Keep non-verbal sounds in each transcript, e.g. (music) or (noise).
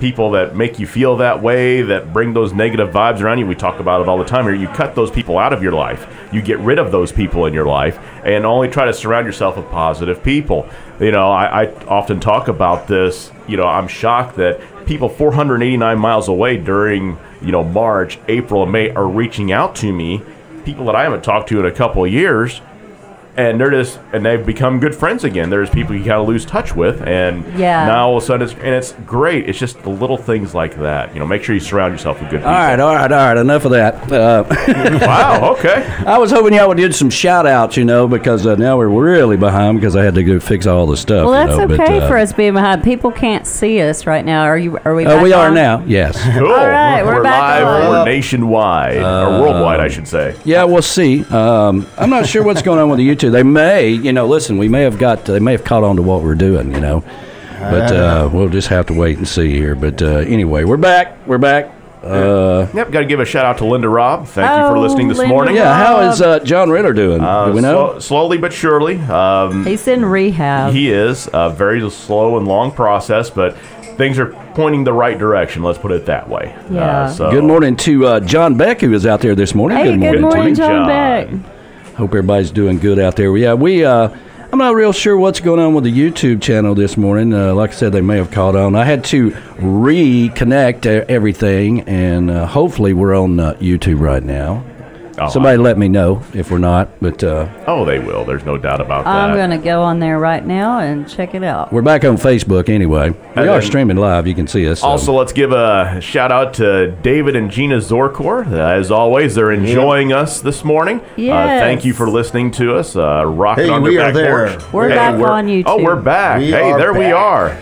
people that make you feel that way, that bring those negative vibes around you. We talk about it all the time here. You cut those people out of your life. You get rid of those people in your life, and only try to surround yourself with positive people. You know, I, I often talk about this. You know, I'm shocked that people 489 miles away during you know March, April, and May are reaching out to me. People that I haven't talked to in a couple years and they're just and they've become good friends again. There's people you kind of lose touch with, and Yeah. now all of a sudden it's and it's great. It's just the little things like that. You know, make sure you surround yourself with good people. All right, all right, all right. Enough of that. Uh, (laughs) wow. Okay. I was hoping y'all would do some shout outs, you know, because uh, now we're really behind because I had to go fix all the stuff. Well, you that's know, but, okay uh, for us being behind. People can't see us right now. Are you? Are we? Uh, back we are now, yes. (laughs) Cool. All right, we're back live. on. We're nationwide or worldwide, I should say. Yeah, we'll see. Um, I'm not sure what's going on with the YouTube. They may, you know, listen, we may have got, they may have caught on to what we're doing, you know, but uh, we'll just have to wait and see here. But uh, anyway, we're back. We're back. Uh, Yep. Got to give a shout out to Linda Robb. Thank you for Oh, listening this Linda morning. yeah, how is uh, John Ritter doing? Uh, Do we know? slow- slowly but surely. Um, He's in rehab. he is a very slow and long process, but things are pointing the right direction. Let's put it that way. Yeah. Uh, so Good morning to uh, John Beck, who is out there this morning. hey, good morning, morning, John John. Beck. Hope everybody's doing good out there. Yeah, we. Uh, I'm not real sure what's going on with the YouTube channel this morning. Uh, like I said, they may have caught on. I had to reconnect everything, and uh, hopefully we're on uh, YouTube right now. Oh, Somebody let me know if we're not, but uh, Oh, they will. There's no doubt about that. I'm gonna go on there right now and check it out. we're back on Facebook anyway. We And are streaming live. You can see us. so- Also, let's give a shout out to David and Gina Zorkor. Uh, As always, they're enjoying us this morning. Uh, thank you for listening to us. Uh, rocking Hey, on we your are back there. porch. We're Hey, back we're- on YouTube. Oh, we're back. We hey, are there we are.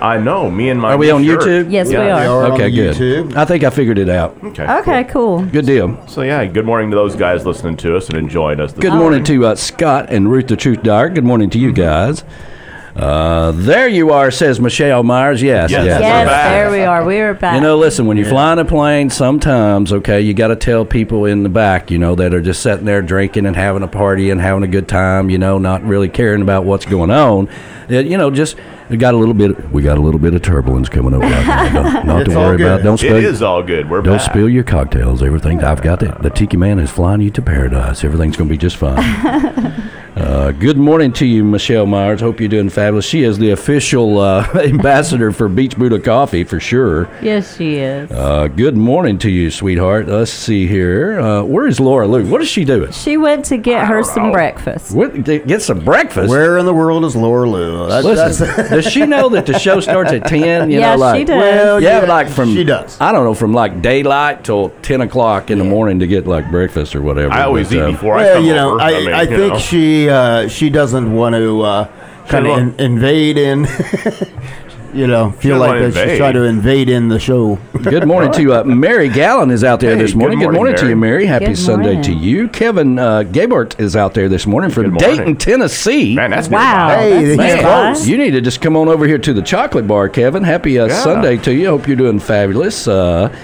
I know. Me and my Are we on shirt. YouTube? Yes, we are. We are okay, on good. YouTube. I think I figured it out. Okay. Okay, cool. Good deal. So yeah, good morning to those guys listening to us and enjoying us. This Good morning to uh, Scott and Ruth the Truth Dart. Good morning to you guys. Uh, there you are, says Michelle Myers. Yes, Yes. yes. Yes, there we are. We are back. You know, listen, when you're flying a plane, sometimes, okay, you got to tell people in the back, you know, that are just sitting there drinking and having a party and having a good time, you know, not really caring about what's going on. That, you know, just we got a little bit, we got a little bit of turbulence coming over. Right (laughs) now. Don't, not to worry about. Don't It spill. is all good. We're Don't back. spill your cocktails. Everything I've got it. The Tiki Man is flying you to paradise. Everything's going to be just fine. (laughs) uh, good morning to you, Michelle Myers. Hope you're doing fabulous. She is the official uh, (laughs) ambassador for Beach Buddha Coffee for sure. Yes, she is. Uh, good morning to you, sweetheart. Let's see here. Uh, where is Laura Lou? What is she doing? she went to get her some know. breakfast. What, get some breakfast. Where in the world is Laura Lou? That's, Listen, that's, does she know that the show starts at ten? You Yeah, know, like, she does. Well, Yeah, Yeah, like from she does. I don't know from like daylight till ten o'clock in the morning to get like breakfast or whatever. I always But, eat um, before I well, come you know, over. I, mean, I you think know. she uh, she doesn't want to uh, kind of in, invade in. (laughs) you know, feel doesn't like wanna that she's invade. trying to invade in the show. Good morning to uh, Mary Gallen is out there Hey, this good morning. Good morning, morning, to you, Mary. Happy Good Sunday morning. to you. Kevin uh, Gabert is out there this morning from morning. Dayton, Tennessee. Man, that's Wow. Hey, that's he's close. You need to just come on over here to the chocolate bar, Kevin. Happy uh, Yeah. Sunday to you. Hope you're doing fabulous. Uh,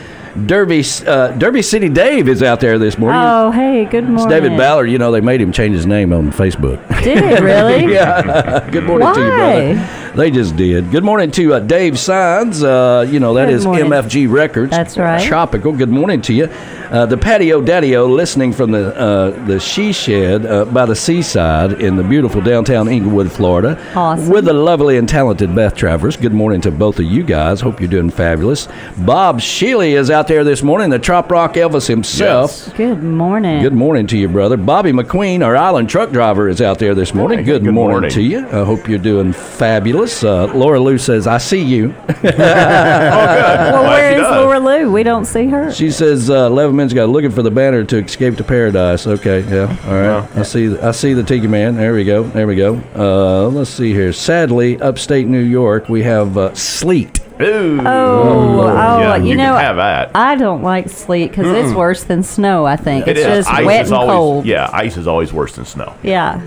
Derby, uh, Derby City Dave is out there this morning. Oh, hey, good morning. It's David Ballard. You know, they made him change his name on Facebook. Did it really? (laughs) yeah. (laughs) Good morning to you, brother. They just did. Good morning to uh, Dave Signs. Uh, you know, that Good is morning. MFG Records. That's right. Tropical. Good morning to you. Uh, the Patio Daddio listening from the uh, the She Shed uh, by the seaside in the beautiful downtown Englewood, Florida. Awesome. With the lovely and talented Beth Travers. Good morning to both of you guys. Hope you're doing fabulous. Bob Sheely is out there this morning, the Trop Rock Elvis himself. Yes. Good morning. Good morning to you, brother. Bobby McQueen, our island truck driver, is out there this morning. Hey, good, good morning, morning. to you. I hope you're doing fabulous. Uh, Laura Lou says, I see you. (laughs) well, Glad where she does. Laura Lou? We don't see her. She says, uh, Leatherman's got looking for the banner to escape to paradise. Okay, yeah, all right. I see. I see the Tiki Man. There we go. There we go. Uh, let's see here. Sadly, upstate New York, we have uh, sleet. Ooh. Oh, oh, yeah, you, you know, have that. I don't like sleet because it's worse than snow. I think It it's is. just Ice wet is and always, cold. Yeah, ice is always worse than snow. Yeah.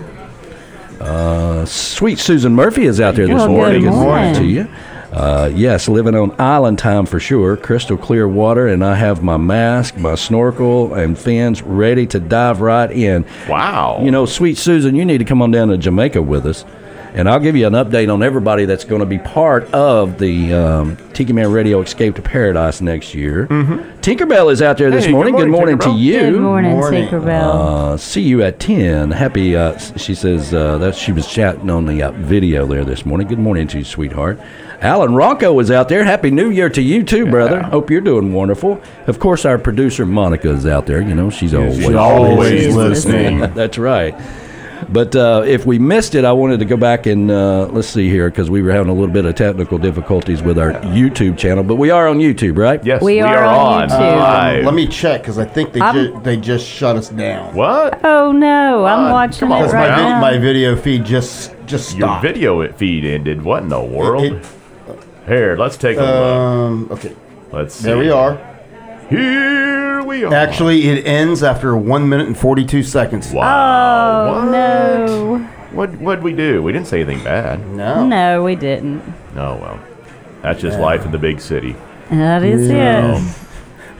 Uh, sweet Susan Murphy is out there this Well, morning. good Good morning to you. Uh, yes, living on island time for sure. Crystal clear water, and I have my mask, my snorkel, and fins ready to dive right in. Wow. You know, sweet Susan, you need to come on down to Jamaica with us. And I'll give you an update on everybody that's going to be part of the um, Tiki Man Radio Escape to Paradise next year. Mm-hmm. Tinkerbell is out there this Hey, good morning. Good morning, morning, to you. Good morning, Morning. Tinkerbell. Uh, see you at 10. Happy, uh, she says uh, that she was chatting on the uh, video there this morning. Good morning to you, sweetheart. Alan Ronco was out there. Happy New Year to you, too, brother. Hope you're doing wonderful. Of course, our producer, Monica, is out there. You know, she's always, She's always listening. listening. (laughs) That's right. But uh, if we missed it, I wanted to go back and uh, let's see here because we were having a little bit of technical difficulties with our YouTube channel. But we are on YouTube, right? Yes, We we, are are, on on. YouTube. live. Let me check because I think they ju- they just shut us down. What? Oh no, I'm watching come on, it right my, vi- now. my video feed just just Your video feed ended. What in the world? It- Here, let's take a look. um, okay, Let's see. there we are. Here we are. Actually, it ends after one minute and forty-two seconds. wow. oh What? no, What what'd we do? We didn't say anything bad. No. no, we didn't. Oh well. That's just life in the big city. That is Yeah. it.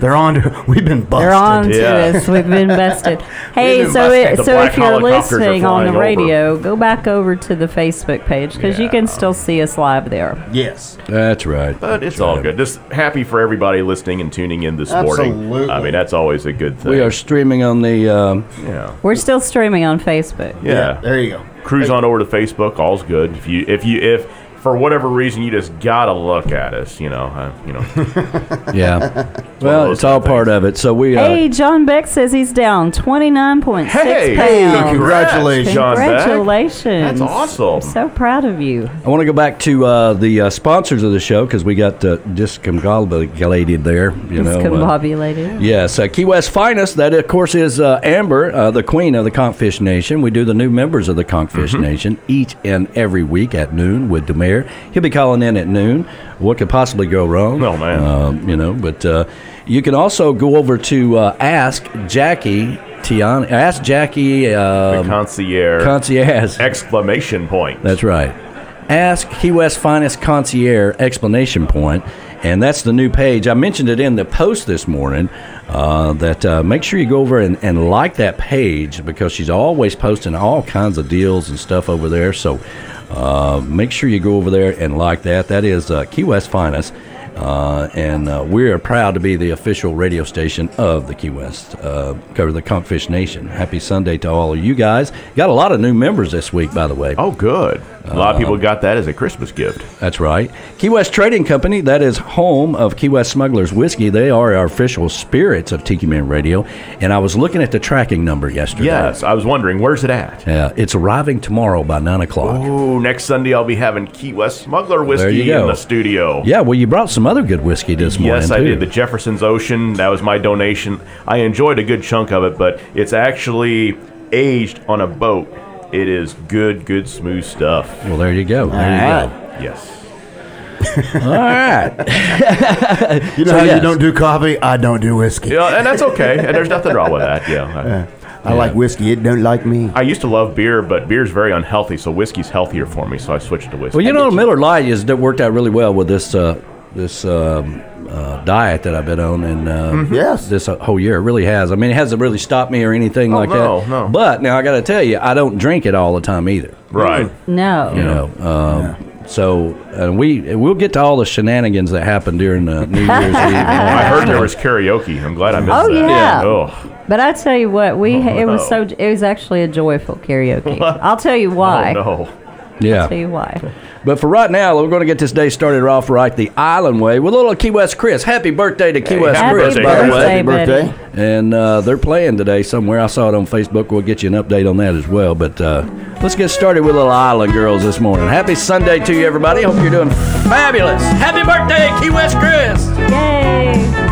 They're on. To, (laughs) we've been busted. They're on Yeah. to us. We've been busted. Hey, been so busted. it, so if you're listening on the flying over. radio, go back over to the Facebook page because you can still see us live there. Yes. That's right. But it's That's all right. good. Just happy for everybody listening and tuning in this morning. Absolutely. I mean, that's always a good thing. We are streaming on the. Um, Yeah. We're still streaming on Facebook. Yeah. There you go. Cruise on over to Facebook. All's good. If you if you if for whatever reason you just gotta look at us, you know, uh, you know. (laughs) yeah. of well, it's all things. part of it. So we. Uh, Hey, John Beck says he's down 29.6 Hey, pounds. congratulations, John Beck. Congratulations. That's awesome. I'm so proud of you. I want to go back to uh, the uh, sponsors of the show because we got uh, discombobulated there. You know. uh, Discombobulated. Yes, uh, Key West Finest. That, of course, is uh, Amber, uh, the queen of the Conchfish Nation. We do the new members of the Conchfish Mm-hmm. Nation each and every week at noon with Demare. He'll be calling in at noon. What could possibly go wrong? Oh, man. Um, you know, but uh, you can also go over to uh, Ask Jackie Tiana. Ask Jackie um, Concierge Concierge. exclamation point. That's right. Ask Key West Finest Concierge explanation point, and that's the new page. I mentioned it in the post this morning. Uh, that uh, make sure you go over and, and like that page because she's always posting all kinds of deals and stuff over there. So uh, make sure you go over there and like that. That is uh, Key West Finest. Uh, and uh, we are proud to be the official radio station of the Key West, uh, cover the Conchfish Nation. Happy Sunday to all of you guys. Got a lot of new members this week, by the way. Oh, good. A lot of people um, got that as a Christmas gift. That's right. Key West Trading Company, that is home of Key West Smugglers Whiskey. They are our official spirits of Tiki Man Radio. And I was looking at the tracking number yesterday. Yes, I was wondering where's it at. Yeah, it's arriving tomorrow by 9 o'clock. Oh, next Sunday I'll be having Key West Smuggler whiskey go. in the studio. Yeah, well, you brought some other good whiskey this morning, Yes, I too. did. The Jefferson's Ocean. That was my donation. I enjoyed a good chunk of it, but it's actually aged on a boat. It is good, good, smooth stuff. well, there you go. There All you Yes. (laughs) go. Yes. All right. (laughs) You know So, how yes. you don't do coffee? I don't do whiskey. Yeah, and that's okay. and there's nothing wrong with that. Yeah. (laughs) I like whiskey. It don't like me. I, I used to love beer, but beer's very unhealthy, so whiskey's healthier for me, so I switched to whiskey. Well, you know, Miller Lite is that worked out really well with this uh, this um, uh, diet that I've been on, and uh, Mm-hmm. Yes. this whole year it really has. I mean, it hasn't really stopped me or anything Oh, like no, that. no. But now I got to tell you, I don't drink it all the time either. right. No. You know, um, so and we we'll get to all the shenanigans that happened during the New Year's Eve. (laughs) I heard there was karaoke. I'm glad I missed it. Oh, that. yeah. Oh, But I tell you what, we it was so it was actually a joyful karaoke. (laughs) I'll tell you why. oh no. Yeah. I'll tell you why. But for right now, we're going to get this day started off right the island way with a little Key West Chris. Happy birthday to Key Hey, West Chris, birthday, by the way. Happy birthday. And uh, they're playing today somewhere. I saw it on Facebook. We'll get you an update on that as well. But uh, let's get started with little Island Girls this morning. Happy Sunday to you, everybody. Hope you're doing fabulous. Happy birthday, Key West Chris. Yay!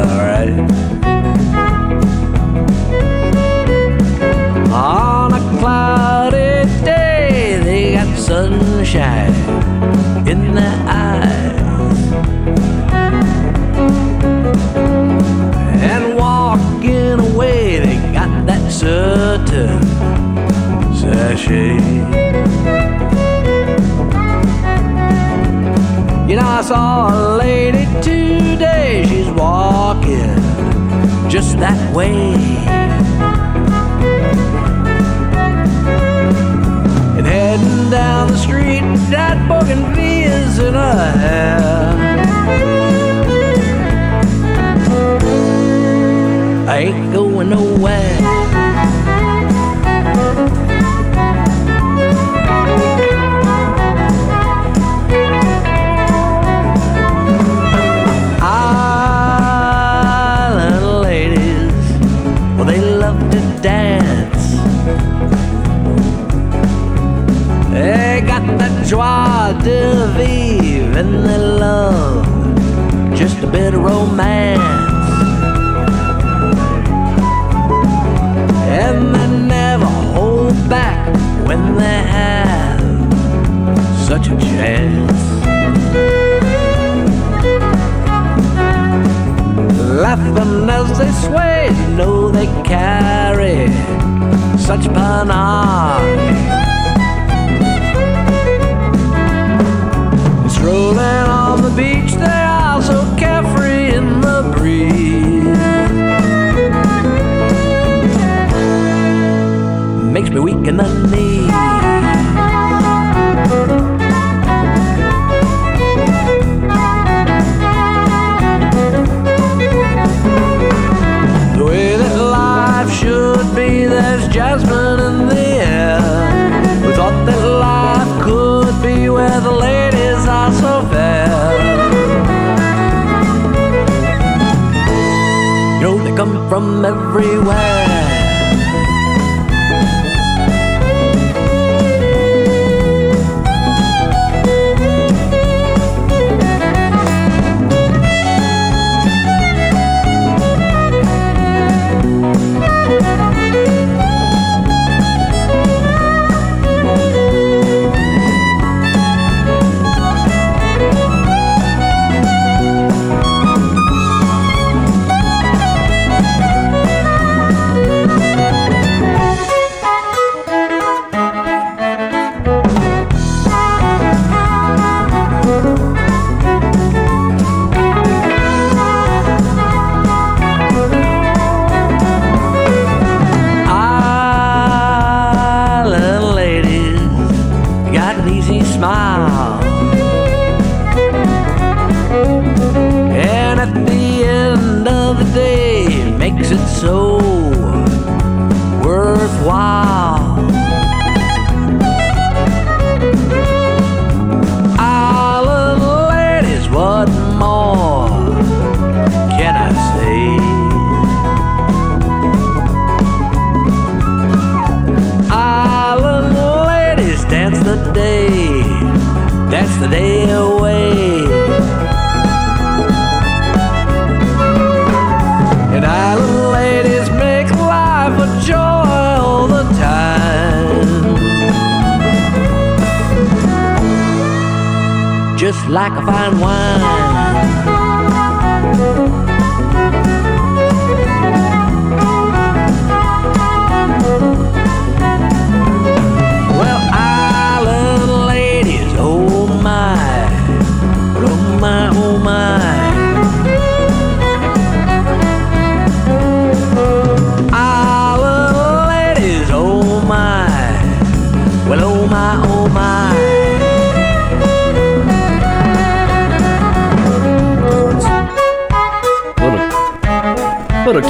Alright. On a cloudy day, they got sunshine in their eyes. And walking away, they got that certain sachet. You know, I saw a lady that way. And heading down the street, that bougainvillea's in her hair. I ain't going nowhere. Such panache. Strolling on the beach, they are so carefree in the breeze. Makes me weak in the knees. From everywhere. Like a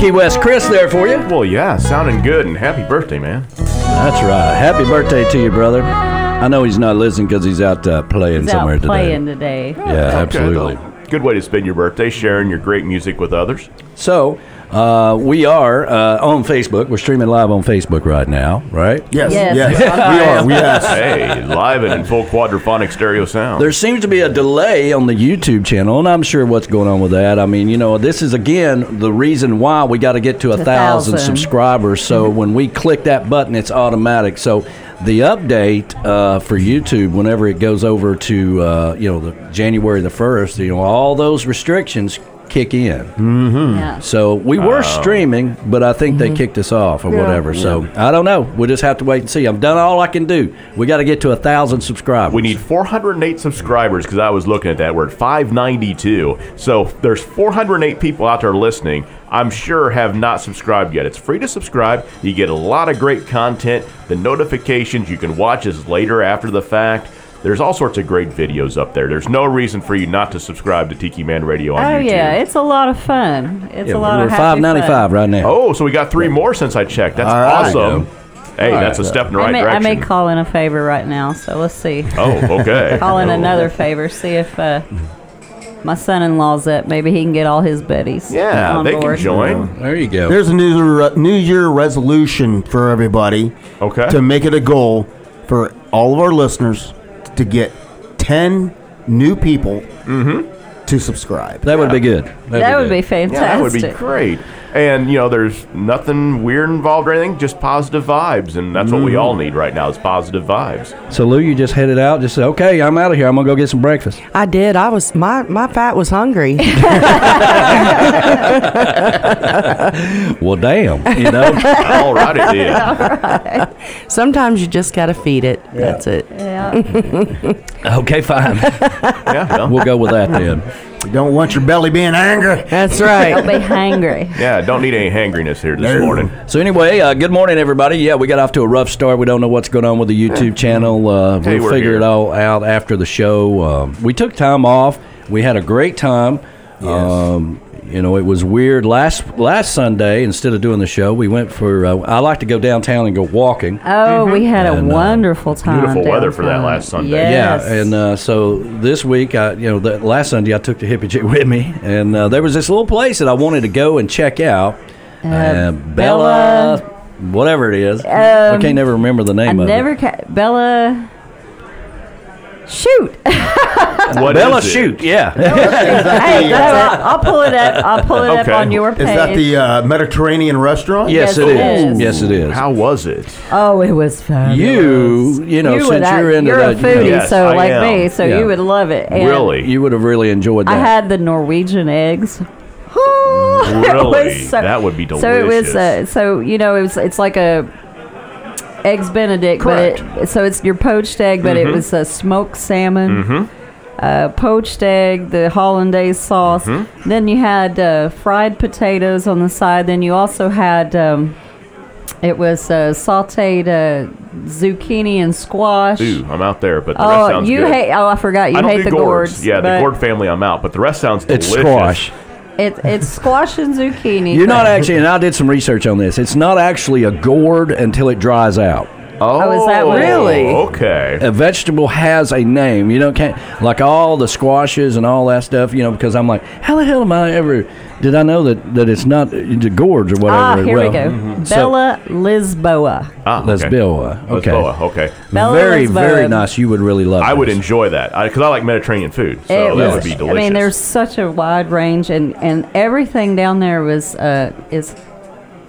Key West Chris there for you. Well, yeah, sounding good and happy birthday, man. That's right. Happy birthday to you, brother. I know he's not listening because he's out uh, playing He's somewhere out today. playing today. Yeah, Okay, absolutely. Good way to spend your birthday, sharing your great music with others. So uh, we are uh, on Facebook. We're streaming live on Facebook right now, right? Yes, Yes. yes, (laughs) we are. We yes. Hey, live and in full quadraphonic stereo sound. There seems to be a delay on the YouTube channel, and I'm sure what's going on with that. I mean, you know, this is again the reason why we got to get to a To thousand subscribers. So when we click that button, it's automatic. So the update uh, for YouTube, whenever it goes over to uh, you know the January the first, you know, all those restrictions kick in. Mm-hmm. Yeah. So we were streaming, but I think they mm-hmm. kicked us off or whatever. So I don't know. We'll just have to wait and see. I've done all I can do. We got to get to a thousand subscribers. We need 408 subscribers because I was looking at that. We're at 592. So there's 408 people out there listening. I'm sure have not subscribed yet. It's free to subscribe. You get a lot of great content. The notifications you can watch us later after the fact. There's all sorts of great videos up there. There's no reason for you not to subscribe to Tiki Man Radio on Oh YouTube. yeah, it's a lot of fun. It's Yeah, a lot we're of happy five ninety five right now. Oh, so we got three more since I checked. That's All right. awesome. Hey, All that's a step in the I right direction. I may call in a favor right now, so let's see. oh, okay. (laughs) Call in another favor, see if uh, my son-in-law's up. Maybe he can get all his buddies. Yeah, on they can board. join. There you go. There's a New Year, New Year resolution for everybody Okay. to make it a goal for all of our listeners to get 10 new people mm-hmm. to subscribe. that would be good. That'd That would good. be fantastic. Yeah, that would be great. And you know, there's nothing weird involved or anything, just positive vibes, and that's what we all need right now is positive vibes. So Lou, you just headed out. Just say, okay, I'm out of here. I'm gonna go get some breakfast. I did. I was my my fat was hungry. (laughs) (laughs) Well, damn. You know. (laughs) all right, it did. Sometimes you just got to feed it. That's it. Yeah. okay, fine. Yeah, well, We'll go with that then. You don't want your belly being angry. That's right. Don't be hangry. yeah. Don't need any hangriness here this No. morning. So anyway, uh, good morning, everybody. Yeah, we got off to a rough start. We don't know what's going on with the YouTube channel. Uh, Hey, we'll figure here. it all out after the show. Um, we took time off. We had a great time. Um, you know, it was weird last last Sunday. Instead of doing the show, we went for. Uh, I like to go downtown and go walking. Oh, we had a And, uh, wonderful time. beautiful weather for that last Sunday. Yes. Yeah, and uh, so this week, I, you know, the, last Sunday I took the hippie chick (laughs) with me, and uh, there was this little place that I wanted to go and check out. Uh, Bella, whatever it is, I Um, can't never remember the I name of never it. ca- Bella. Shoot! (laughs) What Bella is it? shoot, yeah. (laughs) hey, no, I'll, I'll pull it up. I'll pull it Okay. up on your page. Is that the uh, Mediterranean restaurant? yes, Yes, it it is. is. Yes, it is. How was it? oh, it was fun. you, you know, you since would, you're into you're that, a you know, foodie, Yes, so I like am. me, so Yeah. you would love it. And Really? you would have really enjoyed that. I had the Norwegian eggs. (laughs) Really? so- That would be delicious. So it was. Uh, so you know, it was. It's like a eggs Benedict, but it. So it's your poached egg, but Mm-hmm. it was a smoked salmon. Uh, poached egg, the hollandaise sauce. Mm-hmm. Then you had uh, fried potatoes on the side. Then you also had. Um, it was uh, sautéed uh, zucchini and squash. Ooh, I'm out there, but the rest Oh, sounds you good. hate! Oh, I forgot. You I don't hate do the gourds. gourds. Yeah, the gourd family, I'm out, but the rest sounds delicious. it's delicious. squash. It, it's squash and zucchini. You're not actually, and I did some research on this. It's not actually a gourd until it dries out. Oh, is that Really? Okay. a vegetable has a name. You don't can't like all the squashes and all that stuff. You know, because I'm like, how the hell am I ever? Did I know that that it's not the gourds or whatever? Ah, here well, we go. mm-hmm. So- Bella Lisboa. Ah, Let's okay. Bill. uh, Okay. Lisboa, okay. Bella very Lisboa. very nice. You would really love. I would enjoy that because I, like Mediterranean food, so It that was- would be delicious. I mean, there's such a wide range, and, and everything down there was uh, is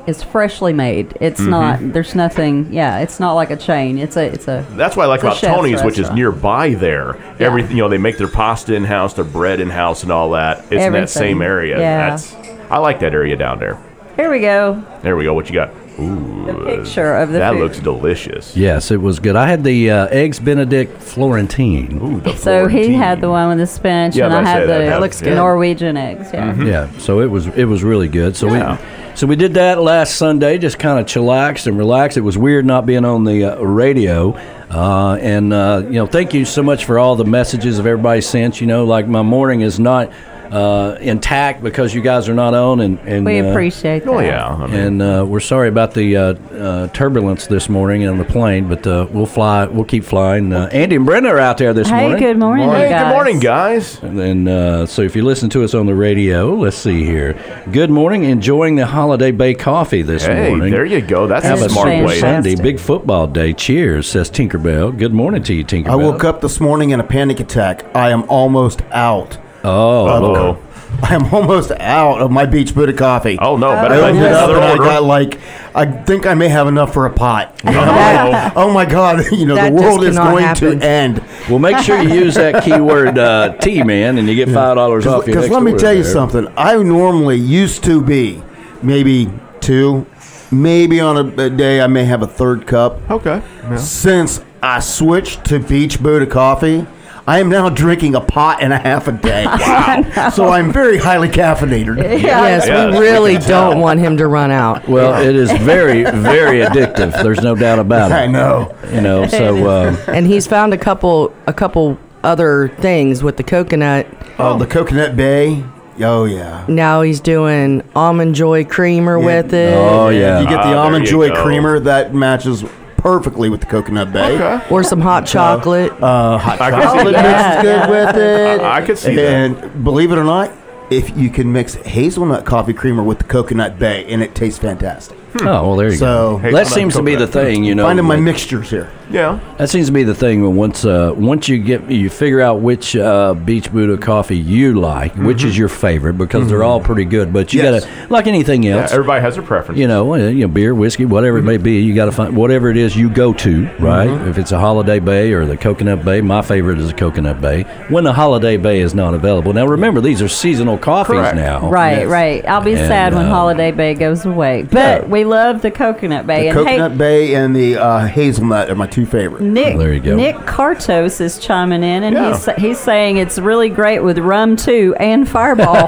is freshly made. It's Mm-hmm. not. There's nothing. Yeah, it's not like a chain. It's a. It's a. That's why I like about Tony's, which is nearby there. Everything, you know, they make their pasta in house, their bread in house, and all that. It's in that same area. Yeah. That's I like that area down there. Here we go. There we go. What you got? Ooh, The picture of the that food. looks delicious. Yes, it was good. I had the uh, eggs Benedict Florentine. Ooh, the So he had the one with the spinach, Yeah, and I that's had the That looks good. Norwegian eggs. Yeah. Yeah, so it was it was really good. So Yeah. we so we did that last Sunday, just kind of chillaxed and relaxed. It was weird not being on the uh, radio, uh, and uh, you know, thank you so much for all the messages of everybody sent. You know, like my morning is not uh, intact because you guys are not on, and and We uh, appreciate that. Oh yeah. I mean, And uh, we're sorry about the uh, uh, turbulence this morning on the plane, but uh, we'll fly. We'll keep flying. Uh, Andy and Brenda are out there this Hey, morning. good morning, hey, guys. good morning, guys. And uh, so, if you listen to us on the radio, let's see here. Good morning, enjoying the holiday bay coffee this Hey, morning. there you go. That's Have a a smart super way. fantastic. Sunday, big football day. Cheers, says Tinkerbell. Good morning to you, Tinkerbell. I woke up this morning in a panic attack. I am almost out Oh, of Lord. Uh-oh. I'm almost out of my Beach Buddha coffee. Oh no, I better make opened it up and I got like, I think I may have enough for a pot. (laughs) Oh, oh my God! (laughs) You know That the world is going happen. to end. Well, make sure you use that (laughs) keyword uh, T man, and you get five dollars off your Because let me tell you there. something. I normally used to be maybe two, maybe on a, a day I may have a third cup. okay. Yeah. Since I switched to Beach Buddha coffee, I am now drinking a pot and a half a day. (laughs) Wow! so I'm very highly caffeinated. Yes, Yeah, we we really can tell. don't want him to run out. Well, it is very, very addictive. There's no doubt about it. I know. You know, so (laughs) uh, And he's found a couple a couple other things with the coconut. Oh, the Coconut Bay. Oh yeah. Now he's doing almond joy creamer with it. Oh, yeah. You get the Ah, almond joy go. creamer that matches perfectly with the Coconut Bay. Okay. Or some hot chocolate. Uh, hot I can see chocolate that. mixes good (laughs) with it. I- I could see that. and believe it or not, if you can mix hazelnut coffee creamer with the Coconut Bay, and it tastes fantastic. Oh well, there you So- go. Hey, that seems to be the thing, you know. Finding my that- mixtures here. Yeah. That seems to be the thing. When once uh, once you get you figure out which uh, Beach Buddha coffee you like, which is your favorite, because they're all pretty good. But you Yes. gotta like anything Yeah, else. everybody has their preference. you know, uh, you know, beer, whiskey, whatever it may be, you got to find whatever it is you go to, right? If it's a Holiday Bay or the Coconut Bay, my favorite is the Coconut Bay. When the Holiday Bay is not available, now remember these are seasonal coffees Correct. now, Right, Yes. right. I'll be And, sad when uh, Holiday Bay goes away. But Yeah. we love the Coconut Bay. The and Coconut Bay and the uh, hazelnut are my two favorites. Nick, There you go. Nick Cartos is chiming in, and Yeah. he's he's saying it's really great with rum too and Fireball.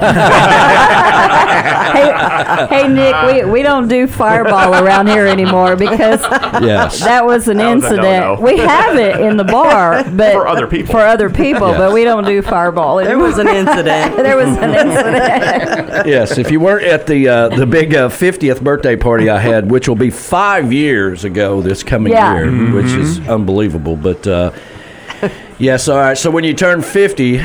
(laughs) (laughs) hey, hey, Nick, we, we don't do Fireball around here anymore because Yes. that was an That incident. no-no. We have it in the bar, (laughs) but For other people. For other people, Yeah. but we don't do Fireball. there was an incident. there was an incident. yes, if you weren't at the uh, the big uh, 50th birthday party I had, which will be five years ago this coming Yeah. year, Mm-hmm. which is unbelievable. But uh, (laughs) yes, all right. So when you turn 50,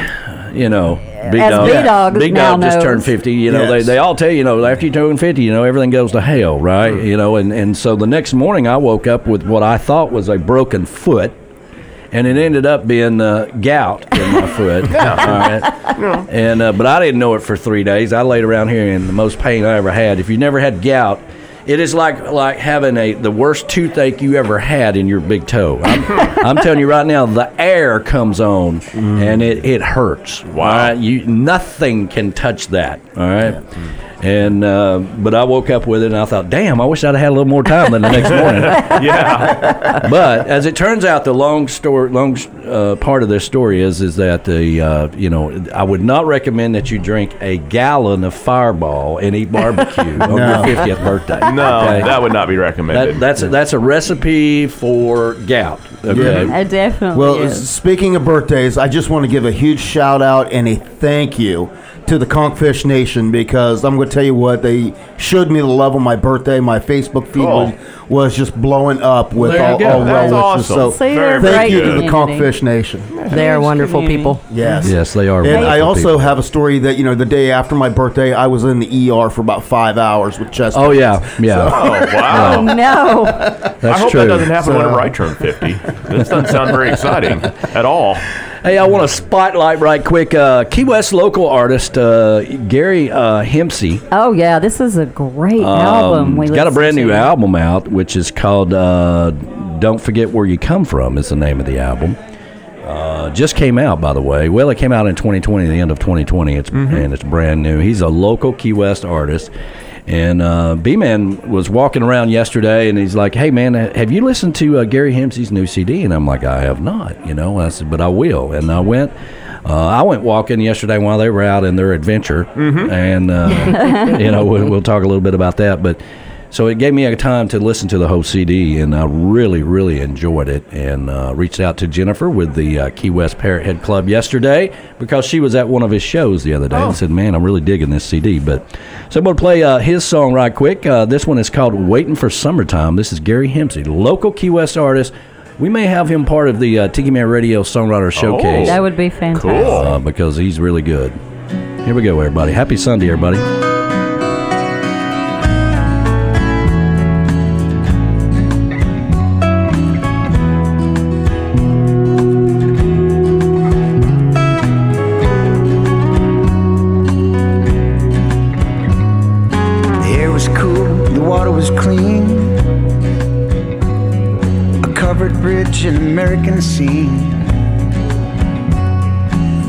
you know, big As dog, B-Dog big dog just knows. turned 50. You know, Yes. they, they all tell you, you know, after you turn 50, you know, everything goes to hell, right? Mm. You know, and, and so the next morning I woke up with what I thought was a broken foot. And it ended up being uh, gout in my (laughs) foot. All right. And uh, but I didn't know it for three days. I laid around here in the most pain I ever had. If you never had gout, it is like like having a the worst toothache you ever had in your big toe. I'm, (laughs) I'm telling you right now, the air comes on and it, it hurts. Wow. Right? You nothing can touch that. All right. And uh, but I woke up with it and I thought, damn, I wish I'd had a little more time than the next morning. (laughs) Yeah. (laughs) but as it turns out, the long story, long uh, part of this story is is that the uh, you know I would not recommend that you drink a gallon of Fireball and eat barbecue on your fiftieth birthday. No, okay? that would not be recommended. That, that's a, that's a recipe for gout. Okay. It definitely Well, is. speaking of birthdays, I just want to give a huge shout out and a thank you to the Conchfish Nation because I'm going to tell you what they showed me the love on my birthday. My Facebook feed Cool. was, was just blowing up with There all, go. all That's well wishes. awesome. So See, they're a thank great you to the community. Conchfish Nation. They are wonderful people. Yes. Yes, they are. And I also people. have a story that you know the day after my birthday, I was in the ER for about five hours with chest. Oh yeah, yeah. oh, Oh wow. no! That's I hope true. that doesn't happen So- whenever I turn 50. This doesn't sound very exciting at all. Hey, I want to spotlight right quick. Uh, Key West local artist uh, Gary uh, Hempsey. Oh yeah, this is a great album. We He's Um, got a listened brand new to. album out, which is called uh, "Don't Forget Where You Come From." Is the name of the album. Uh, just came out, by the way. Well, it came out in 2020, the end of 2020. It's and it's brand new. He's a local Key West artist. And uh, B Man was walking around yesterday, and he's like, "Hey man, have you listened to uh, Gary Hempsey's new CD?" And I'm like, "I have not," you know. I said, "But I will." And I went. Uh, I went walking yesterday while they were out in their adventure, and uh, (laughs) you know we'll, we'll talk a little bit about that. But so it gave me a time to listen to the whole CD, and I really, really enjoyed it. And uh, reached out to Jennifer with the uh, Key West Parrot Head Club yesterday because she was at one of his shows the other day and said, "Man, I'm really digging this CD." But so I'm going to play uh, his song right quick. Uh, this one is called "Waiting for Summertime." This is Gary Hempsey, local Key West artist. We may have him part of the uh, Tiki Man Radio Songwriter Showcase That would be fantastic. Cool. uh, because he's really good. Here we go, everybody. Happy Sunday, everybody. An American scene.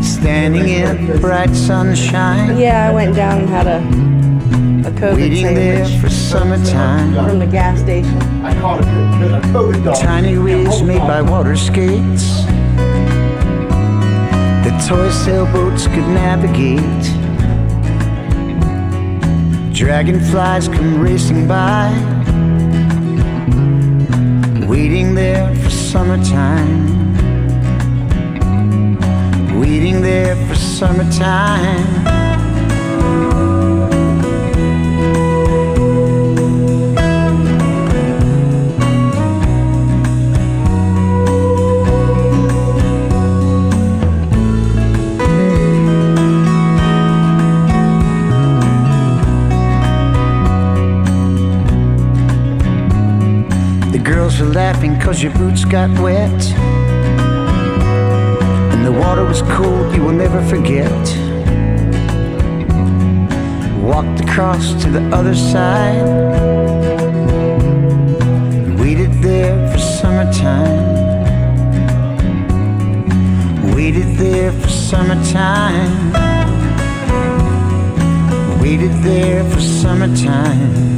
Standing in bright sunshine, Yeah, I went down and had a a COVID waiting there for summertime. from the gas station. I caught a, a COVID dog. Tiny waves made by water skates The toy sailboats could navigate. Dragonflies come racing by, waiting there for summertime. Waiting there for summertime. Girls were laughing cause your boots got wet. And the water was cold, you will never forget. Walked across to the other side. Waited there for summertime. Waited there for summertime. Waited there for summertime.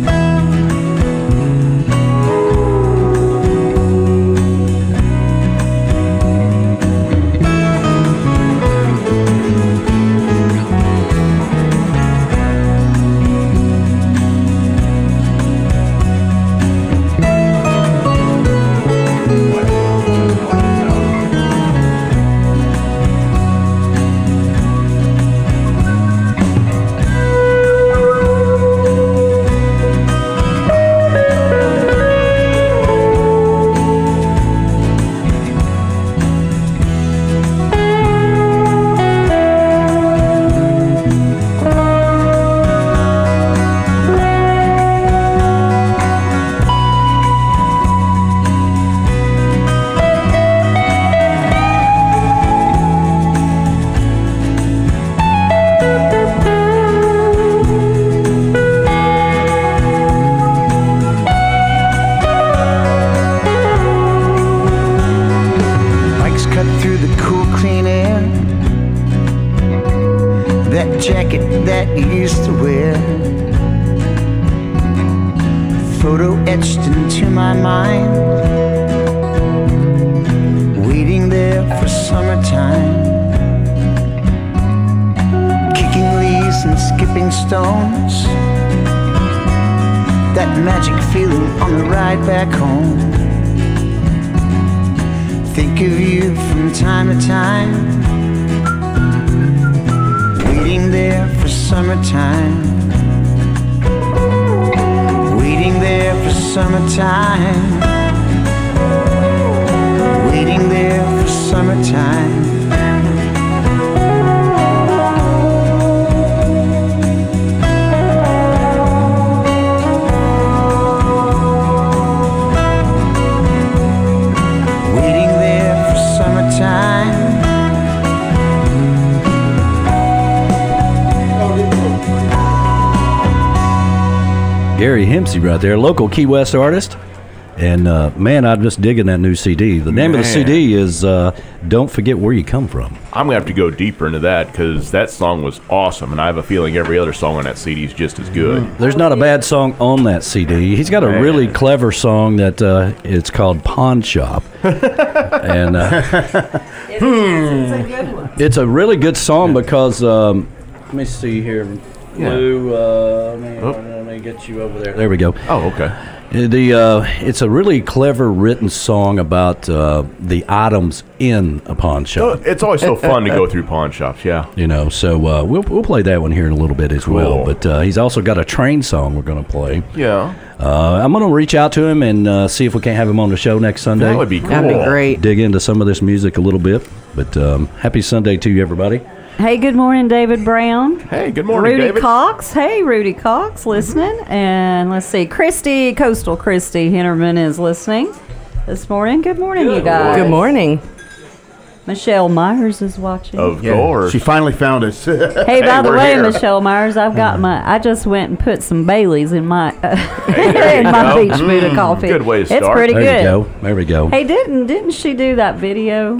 Hempsey right there, local Key West artist. And uh, man, I'm just digging that new CD. The name of the CD is uh, "Don't Forget Where You Come From." I'm gonna have to go deeper into that because that song was awesome, and I have a feeling every other song on that CD is just as good. There's not a bad song on that CD. He's got a Man. really clever song that uh, it's called "Pawn Shop," (laughs) and uh, It's a good one. it's a really good song because um, let me see here, Lou. Uh, get you over there. There we go. Oh, okay. The uh, it's a really clever written song about uh, the items in a pawn Oh, shop. It's always so fun to go through pawn shops. Yeah. You know, so uh, we'll we'll play that one here in a little bit as well. But uh, he's also got a train song we're going to play. Yeah. Uh, I'm going to reach out to him and uh, see if we can't have him on the show next Sunday. That would be cool. That'd be great. Dig into some of this music a little bit. But um, happy Sunday to you, everybody. Hey, good morning, David Brown. Hey, good morning, Rudy David. Cox. Hey, Rudy Cox, listening. And let's see, Christy, Coastal Christy Hinterman is listening this morning. Good morning, you guys. Good morning. Michelle Myers is watching. Of course. She finally found us. (laughs) Hey, by Hey, the way, here. Michelle Myers, I've got hmm. my. I just went and put some Baileys in my (laughs) there in you my go. beach Buddha hmm. coffee. good way to start. It's pretty There good. you go. There we go. Hey, didn't didn't she do that video?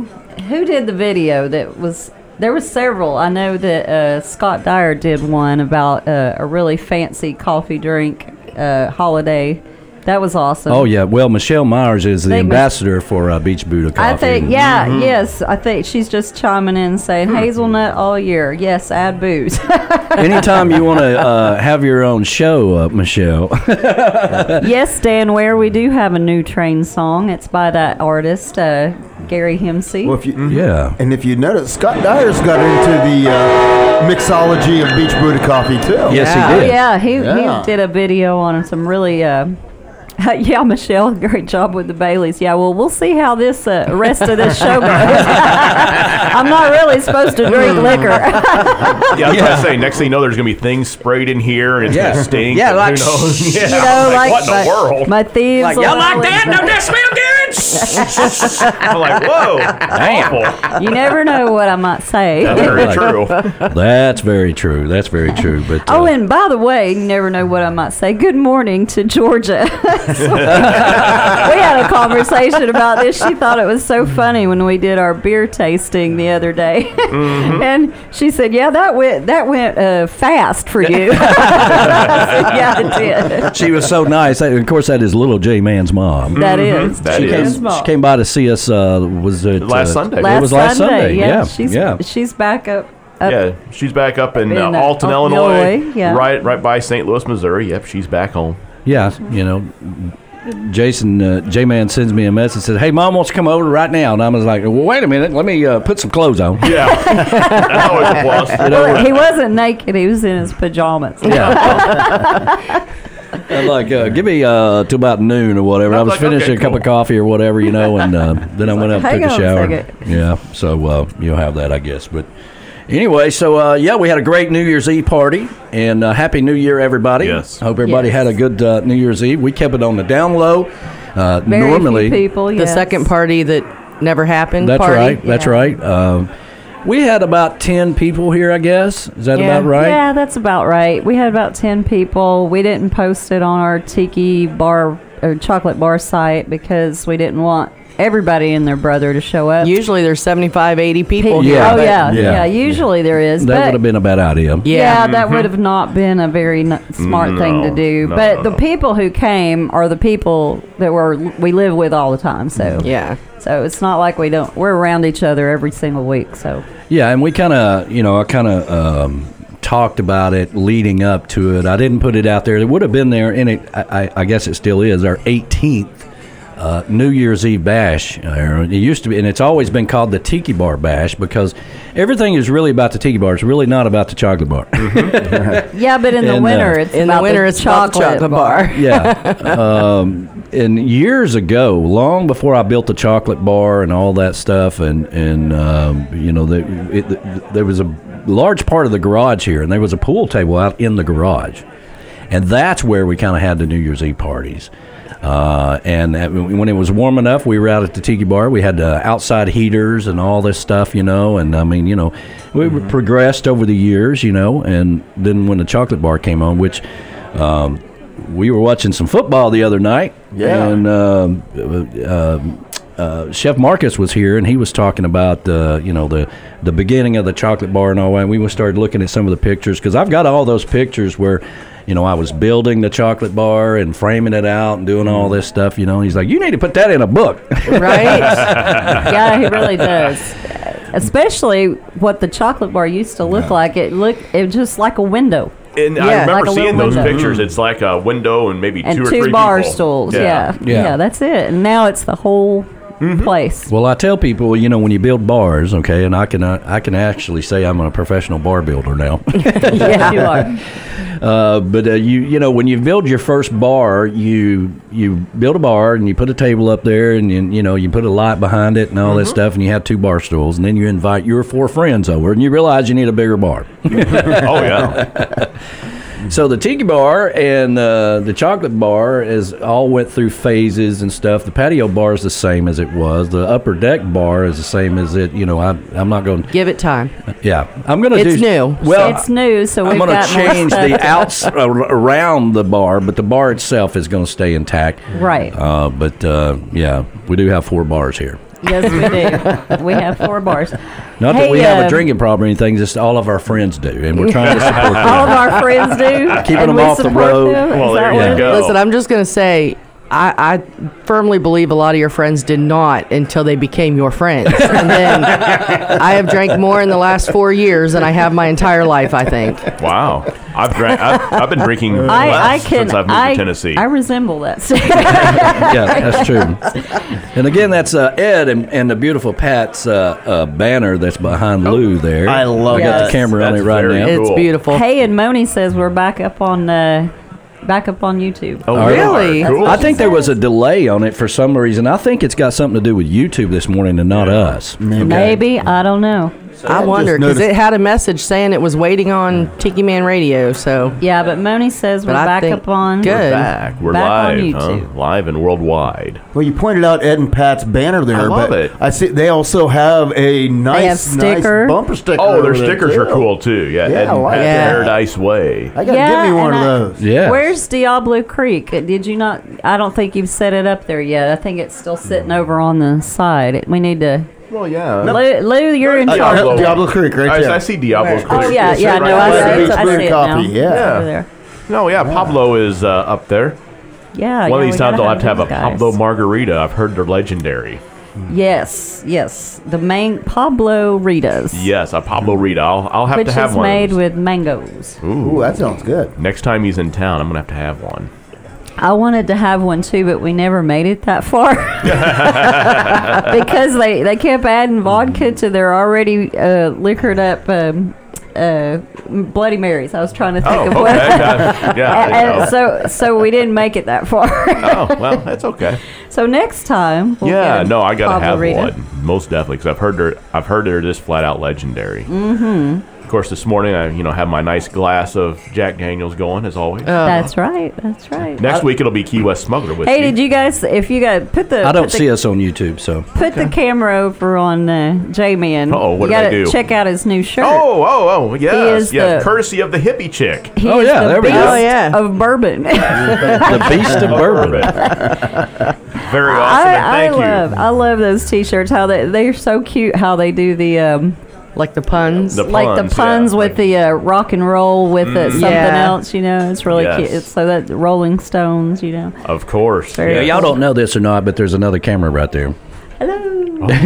Who did the video that was? There was several. I know that uh, Scott Dyer did one about uh, a really fancy coffee drink uh, holiday. That was awesome. Oh yeah. Well, Michelle Myers is the Think Mich- ambassador for uh, Beach Buddha Coffee. I think, yeah, Mm-hmm. yes, I think she's just chiming in saying Hmm. hazelnut all year. Yes, add booze. (laughs) Anytime you want to uh, have your own show, uh, Michelle. yes, Dan Ware, we do have a new train song. It's by that artist, uh, Gary Hempsey. well, if you, yeah. And if you notice, Scott Dyer's got into the uh, mixology of Beach Buddha coffee too. Yes, Yeah. he Oh did. yeah, he, Yeah. he did a video on some really. Uh, (laughs) yeah, Michelle, (laughs) great job with the Baileys. Yeah, well, we'll see how this uh, rest of this show goes. (laughs) I'm not really supposed to drink liquor. Yeah, I was gonna say. Next thing you know, there's gonna be things sprayed in here, and it's Yeah. gonna stink. Yeah, and like- who knows? Yeah, you know, like, like, what in my, the world? my thieves. Like, y'all like that? Don't that smell good? (laughs) I'm like, whoa, damn. You never know what I might say. That's very (laughs) true. That's very true. That's very true. But uh, Oh, and by the way, you never know what I might say. Good morning to Georgia. (laughs) we had a conversation about this. She thought it was so funny when we did our beer tasting the other day, Mm-hmm. and she said, "Yeah, that went that went uh, fast for you." Said, yeah, it did. she was so nice. Of course, that is little J Man's mom. That is. That she, is. Came, she came by to see us. Uh, was it Last uh, Sunday. it Last was last Sunday, Sunday. Yeah, Yeah, she's yeah. she's back up. up Yeah, she's back up in, In, uh, uh, Alton, Alton, Illinois, Illinois, yeah. right, right by St. Louis, Missouri. Yep, she's back home. Yeah, you know, Jason uh, J Man sends me a message says, "Hey, mom wants to come over right now," and I was like, "Well, wait a minute, let me uh, put some clothes on." Yeah, (laughs) that's always a plus. Well, he wasn't naked; he was in his pajamas. Yeah. (laughs) (laughs) I'm like, uh, give me uh, to about noon or whatever. I I was was like, finishing okay, a cup of coffee or whatever, you know, and uh, (laughs) then I went up and took a on a shower. Yeah, so uh, you'll have that, I guess. But anyway, so uh, yeah, we had a great New Year's Eve party, and uh, Happy New Year, everybody. Yes. I Hope everybody Yes. had a good uh, New Year's Eve. We kept it on the down low. Uh, Very normally, few people. The second party that never happened. That's party. right. That's Yeah. right. Um, we had about ten people here, I guess. Is that Yeah. about right? Yeah, that's about right. We had about 10 people. We didn't post it on our tiki bar or chocolate bar site because we didn't want everybody and their brother to show up. Usually there's 75, 80 people oh, Pe- Yeah. oh, but- yeah, Yeah. yeah. Usually there is. That would have been a bad idea. Yeah. yeah, that mm-hmm. would have not been a very n- smart mm, thing to do. no, but no, the no. people who came are the people that were we live with all the time. So mm-hmm. Yeah. so it's not like we don't we're around each other every single week. So Yeah, and we kind of, you know, I kind of um, talked about it leading up to it. I didn't put it out there. It would have been there, and it, I, I- I guess it still is, our 18th uh, New Year's Eve bash. Uh, It used to be, and it's always been called the Tiki Bar Bash because everything is really about the Tiki Bar. It's really not about the chocolate bar. yeah, but in the And, uh, winter it's In the about winter, it's about the chocolate bar. yeah. (laughs) Um, and years ago, long before I built the chocolate bar and all that stuff, and and um, you know, the, it, there was a large part of the garage here, and there was a pool table out in the garage, and that's where we kind of had the New Year's Eve parties. Uh, and that- when it was warm enough, we were out at the tiki bar. We had uh, outside heaters and all this stuff, you know. And I mean, you know, we progressed over the years, you know. And then when the chocolate bar came on, which um, we were watching some football the other night, Yeah. and um, uh, uh, Chef Marcus was here, and he was talking about uh, you know the the beginning of the chocolate bar and all that. And we started looking at some of the pictures because I've got all those pictures where. You know, I was building the chocolate bar and framing it out and doing all this stuff. You know, and he's like, "You need to put that in a book." Right? (laughs) yeah, he really does. Especially what the chocolate bar used to look like. It looked it was just like a window. And I remember like seeing those window. pictures. It's like a window and maybe And two two, or three bar people. stools. Yeah. Yeah. yeah. that's it. And now it's the whole place. Well, I tell people, you know, when you build bars, okay, and I can uh, I can actually say I'm a professional bar builder now. (laughs) yeah, you are. (laughs) Uh, but uh, you you know when you build your first bar, you you build a bar and you put a table up there and you, you know you put a light behind it and all this stuff and you have two bar stools and then you invite your four friends over and you realize you need a bigger bar. (laughs) oh yeah. So the tiki bar and uh, the chocolate bar is all went through phases and stuff. The patio bar is the same as it was. The upper deck bar is the same as it. You know, I, I'm not going. To give it time. Yeah, I'm going to It's do. new, Well, it's new, so I'm we've going to change the outs ar- around the bar, but the bar itself is going to stay intact. Right. Uh, but uh, yeah, we do have four bars here. Yes, we do. (laughs) we have four bars. Not that Hey, we have a um, drinking problem or anything, just all of our friends do, and we're trying to support (laughs) them. All of our friends do. Keeping and them we off the road. them? Is Well, there you what go. Listen, I'm just gonna say, I, I firmly believe a lot of your friends did not until they became your friends, (laughs) and then I have drank more in the last four years than I have my entire life. I think. Wow. I've drank. I've, I've been drinking less I, I can. since I've moved I, to Tennessee. I resemble that. (laughs) yeah, that's true. (laughs) And again, that's uh, Ed and, and the beautiful Pat's uh, uh, banner that's behind Lou there. I love I got that. the camera on it right very now. cool. It's beautiful. hey, and Moni says we're back up on uh, back up on YouTube. oh, Are? Really? Cool. I think there was a delay on it for some reason. I think it's got something to do with YouTube this morning and not us. Maybe I don't know. I wonder because it had a message saying it was waiting on Tiki Man Radio. So Yeah, but Moni says we're But back up on. good. back. We're Back on live, huh? Live and worldwide. Well, you pointed out Ed and Pat's banner there, I love but it. I see they also have a nice, have sticker. nice bumper sticker. Oh, their stickers are cool too. Yeah, Yeah, Ed and like Pat's that. Paradise Way. I gotta Yeah, get me one of I- those. Yeah. Where's Diablo Creek? Uh, did you not? I don't think you've set it up there yet. I think it's still sitting over on the side. We need to. Well, yeah. Lou, Lou you're in Uh, charge. Diablo, Diablo Creek, right I, there. I see Diablo's Oh Creek. yeah, yeah. right No, I there. see, it- Beach I see it Coffee, now. yeah. Over there. No, yeah, Pablo is uh, up there. Yeah. One yeah, of these times gotta I'll have to have a guys. Pablo Margarita. I've heard they're legendary. Yes, yes. The main Pablo Ritas. Yes, a Pablo Rita. I'll, I'll have Which to have is one. of made with mangoes. Ooh, that sounds good. Next time he's in town, I'm gonna have to have one. I wanted to have one too, but we never made it that far (laughs) because they, they kept adding vodka to their already uh, liquored up um, uh, Bloody Marys. I was trying to think Oh, of okay. what. (laughs) yeah, yeah, And so so we didn't make it that far. Oh (laughs) well, that's okay. so next time, we'll yeah, no, I gotta have one most definitely because I've heard they're I've heard they're just flat out legendary. Mm-hmm. Of course, this morning I you know have my nice glass of Jack Daniels going as always. That's right. That's right. Next week it'll be Key West Smuggler with Hey, did you guys? If you guys put the I don't put the, see us on YouTube, so put the camera over on uh, Jamie and Uh-oh, what you did I gotta do? check out his new shirt. Oh, oh, oh, yes, is yeah. the- Courtesy of the hippie chick. He Oh, is yeah, the there we beast go. Oh, yeah. of bourbon. (laughs) the beast of bourbon. (laughs) Very awesome. I, and thank I you. love I love those T-shirts. How they they're so cute. How they do the um like the puns. The like the puns, puns yeah. with the uh, rock and roll with uh, something Yeah. else. You know, it's really Yes. cute. It's so that Rolling Stones. You know. Of course. Very Yeah, yes. y'all don't know this or not, but there's another camera right there. Hello. (laughs) There's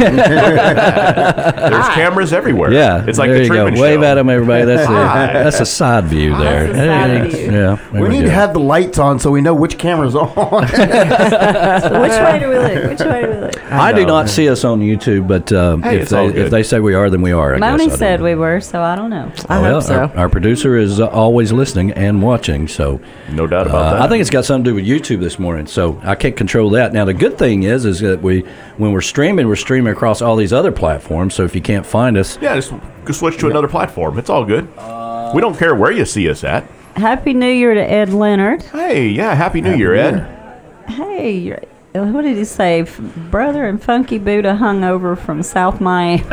cameras everywhere. Yeah, It's like there the you Truman go. Wave Show. at them, everybody. That's a that's a side view there. A side view. Yeah, there We need go. to have the lights on so we know which camera's on. So (laughs) which way do we look? Which way do we look? I do not see us on YouTube, but um, Hey, if they if they say we are, then we are. I Moni guess. I said know. we were, so I don't know. I well, hope so. Our, our producer is uh, always listening and watching, so No doubt about uh, that. I think it's got something to do with YouTube this morning. So I can't control that. Now the good thing is, is that we when we're streaming, we're streaming across all these other platforms. So if you can't find us, Yeah, just go switch to another platform. It's all good. Uh, we don't care where you see us at. Happy New Year to Ed Leonard. Hey, yeah, Happy New Year, Ed. Hey, you're- what did he say? Brother and Funky Buddha hung over from South Miami. (laughs)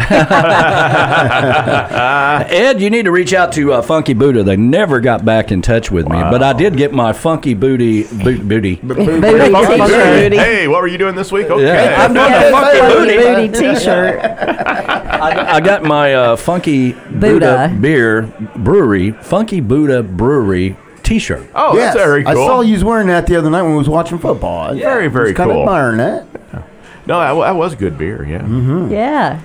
Ed, you need to reach out to uh, Funky Buddha. They never got back in touch with me, but I did get my Funky Booty boot, booty. Booty Funky t-shirt. Booty. Hey, what were you doing this week? Okay. Yeah, I'm doing Yeah, the Funky Funky Booty. Booty t-shirt. (laughs) I, I got my uh, Funky Buddha. Buddha. beer brewery, Funky Buddha brewery T-shirt. Oh, yes, that's very cool. I saw you was wearing that the other night when we was watching football. I Very, very kind of cool. admiring that. No, that, that was good beer. Yeah. Mm-hmm. Yeah.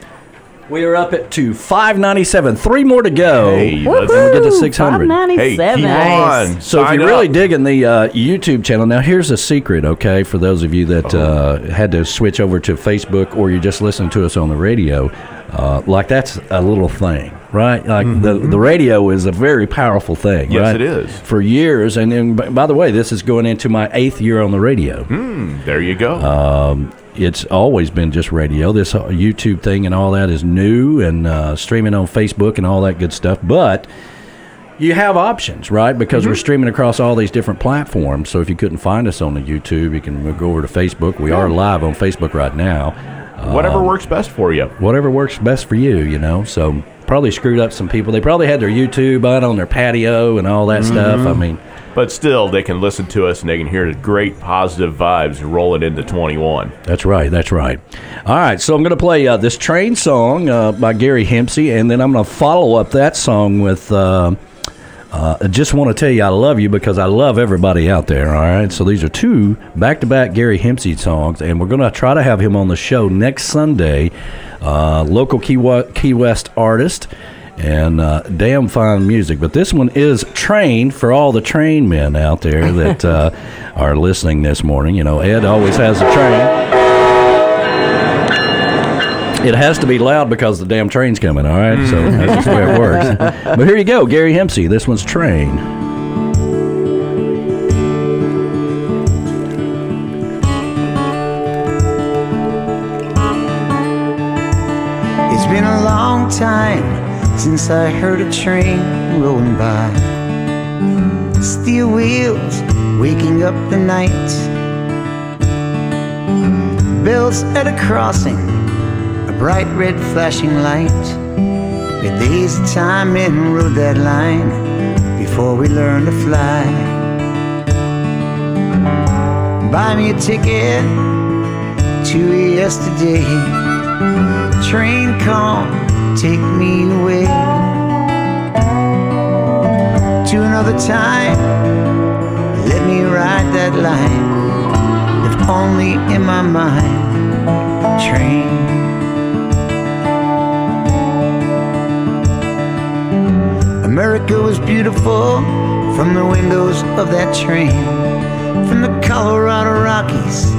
We are up at to five ninety seven. Three more to go. Hey, let's- we get to Woohoo! six hundred. Hey, keep 597. on. So if you're really up. digging the uh, YouTube channel, now here's a secret, okay, for those of you that uh, had to switch over to Facebook or you're just listening to us on the radio, uh, like that's a little thing, right? Like the the radio is a very powerful thing, Yes, right? it is. For years, and then by the way, this is going into my eighth year on the radio. there you go. Um, it's always been just radio. This YouTube thing and all that is new, and uh, streaming on Facebook and all that good stuff. But you have options, right? Because Mm-hmm. we're streaming across all these different platforms. So if you couldn't find us on the YouTube, you can go over to Facebook. We are live on Facebook right now. Whatever Um, works best for you. whatever works best for you, you know. So probably screwed up some people. They probably had their YouTube out on their patio and all that stuff. I mean, But still, they can listen to us and they can hear the great positive vibes rolling into 21. that's right. That's right. All right. So I'm going to play uh, this train song uh, by Gary Hempsey, and then I'm going to follow up that song with. Uh, uh, I just want to tell you I love you because I love everybody out there. All right. So these are two back to back Gary Hempsey songs, and we're going to try to have him on the show next Sunday. Uh, local Key, Wa- Key West artist and uh, damn fine music. But this one is trained for all the train men out there that uh, (laughs) are listening this morning. You know, Ed always has a train. It has to be loud because the damn train's coming, all right? So mm. that's just the way it works. (laughs) But here you go, Gary Hempsey. This one's Train. It's been a long time since I heard a train rolling by. Steel wheels waking up the night. Bells at a crossing, a bright red flashing light. The days of time and rode that line before we learned to fly. Buy me a ticket to yesterday train come take me away to another time let me ride that line if only in my mind train America was beautiful from the windows of that train from the Colorado Rockies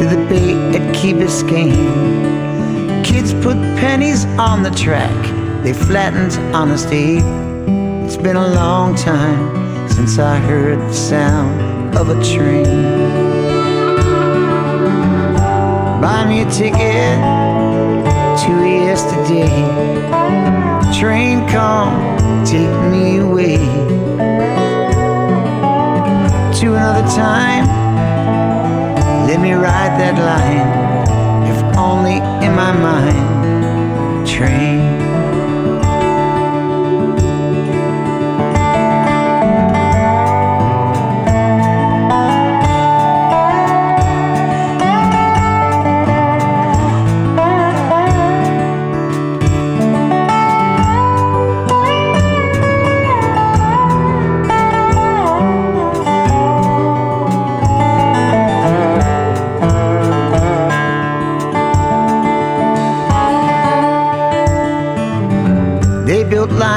to the bay at Key Biscayne. Kids put pennies on the track, they flattened Honest Abe. It's been a long time since I heard the sound of a train. Buy me a ticket to yesterday. Train come, take me away to another time. Let me ride that line, if only in my mind. Train.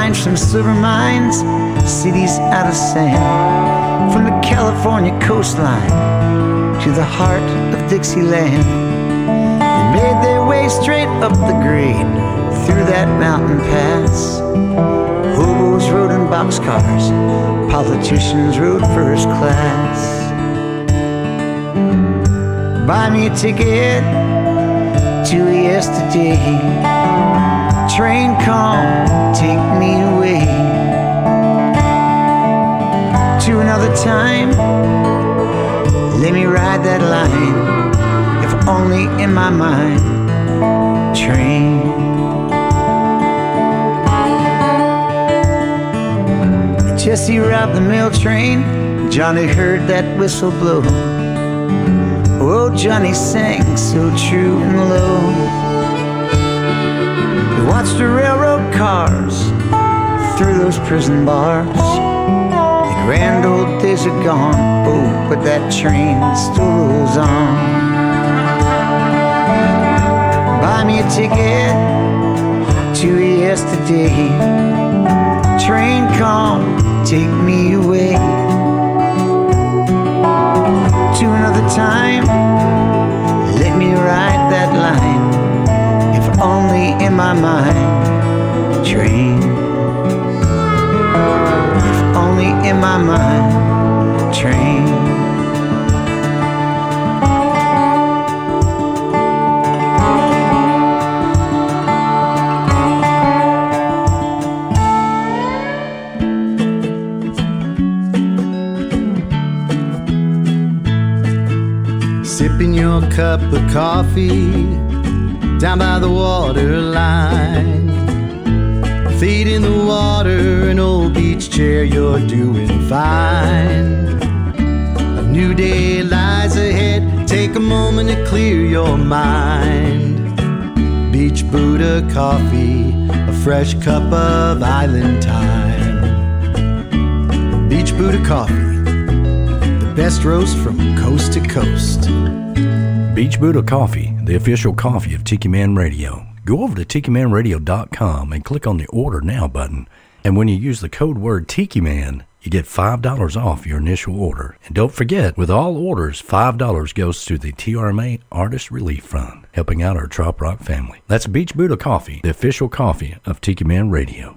From silver mines, cities out of sand, from the California coastline to the heart of Dixieland. They made their way straight up the grade through that mountain pass. Hobos rode in boxcars, politicians rode first class. Buy me a ticket to yesterday train come take me away. To another time let me ride that line. If only in my mind train. Jesse robbed the mail train Johnny heard that whistle blow. Oh Johnny sang so true and low we watched the railroad cars through those prison bars. The grand old days are gone, oh, but that train still rolls on. Buy me a ticket to yesterday. Train come, take me away to another time. in my mind dreams. Only in my mind dreams. sipping your cup of coffee down by the water line. Feet in the water, an old beach chair, you're doing fine. A new day lies ahead, take a moment to clear your mind. Beach Buddha coffee, a fresh cup of island time. Beach Buddha coffee, the best roast from coast to coast. Beach Buddha Coffee, the official coffee of Tiki Man Radio. Go over to tikimanradio.com and click on the Order Now button. And when you use the code word Tiki Man, you get $5 off your initial order. And don't forget, with all orders, $5 goes to the TRMA Artist Relief Fund, helping out our Trop Rock family. That's Beach Buddha Coffee, the official coffee of Tiki Man Radio.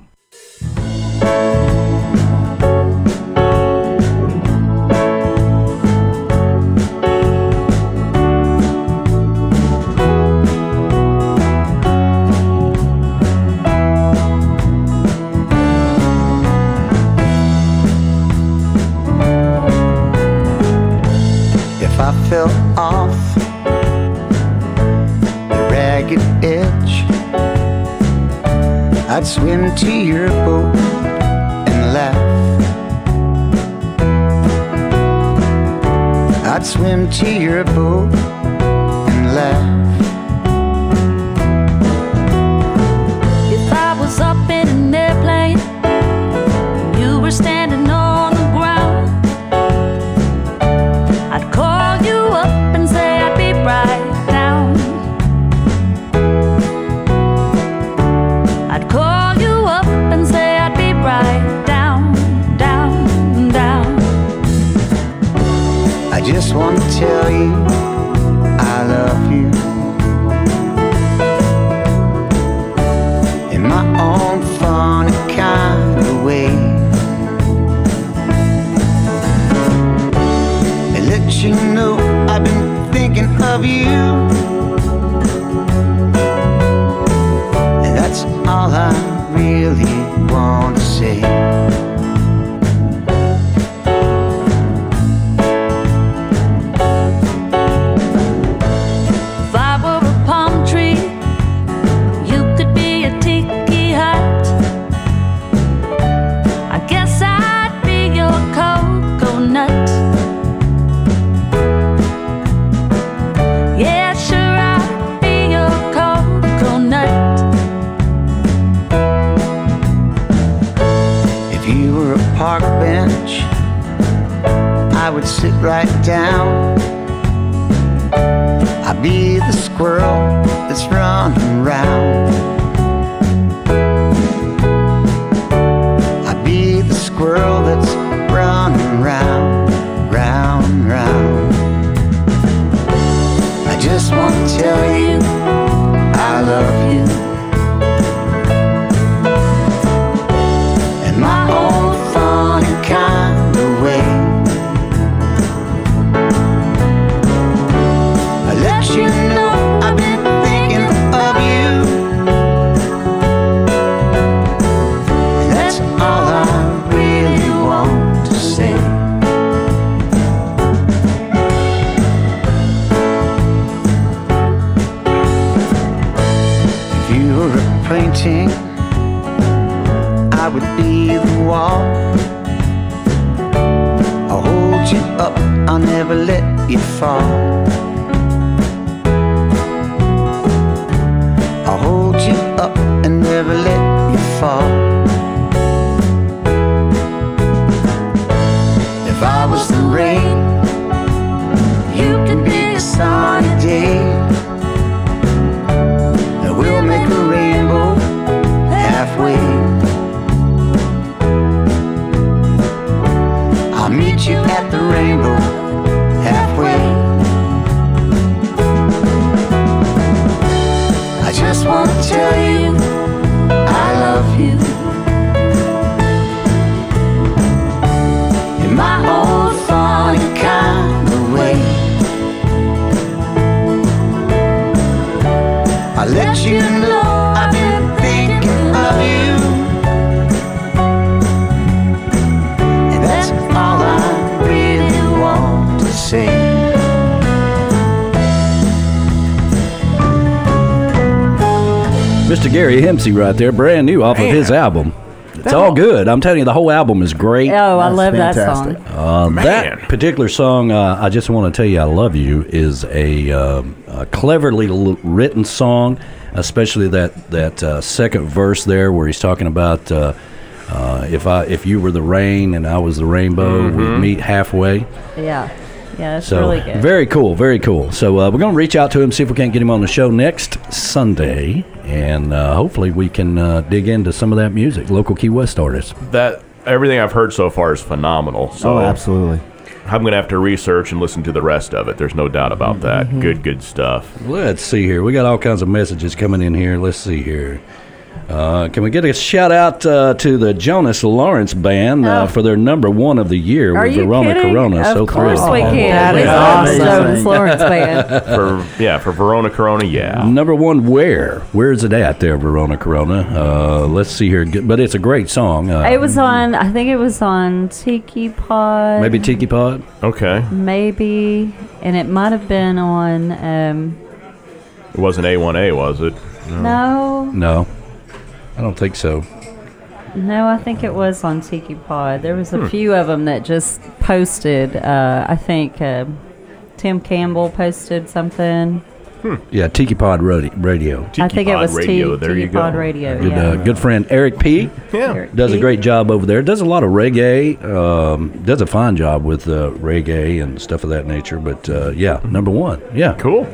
To your I just want to tell you I love you. Gary Hempsey right there, brand new off of his album. It's all good. I'm telling you, the whole album is great. Oh, I That's love fantastic. that song. Uh, that particular song, uh, I just want to tell you, I love you, is a, um, a cleverly l- written song, especially that that uh, second verse there, where he's talking about uh, uh, if I if you were the rain and I was the rainbow, we'd meet halfway. Yeah, yeah, it's So really good. very cool, very cool. So uh, we're going to reach out to him, see if we can't get him on the show next Sunday, and uh, hopefully we can uh, dig into some of that music, local Key West artists. That everything I've heard so far is phenomenal. So Oh, absolutely. I'm going to have to research and listen to the rest of it. There's no doubt about that. Mm-hmm. Good, good stuff. Let's see here. We got all kinds of messages coming in here. Let's see here. Uh, can we get a shout out uh, to the Jonas Lawrence Band uh, Oh. for their number one of the year Are with you Verona kidding? Corona? Of so course thrilled. we can. That we is love. Jonas Lawrence Band. (laughs) For yeah, for Verona Corona, yeah. Number one, where? Where's it at there, Verona Corona? Uh, let's see here. But it's a great song. Uh, It was on. I think it was on Tiki Pod. maybe Tiki Pod. Okay, Maybe, and it might have been on. Um, it wasn't A1A, was it? no, No, I don't think so. no, I think it was on Tiki Pod. There was a Hmm. few of them that just posted. Uh, I think uh, Tim Campbell posted something. Yeah, Tiki Pod Radi- Radio. I think it Pod was Radio. T- there Tiki you go. Pod Radio. Good, yeah. uh, good friend Eric P. Yeah. Eric does a P. great job over there. Does a lot of reggae. Um, does a fine job with uh, reggae and stuff of that nature. But uh, yeah, number one. Yeah. Cool.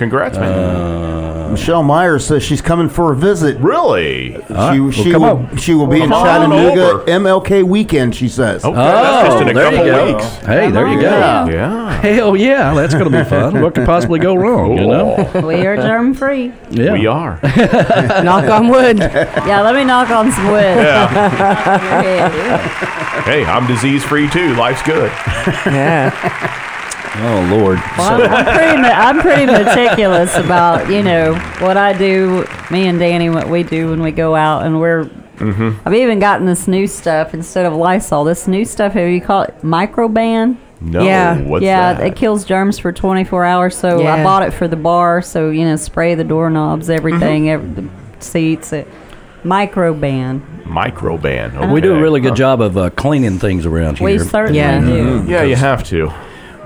Congrats, man. Uh, Michelle Myers says she's coming for a visit. really? she well, she come will on. she will be in Come on Chattanooga over. MLK weekend. She says. Okay, that's just in a Oh, there you couple go. weeks. Hey, there you go. Yeah. Yeah. Hell yeah, that's going to be fun. What could possibly go wrong? You know? We are germ free. Yeah. We are. (laughs) Knock on wood. Yeah, let me knock on some wood. Yeah. (laughs) Yeah. hey, I'm disease free too. Life's good. Yeah. (laughs) Oh Lord. Well, I'm, I'm pretty. I'm (laughs) pretty meticulous about you know what I do. Me and Danny, what we do when we go out, and we're. Mm-hmm. I've even gotten this new stuff instead of Lysol. This new stuff, how you call it, Microban. No. Yeah. What's yeah, that? it kills germs for 24 hours. So I bought it for the bar. So you know, spray the doorknobs, mm-hmm. everything, every, the seats. It, Microban. Microban. Uh, okay. We do a really good job of uh, cleaning things around here. We certainly Yeah. do. Mm-hmm. Yeah, you have to.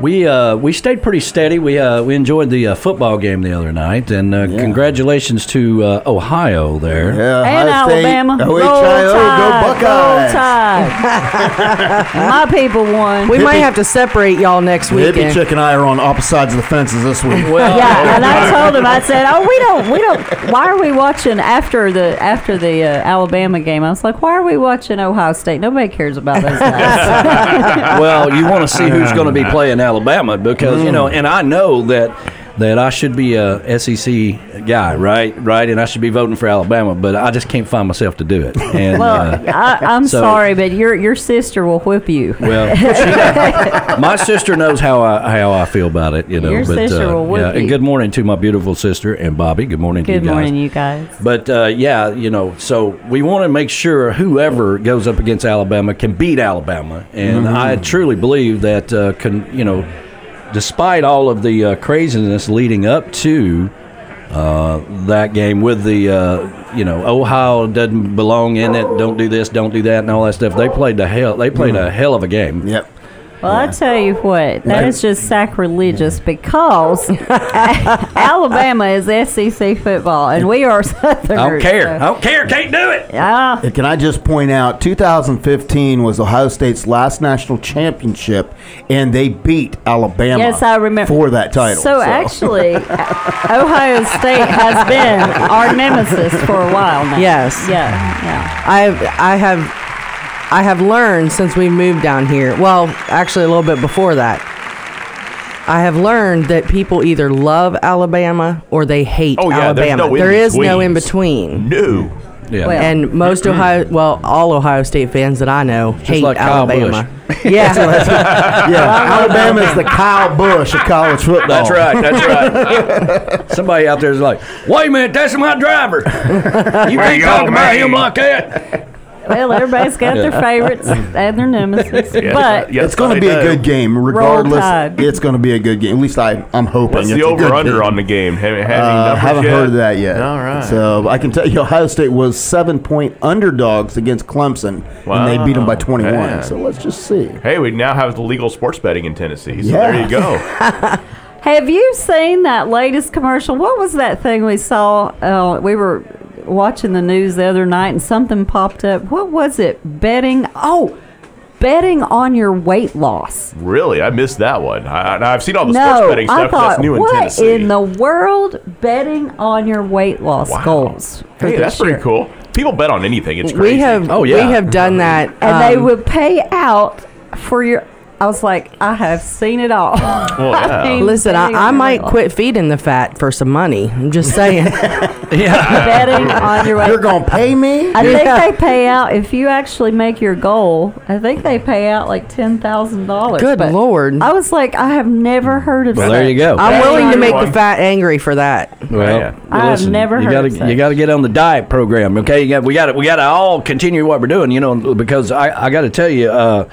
We uh, we stayed pretty steady. We uh, we enjoyed the uh, football game the other night, and uh, congratulations to uh, Ohio there. Yeah, And Ohio State, Alabama. OHIO, Roll go Tide. Buckeyes. Roll Tide. (laughs) My people won. We might Hippie- have to separate y'all next Hippie weekend. Chick and I are on opposite sides of the fences this week. (laughs) Well, yeah, (laughs) and I told him, I said, "Oh, we don't, we don't. Why are we watching after the after the uh, Alabama game?" I was like, "Why are we watching Ohio State? Nobody cares about those guys." well, you want to see who's going to be playing Alabama because you know, mm. and I know that that I should be a SEC guy, right? Right, and I should be voting for Alabama, but I just can't find myself to do it. (laughs) And well, uh, I, I'm so- sorry, but your your sister will whip you. well, she- (laughs) my sister knows how I how I feel about it. You know, Your but sister uh, will whip yeah. And good morning to my beautiful sister and Bobby. Good morning to you Good guys. morning, you guys. But uh, yeah, you know, so we want to make sure whoever goes up against Alabama can beat Alabama, and I truly believe that uh, can you know, despite all of the uh, craziness leading up to uh, that game with the uh, you know Ohio doesn't belong in it, don't do this, don't do that, and all that stuff. They played the hell. They played a hell of a game. Yep. Well, I tell you what, that is just sacrilegious because (laughs) Alabama is SEC football, and we are (laughs) Southerners. I don't care. I don't care. Can't do it. Yeah. And Can I just point out, 2015 was Ohio State's last national championship, and they beat Alabama. Yes, I remember for that title. So, actually, (laughs) Ohio State has been our nemesis for a while now. Yes. Yeah. Yeah. I I have I have learned since we moved down here. Well, actually a little bit before that. I have learned that people either love Alabama or they hate Oh, yeah, there's Alabama. no there is no in between. No. Yeah. Well, And most Ohio, well, all Ohio State fans that I know hate like Kyle Alabama. (laughs) Yeah, yeah, (laughs) Alabama is the Kyle Busch of college football. That's right. That's right. (laughs) Somebody out there is like, "Wait a minute, that's my driver. You can't talk about him like that." Well, everybody's got their favorites (laughs) and their nemesis, but Yes, it's going to be a good game, regardless. It's going to be a good game. At least I, I'm hoping. What's it's the over under game. on the game? Have, have uh, haven't yet? heard of that yet. All right. So I can tell you, Ohio State was seven point underdogs against Clemson, and they beat them by 21. Yeah. So let's just see. Hey, we now have the legal sports betting in Tennessee. So Yeah. there you go. (laughs) have you seen that latest commercial? What was that thing we saw? Uh, we were watching the news the other night, and something popped up. What was it? Betting? Oh, betting on your weight loss. really, I missed that one. I, I- I've seen all the no, sports betting stuff. I thought, that's new in what Tennessee. in the world? Betting on your weight loss wow. goals Hey, this that's pretty cool. People bet on anything. It's crazy. We have Oh, yeah. we have done that. and they um, would pay out for your. I was like, I have seen it all. (laughs) Well, yeah. mean, Listen, I, I might quit feeding the fat for some money. I'm just saying. (laughs) (laughs) yeah. betting on your weight. You're going to pay me? I think Yeah. they pay out if you actually make your goal. I think they pay out like ten thousand dollars. Good Lord. I was like, I have never heard of. Well, such. there you go. I'm Betting willing to make the fat angry for that. Well, Yeah. I have never you heard gotta, of such. You got to get on the diet program, okay? You got, we got to we got to all continue what we're doing, you know, because I, I got to tell you, uh,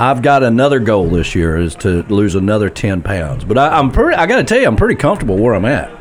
I've got another goal this year is to lose another ten pounds. But I, I'm pretty. I got to tell you, I'm pretty comfortable where I'm at.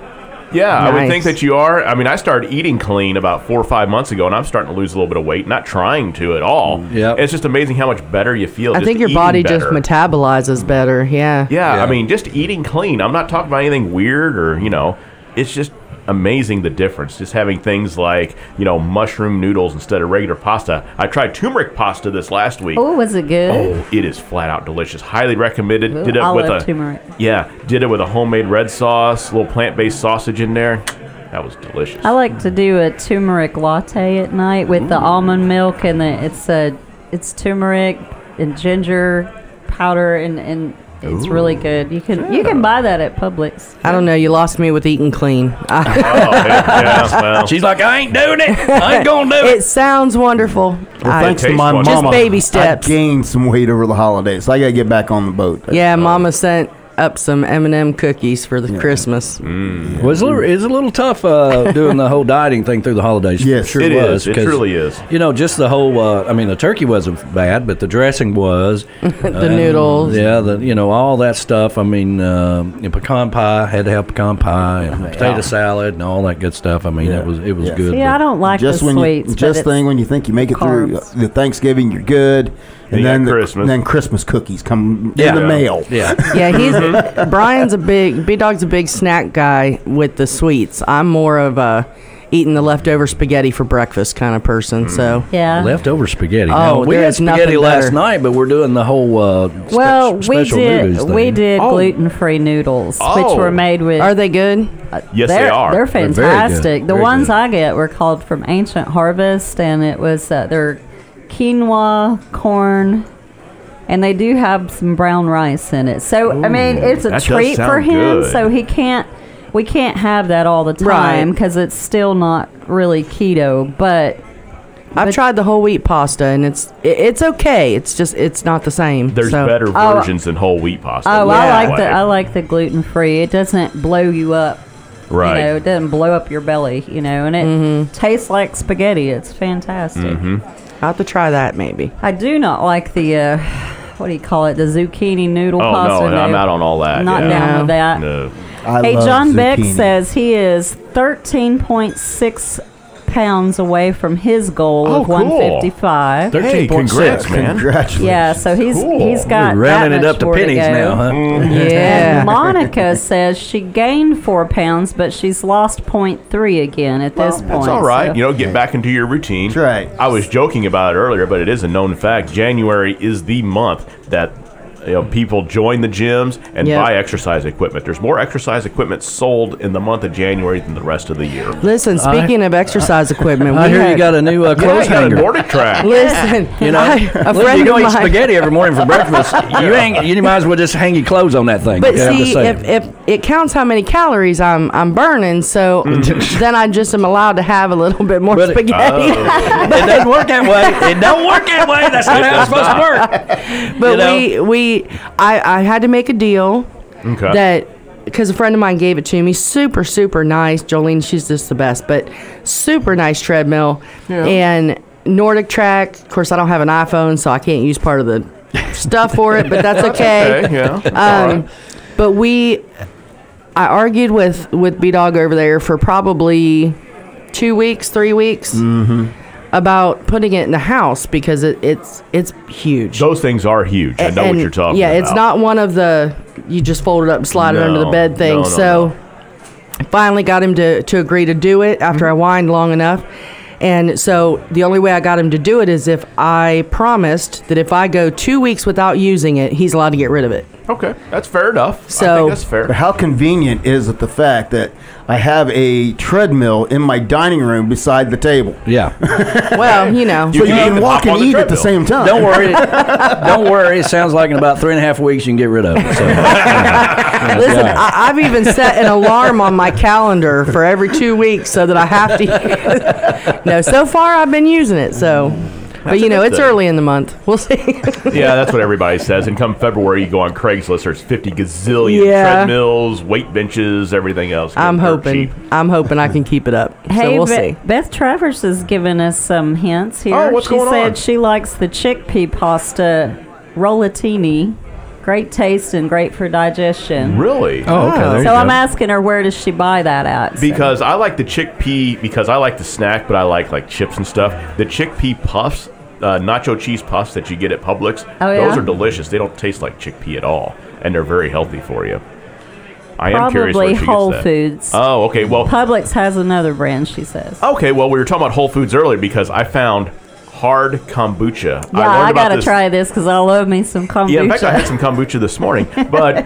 Yeah, I would think that you are. I mean, I started eating clean about four or five months ago, and I'm starting to lose a little bit of weight. Not trying to at all. Mm, yeah, it's just amazing how much better you feel. I just think your eating body just metabolizes better. Yeah. Yeah, Yeah. I mean, just eating clean. I'm not talking about anything weird or you know. It's just amazing the difference. Just having things like you know mushroom noodles instead of regular pasta. I tried turmeric pasta this last week. Oh, was it good? Oh, it is flat out delicious. Highly recommended. Ooh, did it with a turmeric. yeah. Did it with a homemade red sauce, a little plant based sausage in there. That was delicious. I like to do a turmeric latte at night with the almond milk and the it's a it's turmeric and ginger powder and and it's really good. You can you can buy that at Publix. I don't know. You lost me with eating clean. (laughs) Oh, yeah, yeah, well, She's like, I ain't doing it. I ain't gonna do it it. sounds wonderful. Well, I- thanks to my one. Just baby steps. I gained some weight over the holidays. So I got to get back on the boat. yeah, uh, Mama sent up some M&M cookies for the Christmas. Well, it's a little, it's a little tough uh, (laughs) doing the whole dieting thing through the holidays. Yes, sure it was. is. It 'cause, truly is. You know, just the whole. Uh, I mean, the turkey wasn't bad, but the dressing was. (laughs) the noodles. Yeah, the you know all that stuff. I mean, um, the pecan pie had to have pecan pie and potato salad and all that good stuff. I mean, Yeah. it was it was Yeah. good. See, but- I don't like just the when sweets. you, just thing when you think you make it through the Thanksgiving, you're good, and then the, Christmas. then Christmas cookies come Yeah. in the mail. Yeah. (laughs) Yeah, he's Brian's a big B Dog's a big snack guy with the sweets. I'm more of a eating the leftover spaghetti for breakfast kind of person. So yeah. Leftover spaghetti. Oh, Now, we had spaghetti last better. night, but we're doing the whole uh, spe- Well, we special did thing. we did Oh. gluten free noodles, which Oh. were made with. are they good? yes, they're, they are. They're fantastic. the Very ones good. I get were called from Ancient Harvest, and it was uh, they're quinoa, corn, and they do have some brown rice in it. So I mean, it's a treat for him. good. So he can't. We can't have that all the time because it's still not really keto. But I've But- tried the whole wheat pasta and it's it, it's okay. It's just it's not the same. There's so. better Oh. versions than whole wheat pasta. oh, Put it I like the. I like the gluten free. It doesn't blow you up. right. You know, it doesn't blow up your belly. You know, and it Mm-hmm. tastes like spaghetti. It's fantastic. Mm-hmm. I'll have to try that maybe. I do not like the uh, what do you call it? The zucchini noodle oh pasta. no, I'm out on all that. Not yeah. down No. with that. No. I Hey, love John Beck says he is 13.6 pounds away from his goal Oh, of cool. 155. Hey, 13.6. congrats, man. Congratulations. Yeah, so he's Cool. he's got We're that rounding it up to pennies go. now, huh? Mm-hmm. Yeah. (laughs) Monica says she gained four pounds, but she's lost 0.3 again at this point. That's all right. so- You know, get back into your routine. That's right. I was joking about it earlier, but it is a known fact. January is the month that you know people join the gyms and Yep. buy exercise equipment. There's more exercise equipment sold in the month of January than the rest of the year. Listen, speaking of exercise equipment, I we hear you got a new uh, clothes you got a hanger. NordicTrack. (laughs) Listen, (laughs) You know, I, a Listen, friend you go of eat mine. spaghetti every morning for breakfast. (laughs) You ain't. You might as well just hang your clothes on that thing. But okay? See, if, if it counts how many calories I'm I'm burning, so then I just am allowed to have a little bit more But- spaghetti. it doesn't work that way. It don't work that way. That's not how it's supposed to work. but you know? we we I I had to make a deal Okay. that because a friend of mine gave it to me, super super nice. Jolene, she's just the best, but super nice treadmill, and NordicTrack. Of course, I don't have an iPhone, so I can't use part of the stuff for it, but that's (laughs) okay. Okay, yeah. Um, right. but we, I argued with with B Dog over there for probably two weeks, three weeks about putting it in the house because it, it's it's huge. Those things are huge. I know what you're talking about. yeah, about. it's not one of the you just fold it up and slide it under the bed thing. no, no, so no. I finally got him to, to agree to do it after Mm-hmm. I whined long enough. And so the only way I got him to do it is if I promised that if I go two weeks without using it, he's allowed to get rid of it. Okay, that's fair enough. I So- think that's But how convenient is it the fact that I have a treadmill in my dining room beside the table? Yeah. (laughs) Well, you know. So you can can walk and the eat at the same time. Don't worry. (laughs) Don't worry. It sounds like in about three and a half weeks you can get rid of it. So, (laughs) Listen, I, I've even set an alarm on my calendar for every two weeks so that I have to. no, so far I've been using it. So, but you know, it's thing. early in the month. (laughs) We'll see. yeah, that's what everybody says. And come February, you go on Craigslist. There's 50 gazillion Yeah. treadmills, weight benches, everything else. I'm hoping. cheap. I'm hoping I can keep it up. Hey, so we'll Be- see. Beth Travers has given us some hints oh, here. Oh, what's she going said on? she likes the chickpea pasta rollatini. Great taste and great for digestion. Really? oh, okay. There you So I'm go. asking her where does she buy that at? So- Because I like the chickpea because I like the snack, but I like like chips and stuff. The chickpea puffs, uh, nacho cheese puffs that you get at Publix, Oh, yeah? those are delicious. They don't taste like chickpea at all, and they're very healthy for you. I am curious Probably where she Whole gets that. Foods. Oh, okay. Well, Publix has another brand, she says. okay. Well, we were talking about Whole Foods earlier because I found hard kombucha. Yeah, I I, gotta this. try this because I love me some kombucha. Yeah, in fact, I had some kombucha this morning. (laughs) But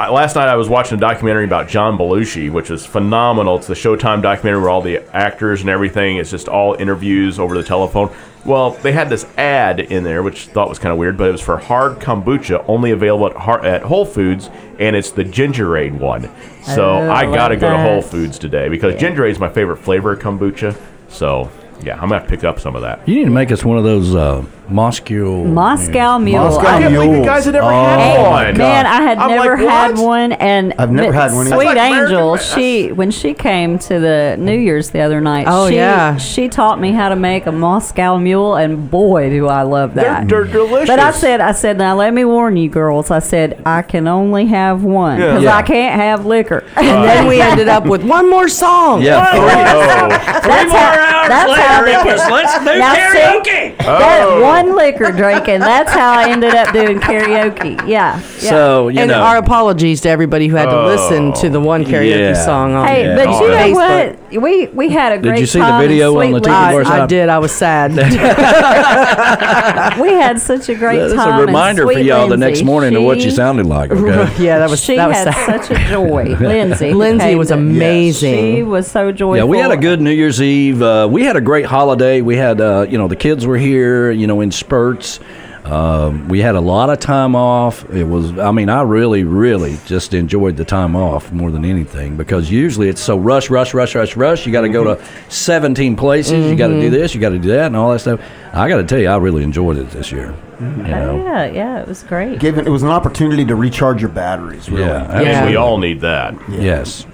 I, last night I was watching a documentary about John Belushi, which is phenomenal. It's the Showtime documentary where all the actors and everything. It's just all interviews over the telephone. Well, they had this ad in there, which I thought was kind of weird, but it was for hard kombucha, only available at, Har- at Whole Foods, and it's the Gingerade one. So Oh, I I got to love go to. Whole Foods today because Gingerade is my favorite flavor of kombucha. So yeah, I'm gonna pick up some of that. You need to make us one of those uh, Moscow. Moscow Mule. Moscow I I- can't believe you guys had never Oh, had Hey, one. man, I had I'm never like, had what? one, and I've never Mi- had one either. Sweet That's like Angel, Way- she when she came to the New Year's the other night. Oh, she, yeah. she taught me how to make a Moscow Mule, and boy, do I love They're, that. they're delicious. But I said, I said, now let me warn you, girls. I said I can only have one Yeah. because Yeah. I can't have liquor. And then we ended up with one more song. Yeah. oh. that's how, that's how they could, let's do now, see, that Oh. one (laughs) liquor drinking. That's how I ended up doing karaoke. Yeah. yeah. So, you and know. our apologies to everybody who had to listen to the one karaoke Yeah. song on Hey, Yeah. but Oh, you know Facebook. what? We we had a great you see the time in video on the TV I, I did. I was sad. (laughs) We had such a great That's time. a reminder for y'all the next morning of what you she- sounded like. Okay. (laughs) yeah, that was She that was had sad. such a joy, Lindsay. Lindsay was to- amazing. She was so joyful. Yeah, we had a good New Year's Eve. Uh, we had a great holiday. We had, uh, you know, the kids were here, you know, in spurts. Um, we had a lot of time off. It was, I mean, I really, really just enjoyed the time off more than anything because usually it's so rush, rush, rush, rush, rush. You got to go to 17 places. You got to do this, you got to do that, and all that stuff. I got to tell you, I really enjoyed it this year. You Oh, know? yeah, yeah, it was great. Given it was an opportunity to recharge your batteries. Really. Yeah, And absolutely. we all need that. Yes.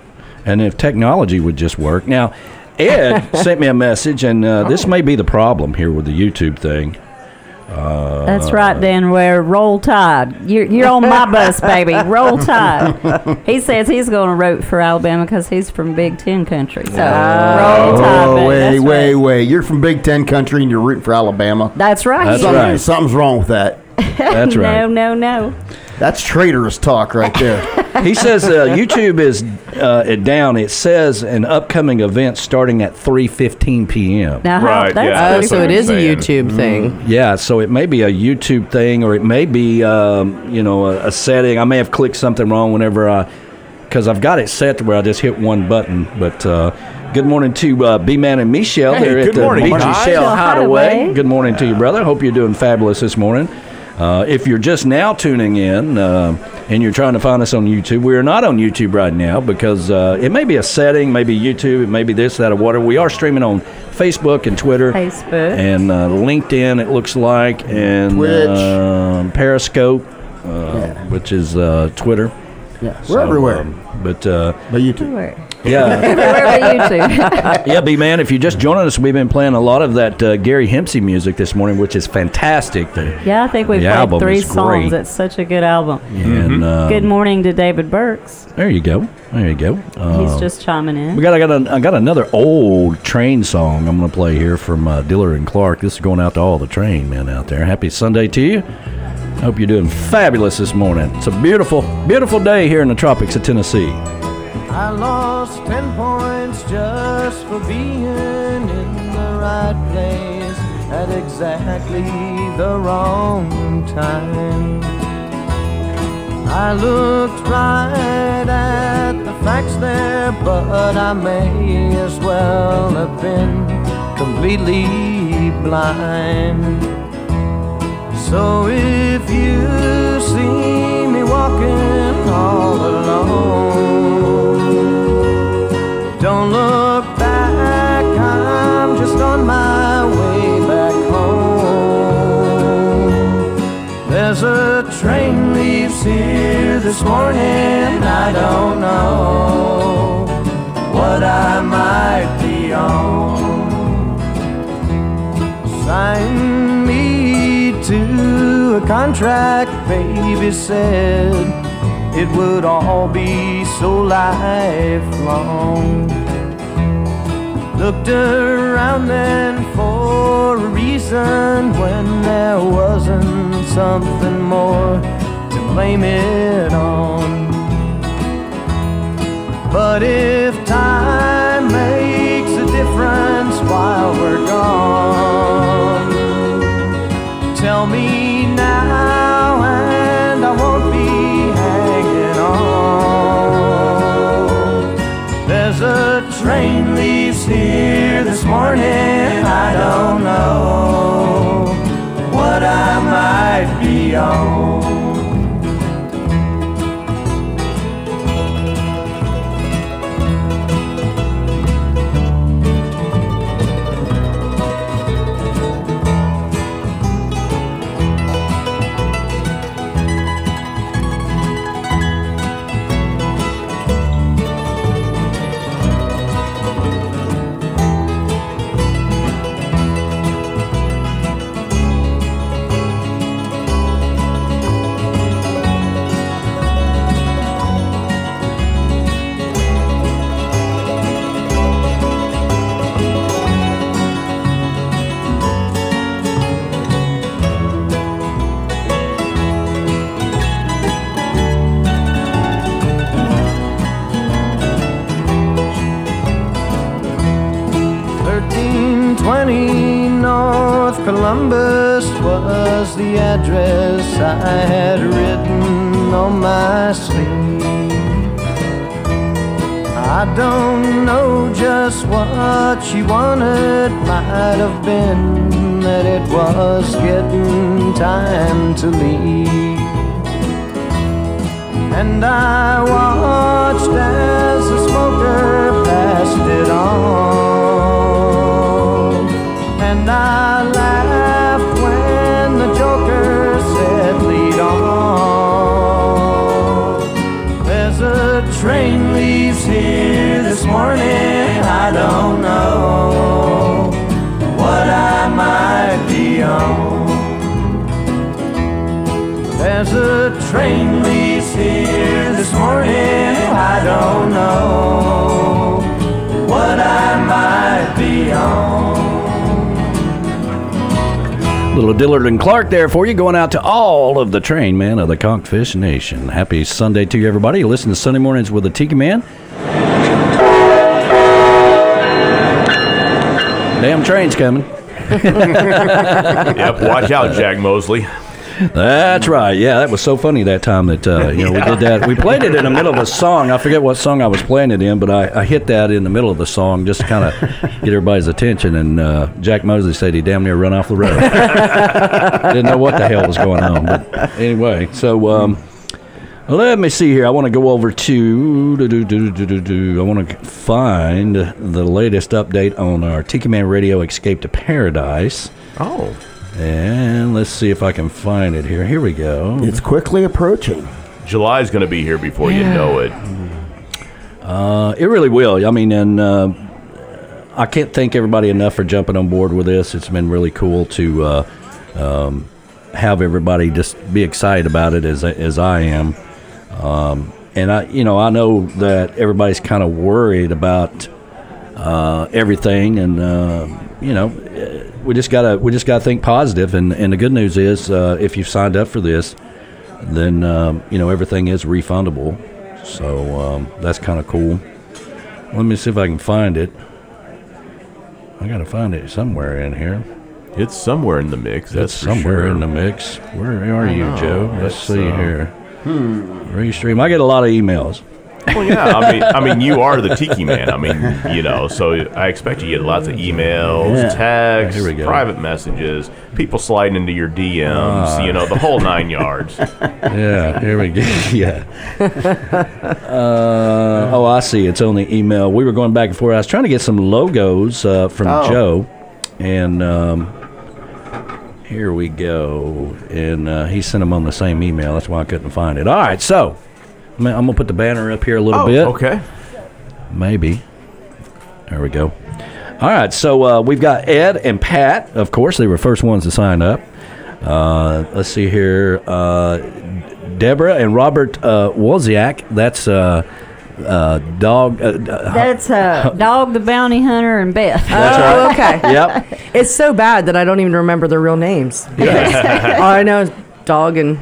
And if technology would just work. Now, Ed (laughs) sent me a message, and uh, this may be the problem here with the YouTube thing. That's right, Dan. Where roll tide. You're you're on my bus, baby. Roll tide. He says he's going to root for Alabama because he's from Big Ten country. So roll oh, tide. Oh, baby. wait, That's wait, right. wait. You're from Big Ten country and you're rooting for Alabama. That's right. That's Something- right. Something's wrong with that. (laughs) That's right. No, no, no. That's traitorous talk right there. He says uh, YouTube is uh, it down. It says an upcoming event starting at 3:15 p.m. Now, how, Right, that's yeah. That's so what it I'm is a. YouTube thing. Yeah, so it may be a YouTube thing, or it may be um, you know a, a setting. I may have clicked something wrong whenever I because I've got it set to where I just hit one button. But uh, good morning to uh, B Man and Michelle Hey, here at good the morning, BG guys. Shell Shell Hideaway. Hideaway. Good morning to you, brother. Hope you're doing fabulous this morning. Uh, if you're just now tuning in uh, and you're trying to find us on YouTube, we are not on YouTube right now because uh, it may be a setting, maybe YouTube, it may be this, that, or whatever. We are streaming on Facebook and Twitter Facebook. and uh, LinkedIn. It looks like and Twitch. um, Periscope, uh, which is uh, Twitter. Yeah, we're So, everywhere. um, but uh, but you too. Everywhere. Yeah, (laughs) Everywhere but YouTube. (laughs) yeah, B man. If you're just joining us, we've been playing a lot of that uh, Gary Hempsey music this morning, which is fantastic. The- yeah, I think we've played three songs. It's such a good album. And uh, Good morning to David Burks. there you go. There you go. He's just chiming in. We got I got a, I got another old train song I'm going to play here from uh, Dillard and Clark. This is going out to all the train men out there. Happy Sunday to you. Hope you're doing fabulous this morning. It's a beautiful, beautiful day here in the tropics of Tennessee. I lost ten points just for being in the right place at exactly the wrong time. I looked right at the facts there, but I may as well have been completely blind. So if you see me walking all don't look back, I'm just on my way back home. There's a train leaves here this morning, I don't know what I might be on. Sign me to a contract, baby said it would all be so lifelong. Looked around then for a reason when there wasn't something more to blame it on. But if time makes a difference while we're gone, tell me morning, I don't know what I might be on. The address I had written on my sleeve. I don't know just what she wanted, might have been that it was getting time to leave. And I watched as the smoker passed it on. And I laughed joker said, Lead on. There's a train leaves here this morning, I don't know what I might be on. There's a train leaves here this morning. I don't know what I Little Dillard and Clark there for you, going out to all of the train men of the Conchfish Nation. Happy Sunday to you, everybody. You listen to Sunday Mornings with the Tiki Man. Damn train's coming. (laughs) Yep, watch out, Jack Mosley. That's right. Yeah, that was so funny that time that uh, you know we did that. We played it in the middle of a song. I forget what song I was playing it in, but I, I hit that in the middle of the song just to kind of get everybody's attention. And uh, Jack Mosley said he damn near run off the road. (laughs) Didn't know what the hell was going on. But anyway, so um, let me see here. I want to go over to. do, do, do. I want to find the latest update on our Tiki Man Radio Escape to Paradise. Oh. And let's see if I can find it here. Here we go. It's quickly approaching. July's going to be here before you know it. Uh, it really will. I mean, and uh, I can't thank everybody enough for jumping on board with this. It's been really cool to uh, um, have everybody just be excited about it as as I am. Um, and I, you know, I know that everybody's kind of worried about uh, everything, and uh, you know, we just gotta we just gotta think positive. And and the good news is, uh, if you've signed up for this, then um, you know everything is refundable. So um, that's kind of cool. Let me see if I can find it. I gotta find it somewhere in here. It's somewhere in the mix. That's It's somewhere sure. in the mix. Where are you. Joe? Let's It's, see uh, here. Restream. I get a lot of emails. Well, yeah, I mean, I mean, you are the Tiki Man. I mean, you know, so I expect you get lots of emails, Yeah. texts, Here we go. private messages, people sliding into your DMs, you know, the whole nine yards. (laughs) Yeah, here we go. (laughs) yeah. Uh, oh, I see. It's only email. We were going back and forth. I was trying to get some logos uh, from Oh. Joe, and um, here we go. And uh, he sent them on the same email. That's why I couldn't find it. All right, so I'm gonna- put the banner up here a little Oh, bit. okay. Maybe. There we go. All right, so uh, we've got Ed and Pat. Of course, they were first ones to sign up. Uh, let's see here. Uh, Deborah and Robert uh, Wozniak. That's uh, uh, dog. Uh, That's uh, (laughs) Dog the Bounty Hunter and Beth. oh, okay. (laughs) yep. It's so bad that I don't even remember their real names. Yeah. (laughs) All I know is dog and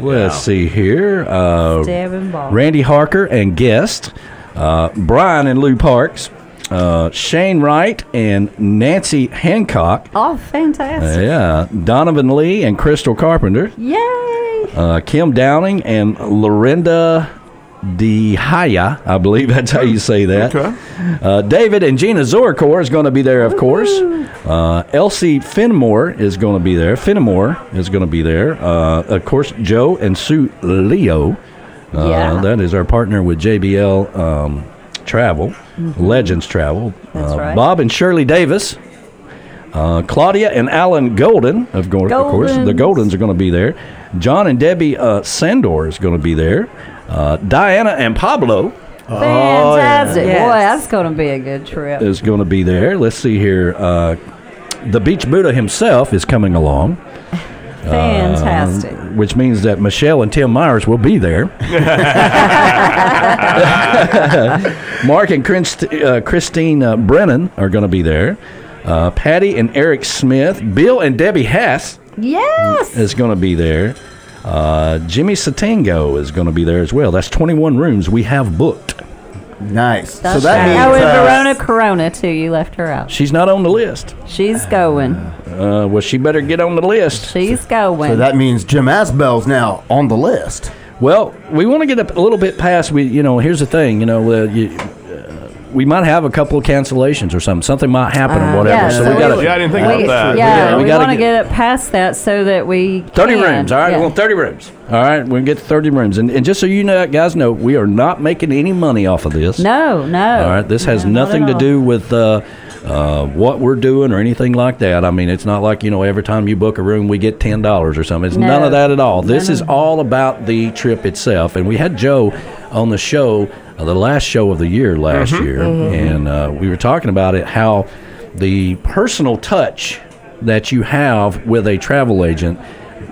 Let's see here. Uh, Deb and Bob. Randy Harker and guest. Uh, Brian and Lou Parks. Uh, Shane Wright and Nancy Hancock. Oh, fantastic. Yeah. Donovan Lee and Crystal Carpenter. Yay. uh, Kim Downing and Lorinda DeHaya. I believe that's how you say that. Okay. Uh, David and Gina Zorkor is going to be there, of course. Uh, Elsie Finmore is going to be there. Finmore is going to be there. Uh, of course, Joe and Sue Leo. Uh, Yeah. That is our partner with JBL um, Travel, Legends Travel. Mm-hmm. That's uh, right. Bob and Shirley Davis. Uh, Claudia and Alan Golden, of, course, of course, the Goldens. Goldens are going to be there. John and Debbie uh, Sandor is going to be there. Uh, Diana and Pablo Fantastic. Yes. Boy, that's going to be a good trip. is going to be there. Let's see here. Uh, the Beach Buddah himself is coming along, (laughs) Fantastic. which means that Michelle and Tim Myers will be there. (laughs) (laughs) Mark and Christ, uh, Christine uh, Brennan are going to be there. Uh, Patty and Eric Smith, Bill and Debbie Hess yes. is going to be there. Uh, Jimmy Satango is going to be there as well. That's 21 rooms we have booked. Nice. That's so that right. means How is uh, Verona Corona too? You left her out. She's not on the list. She's going. Uh, well, she better get on the list. She's going. so that means Jim Asbell's now on the list. Well, we want to get a, a little bit past. We, you know, here's the thing. You know, uh, you, we might have a couple of cancellations or something. Something might happen or Uh, whatever. yeah, so so we got we- Yeah, I didn't think we, about that. yeah, we we, gotta want to get- get it past that so that we 30 can. rooms. All right, Yeah. we want 30 rooms. All right, we'll get 30 rooms. And, and just so you know, guys know, we are not making any money off of this. No, no. All right, this has No, nothing at to do with uh, uh, what we're doing or anything like that. I mean, it's not like you know every time you book a room we get ten dollars or something. It's No. none of that at all. This is all about the trip itself. And we had Joe on the show, uh, the last show of the year last year, and uh, we were talking about it how the personal touch that you have with a travel agent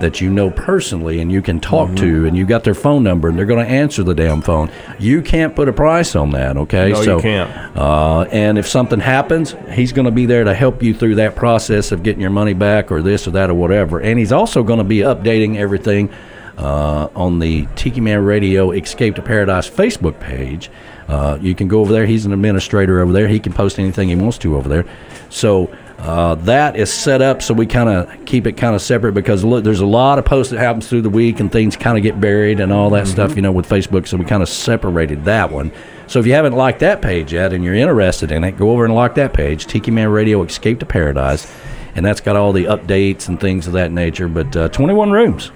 that you know personally and you can talk to and you got their phone number and they're going to answer the damn phone. You can't put a price on that okay? No, you can't. uh, and if something happens he's going to be there to help you through that process of getting your money back or this or that or whatever and he's also going to be updating everything uh, on the Tiki Man Radio Escape to Paradise Facebook page. Uh, you can go over there. He's an administrator over there. He can post anything he wants to over there. So uh, that is set up so we kind of keep it kind of separate because look, there's a lot of posts that happens through the week and things kind of get buried and all that stuff, you know, with Facebook. So we kind of separated that one. So if you haven't liked that page yet and you're interested in it, go over and like that page, Tiki Man Radio Escape to Paradise. And that's got all the updates and things of that nature. But uh, 21 rooms.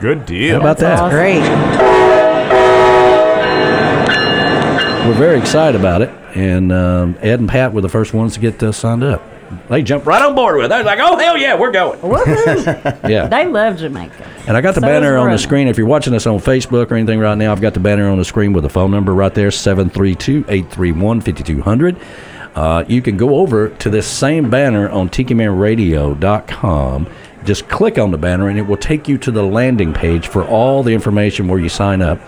Good deal. How about that? awesome. great. We're very excited about it, and um, Ed and Pat were the first ones to get uh, signed up. they jumped right on board with it. They're like, "Oh hell yeah, we're going!" Woohoo! (laughs) Yeah. they love Jamaica. And I got the So banner on the screen. If you're watching us on Facebook or anything right now, I've got the banner on the screen with a phone number right there 732 831 5200. Uh, You can go over to this same banner on tikimanradio.com. Just click on the banner and it will take you to the landing page for all the information where you sign up.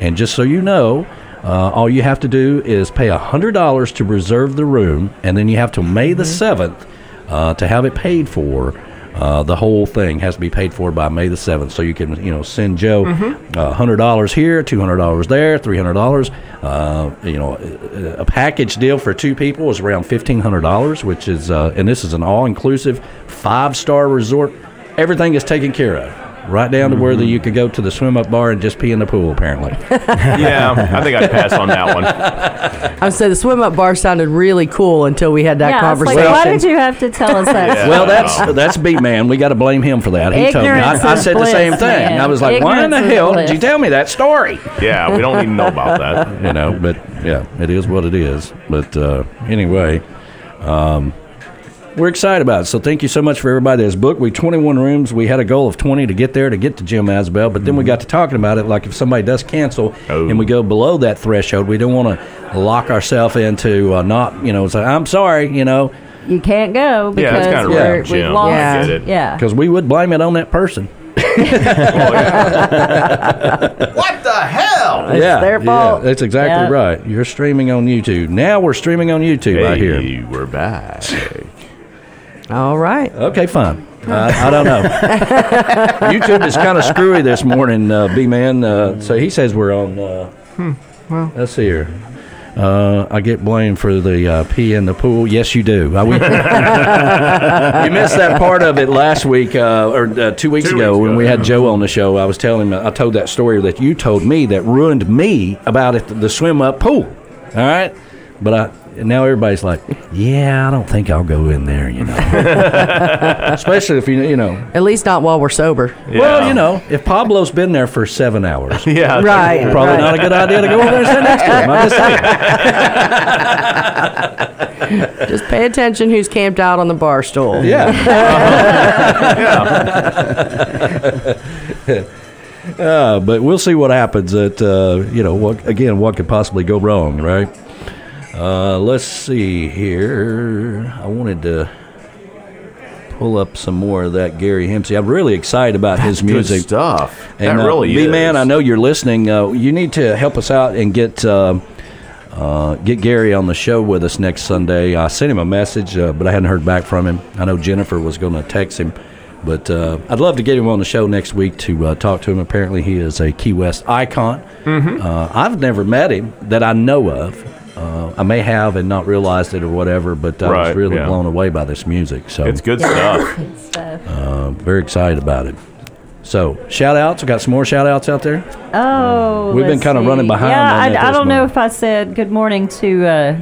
And just so you know, uh, all you have to do is pay $100 to reserve the room, and then you have till May the 7th uh, to have it paid for. Uh, the whole thing has to be paid for by May the 7th. So you can, you know, send Joe uh, $100 here, $200 there, $300. Uh, you know, a, a package deal for two people is around $1,500, which is, uh, and this is an all inclusive five star resort. Everything is taken care of. Right down to where the, you could go to the swim up bar and just pee in the pool, apparently. (laughs) Yeah, I think I'd pass on that one. I would say the swim up bar sounded really cool until we had that yeah, it's like, conversation. why did you have to tell us that? Yeah. Well, that's that's beat man. We got to blame him for that. He told me. I, I is said the same thing. man. I was like, "Why in the Ignorance is hell did you tell me that story?" Yeah, we don't even know about that. (laughs) You know, but yeah, it is what it is. But uh, anyway, um, we're excited about it. So thank you so much for everybody that's booked. We 21 rooms. We had a goal of 20 to get there to get to Jim Asbell, but then we got to talking about it. Like if somebody does cancel Oh. and we go below that threshold, we don't want to lock ourselves into uh, not, you know, say, "I'm sorry," you know, You can't go Yeah, because it's kind of we're, rude, we've Jim. lost. I get. Yeah. because we would blame it on that person. (laughs) What the hell? It's their fault. Yeah, that's exactly Yeah. right. You're streaming on YouTube. Now we're streaming on YouTube right here. Hey, we're back. All right. Okay, fine. Uh, I don't know. (laughs) YouTube is kind of screwy this morning, uh, B man. Uh, so he says we're on. Uh, well. let's see here. Uh, I get blamed for the uh, pee in the pool. Yes, you do. I, we, (laughs) you missed that part of it last week uh, or uh, two weeks Two ago weeks when ago, we yeah. had Joe on the show. I was telling him I told that story that you told me that ruined me about it, the swim up pool. All right, but I now everybody's like, yeah, I don't think I'll go in there. You know, (laughs) especially if you you know. At least not while we're sober. Well, you know, if Pablo's been there for seven hours, (laughs) Yeah. Right. probably right. not a good idea to go over there and sit next to him. I'm just saying. (laughs) Just pay attention who's camped out on the bar stool. Yeah. Yeah. Uh, but we'll see what happens. At uh, you know, what again? What could possibly go wrong, right? Uh, let's see here. I wanted to pull up some more of that Gary Hempsey. I'm really excited about his Good music. stuff. And that uh, really B is. man, I know you're listening. Uh, you need to help us out and get uh, uh, get Gary on the show with us next Sunday. I sent him a message, uh, but I hadn't heard back from him. I know Jennifer was going to text him, but uh, I'd love to get him on the show next week to uh, talk to him. Apparently, he is a Key West icon. Mm-hmm. Uh, I've never met him that I know of. Uh, I may have and not realized it or whatever, but I was really yeah. blown away by this music. So It's good stuff. (laughs) Stuff. uh, very excited about it. So shout outs. I got some more shout outs out there. Oh, We've been let's kinda running behind Yeah, on I, I don't know if I said good morning to uh,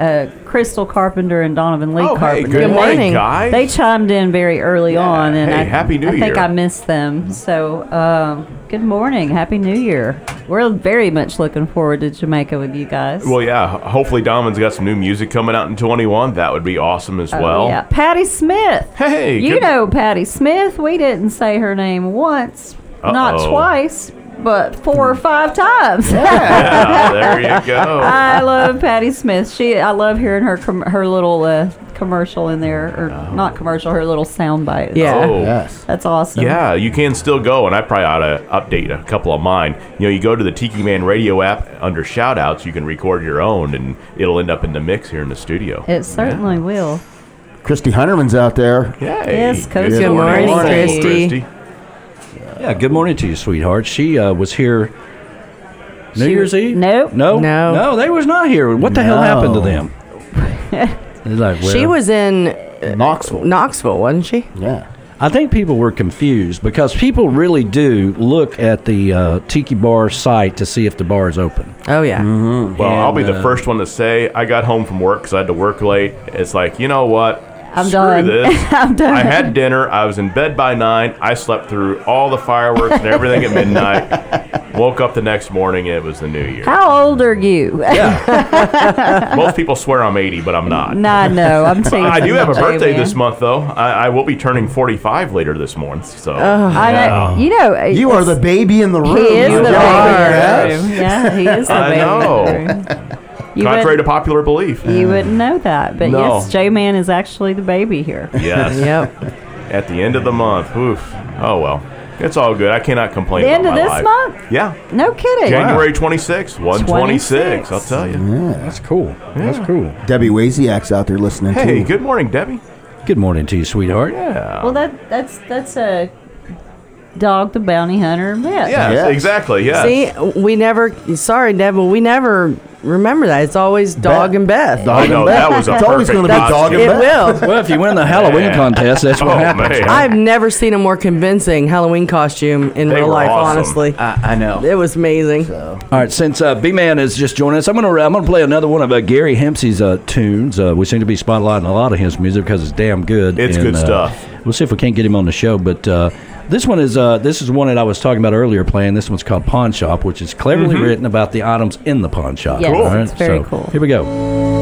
uh, Crystal Carpenter and Donovan Lee Oh, hey, Carpenter. good Good morning, morning. guys. They chimed in very early on, and Hey, I, Happy New I think Year. I missed them. So, um, good morning, Happy New Year. We're very much looking forward to Jamaica with you guys. well, yeah. Hopefully, Donovan's got some new music coming out in 21. That would be awesome as Oh, well. yeah, Patty Smith. Hey, you know Patty Smith. We didn't say her name once, not Uh-oh. twice, but four or five times. Yeah, there you go. I love Patty Smith. She, I love hearing her com- her little uh, commercial in there, or not commercial, her little sound bite. Yeah. Oh. Yes. that's awesome. Yeah, you can still go, and I probably ought to update a couple of mine. You know, you go to the Tiki Man Radio app under shoutouts, you can record your own, and it'll end up in the mix here in the studio. it certainly will. Christy Hunterman's out there. Yay. Yes, Coach. Good morning, Christy. Yeah, good morning to you, sweetheart. She uh, was here New She- Year's Eve. Nope. No, No. no, they was not here. What the hell happened to No. them? (laughs) It's like, She well, was in Knoxville. Knoxville, wasn't she? Yeah. I think people were confused because people really do look at the uh, Tiki Bar site to see if the bar is open. Oh yeah. Well, I'll be And, the uh, first one to say I got home from work because I had to work late. It's like, you know what? I'm Screw done. this. (laughs) I'm done. I had dinner. I was in bed by nine. I slept through all the fireworks and everything at midnight. (laughs) Woke up the next morning. It was the new year. How old are you? (laughs) Most people swear I'm 80, but I'm not. nah, no, I'm teasing. I do have a birthday man. this month, though. I, I will be turning 45 later this month. So I know. You know, You are the baby in the room. He is You the baby. are. in. Yeah, he is the I baby. know. In the room. You contrary to popular belief. you wouldn't know that, but No. yes, J Man is actually the baby here. (laughs) Yes. Yep. At the end of the month. Oof. Oh well. It's all good. I cannot complain. The about end of my this life. month? Yeah. No kidding. January 26th, 126. 26. I'll tell you. Yeah. That's cool. That's cool. Debbie Waziak's out there listening Hey, too. good morning, Debbie. Good morning to you, sweetheart. Yeah. Well, that that's that's a dog, the bounty hunter. Yeah. Yes, Yes. exactly. Yeah. See, we never. Sorry, Deb, but we never remember that. It's always Dog Beth. and Beth. I know that was a It's always perfect gonna be dog and It Beth. will. Well, if you win the Halloween Yeah. contest, that's what Oh, happens. man. I've never seen a more convincing Halloween costume in They real were life. awesome. Honestly, I, I know. it was amazing. All right, since uh, B Man is just joining us, I'm gonna I'm gonna play another one of uh, Gary Hempsey's uh, tunes. Uh, we seem to be spotlighting a lot of his music because it's damn good. It's good uh, stuff. We'll see if we can't get him on the show, but. Uh, this one is uh, this is one that I was talking about earlier. Playing this one's called Pawn Shop, which is cleverly Mm-hmm. written about the items in the pawn shop. Yes, right, it's very so cool. Here we go.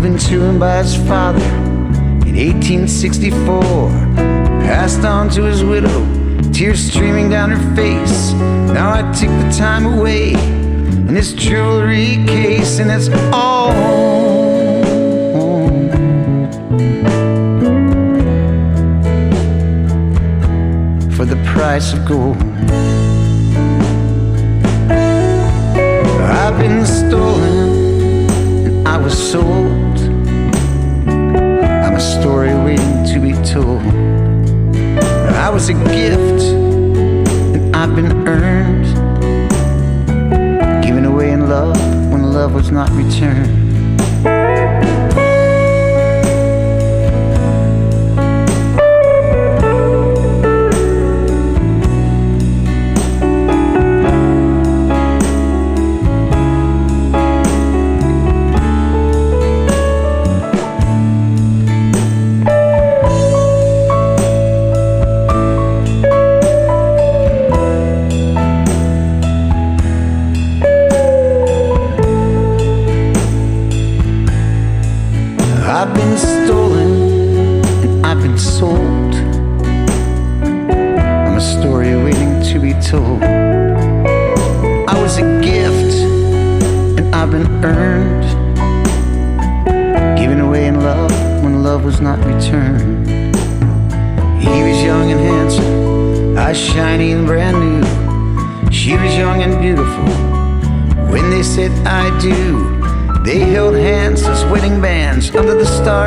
Given to him by his father in 1864. Passed on to his widow, tears streaming down her face. Now I take the time away in this jewelry case, and it's all. For the price of gold. I've been stolen sold. I'm a story waiting to be told. I was a gift and I've been earned. Given away in love when love was not returned.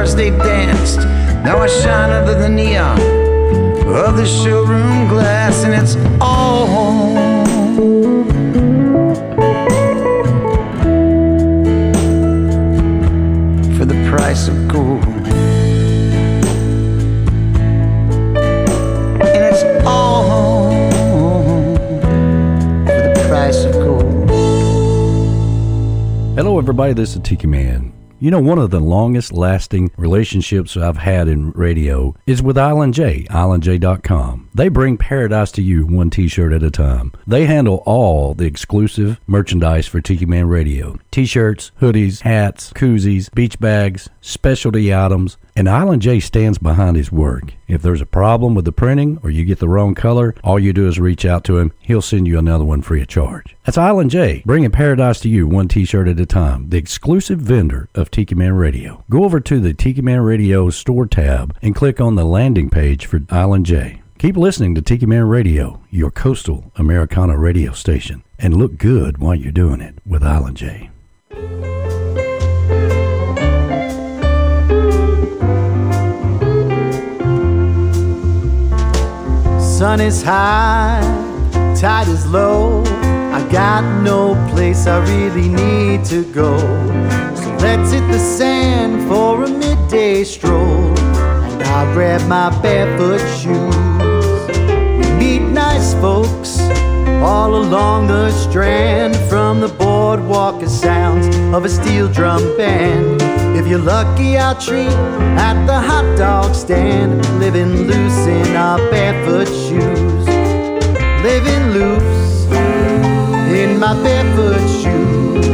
Stars they danced. Now I shine under the neon of the showroom glass, and it's all. For the price of gold. And it's all for the price of gold. Hello, everybody. This is Tiki Man. You know, one of the longest lasting relationships I've had in radio is with Island Jay, islandjay.com. They bring paradise to you one t shirt at a time. They handle all the exclusive merchandise for Tiki Man Radio t shirts, hoodies, hats, koozies, beach bags, specialty items. And Island Jay stands behind his work. If there's a problem with the printing or you get the wrong color, all you do is reach out to him. He'll send you another one free of charge. That's Island Jay, bringing paradise to you one t shirt at a time, the exclusive vendor of Tiki Man Radio. Go over to the Tiki Man Radio store tab and click on the landing page for Island Jay. Keep listening to Tiki Man Radio, your coastal Americana radio station, and look good while you're doing it with Island Jay. Sun is high, tide is low. I got no place I really need to go. So let's hit the sand for a midday stroll. And I'll grab my barefoot shoes. Folks all along the strand. From the boardwalk, it sounds of a steel drum band. If you're lucky, I'll treat at the hot dog stand. Living loose in our barefoot shoes. Living loose in my barefoot shoes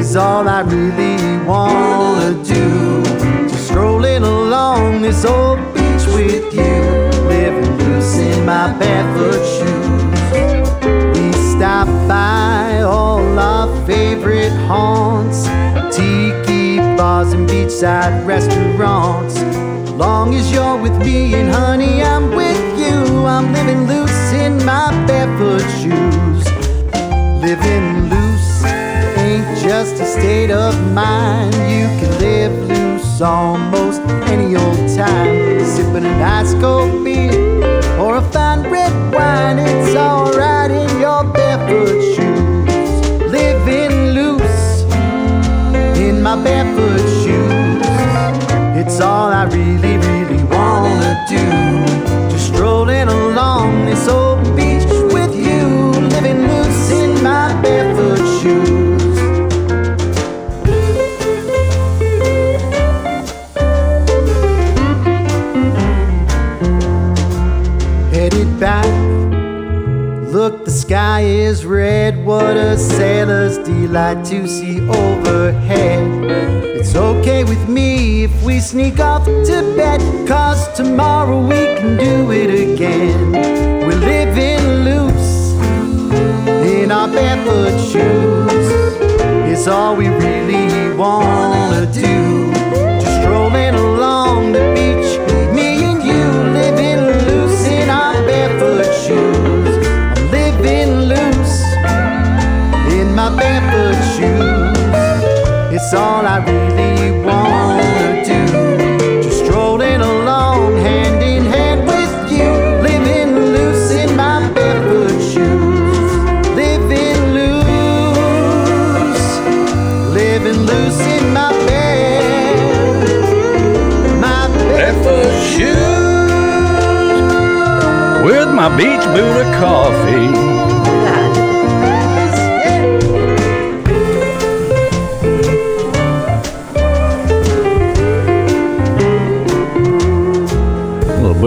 is all I really wanna do. Just strolling along this old my barefoot shoes. We stop by all our favorite haunts, tiki bars and beachside restaurants. Long as you're with me and honey, I'm with you. I'm living loose in my barefoot shoes. Living loose ain't just a state of mind. You can live loose almost any old time. Sipping an ice cold beer or a fine red wine, it's alright in your barefoot shoes. Living loose in my barefoot shoes. It's all I really, really wanna do. Just strolling along this old beach with you, living loose in my barefoot shoes. Sky is red. What a sailor's delight to see overhead. It's okay with me if we sneak off to bed, cause tomorrow we can do it again. We're living loose in our barefoot shoes. It's all we really wanna do. Just strolling along the beach, It's all I really wanna do. Just strolling along hand in hand with you, living loose in my barefoot shoes. Living loose, living loose in my bed, my barefoot shoes. With my beach Buddah coffee.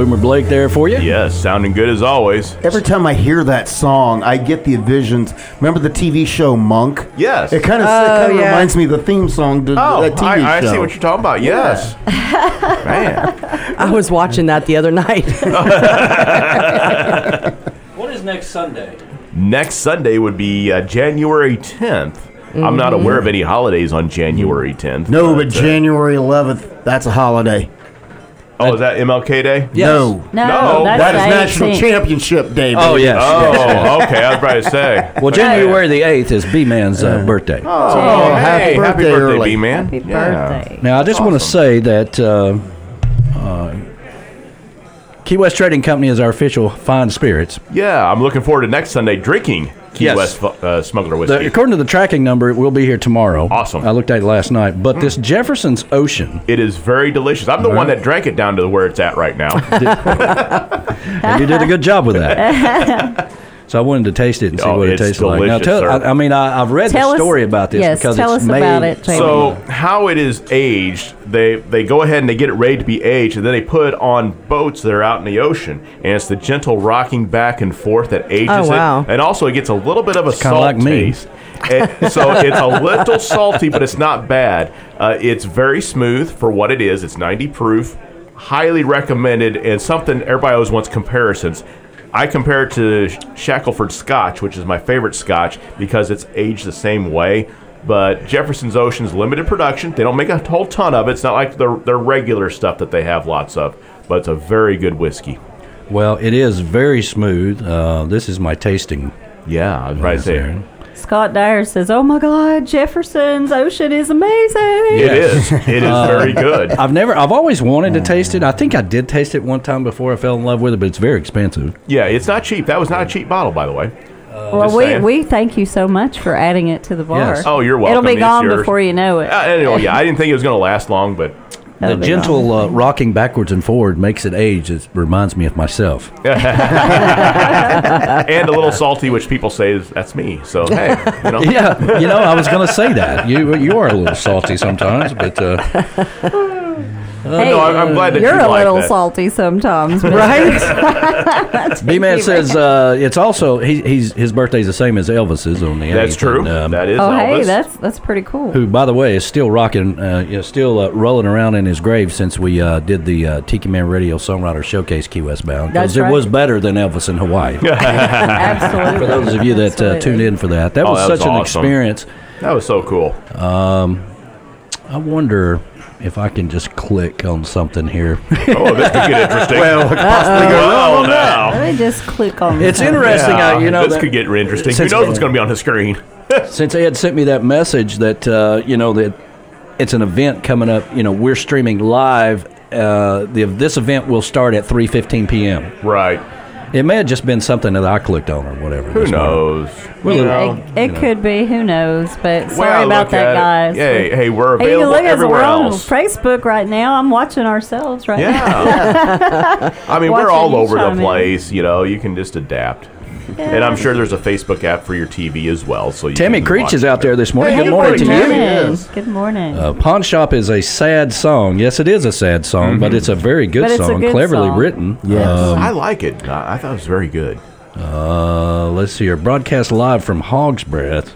Little Boomer Blake there for you. Yes, sounding good as always. Every time I hear that song, I get the visions. Remember the TV show Monk? Yes. It kind of, Oh, kind of yeah. reminds me of the theme song to Oh, that TV I, I show. see what you're talking about. Yes. (laughs) Man. I was watching that the other night. (laughs) (laughs) What is next Sunday? Next Sunday would be uh, January 10th. I'm not aware of any holidays on January 10th. no, but uh, January 11th, that's a holiday. Oh, is that MLK Day? No, No, No, that's that is the National 18th. Championship Day. Oh, baby. yes. Oh, (laughs) okay. I was about to say. Well, January the 8th is B Man's uh, birthday. Oh, happy hey, happy birthday birthday, early. B man. Happy birthday. Now, I just want to say that uh, uh, Key West Trading Company is our official fine spirits. Yeah, I'm looking forward to next Sunday drinking Key Yes. West uh, Smuggler The, whiskey. according to the tracking number, it will be here tomorrow. Awesome. I looked at it last night. But this Jefferson's Ocean, it is very delicious. I'm the one that drank it down to where it's at right now. (laughs) and you did a good job with that. (laughs) So I wanted to taste it and see Oh, what it it's tastes like. Now, delicious, tell, sir. I, I mean, I, I've read Tell the us- story about this yes, because tell it's us made. about it, Jamie. So how it is aged, they they go ahead and they get it ready to be aged, and then they put it on boats that are out in the ocean, and it's the gentle rocking back and forth that ages Oh, wow. it, and also it gets a little bit of a kinda salt like taste. And (laughs) so it's a little salty, but it's not bad. Uh, it's very smooth for what it is. It's 90 proof, highly recommended, and something everybody always wants comparisons. I compare it to Shackleford Scotch, which is my favorite Scotch because it's aged the same way. But Jefferson's Ocean's limited production. They don't make a whole ton of it. It's not like their, their regular stuff that they have lots of. But it's a very good whiskey. Well, it is very smooth. Uh, this is my tasting. Yeah, I was right there. Scott Dyer says, "Oh my God, Jefferson's Ocean is amazing." It is. (laughs) It is very good. I've never, I've always wanted to taste it. I think I did taste it one time before I fell in love with it, but it's very expensive. Yeah, it's not cheap. That was not a cheap bottle, by the way. Well, we, saying. we thank you so much for adding it to the bar. Yes. Oh, you're welcome. It'll be It's gone yours. before you know it. Uh, anyway, yeah, I didn't think it was going to last long, but That'll the gentle uh, rocking backwards and forward makes it age. It reminds me of myself. (laughs) and a little salty, which people say is that's me. So hey, you know, (laughs) yeah, you know, I was going to say that. You you are a little salty sometimes, but uh, Hey, no, I'm- I'm glad that you're you a like little that. salty sometimes, (laughs) Right? (laughs) B Man says uh, it's also he, he's his birthday's the same as Elvis's on the that's 8th, true. and, um, that is Oh, Elvis. hey, that's that's pretty cool. who, by the way, is still rocking, uh, you know, still uh, rolling around in his grave since we uh, did the uh, Tiki Man Radio Songwriter Showcase Key West Bound. That's it was better than Elvis in Hawaii. (laughs) Absolutely. For those of you that uh, tuned in for that, that Oh, was that was such an experience. that was so cool. I wonder if I can just click on something here. Oh, this could get (laughs) interesting. well, possibly go well now. Let me just click on. It's something. interesting, uh, you know, this that- could get interesting. Who Since- knows what's going to be on the screen? (laughs) since they had sent me that message that uh, you know that it's an event coming up. You know, we're streaming live. Uh, the, this event will start at 3:15 p.m. Right. It may have just been something that I clicked on or whatever. Who knows? Well, You it- know? It, it could be. Who knows? But sorry Well, about that, at it. guys. Hey, hey, we're Hey, you available look at us. We're everywhere on else. Facebook right now. I'm watching ourselves right now. Yeah. I mean, we're (laughs) all over the chime in. place. You know, you can just adapt. And I'm sure there's a Facebook app for your TV as well. So you Tammy Creech is out there this morning. Hey, Good morning to morning, you. Tammy. Morning. Good morning. Uh, Pawn Shop is a sad song. Yes, it is a sad song, but it's a very good But it's a song, good cleverly song. written. Yes. Um, I like it. I I thought it was very good. Uh, let's see here. Broadcast live from Hog's Breath.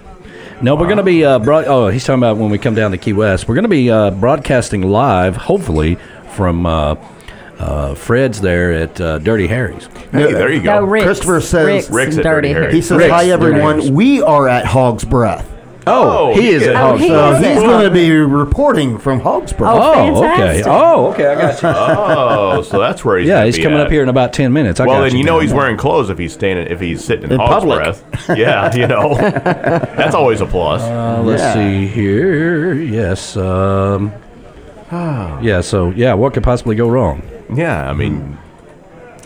No, we're going to be. Uh, broad- oh, he's talking about when we come down to Key West. We're going to be uh, broadcasting live, hopefully, from uh, uh, Fred's there at uh, Dirty Harry's. Hey, there you no, go. Rick's, Christopher says- Rick's, Rick's at Dirty Dirty Harry. Harry. He says, Rick's "Hi everyone. Dirty. We are at Hog's Breath." Oh, he is at Oh, Hog's he Breath. Is he's going to be reporting from Hog's Breath. Oh, Oh, okay. fantastic. Oh, okay. I got you. (laughs) Oh, so that's where he's. yeah, gonna he's be coming at. up here in about ten minutes. I Well, got then you know he's wearing clothes if he's standing if he's sitting in, In hog's public. breath. (laughs) Yeah, you know, (laughs) that's always a plus. Uh, let's Yeah. see here. Yes. Um, yeah. So yeah, what could possibly go wrong? Yeah, I mean,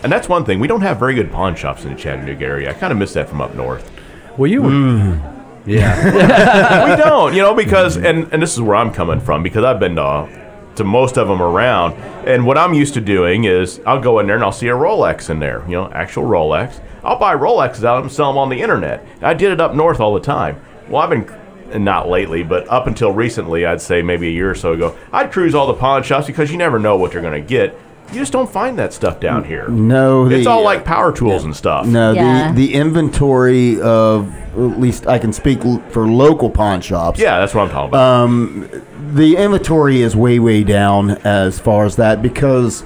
and that's one thing. We don't have very good pawn shops in the Chattanooga area. I kind of miss that from up north. Well, you. Mm. Yeah. (laughs) we don't, you know, because and and this is where I'm coming from because I've been to to most of them around, and what I'm used to doing is I'll go in there and I'll see a Rolex in there, you know, actual Rolex. I'll buy Rolexes out and sell them on the internet. I did it up north all the time. Well, I've been. and Not lately, but up until recently, I'd say maybe a year or so ago, I'd cruise all the pawn shops because you never know what you're going to get. You just don't find that stuff down here. No, it's all like power tools and stuff. No, Yeah. the the inventory of at least I can speak for local pawn shops. Yeah, that's what I'm talking about. Um, the inventory is way way down as far as that because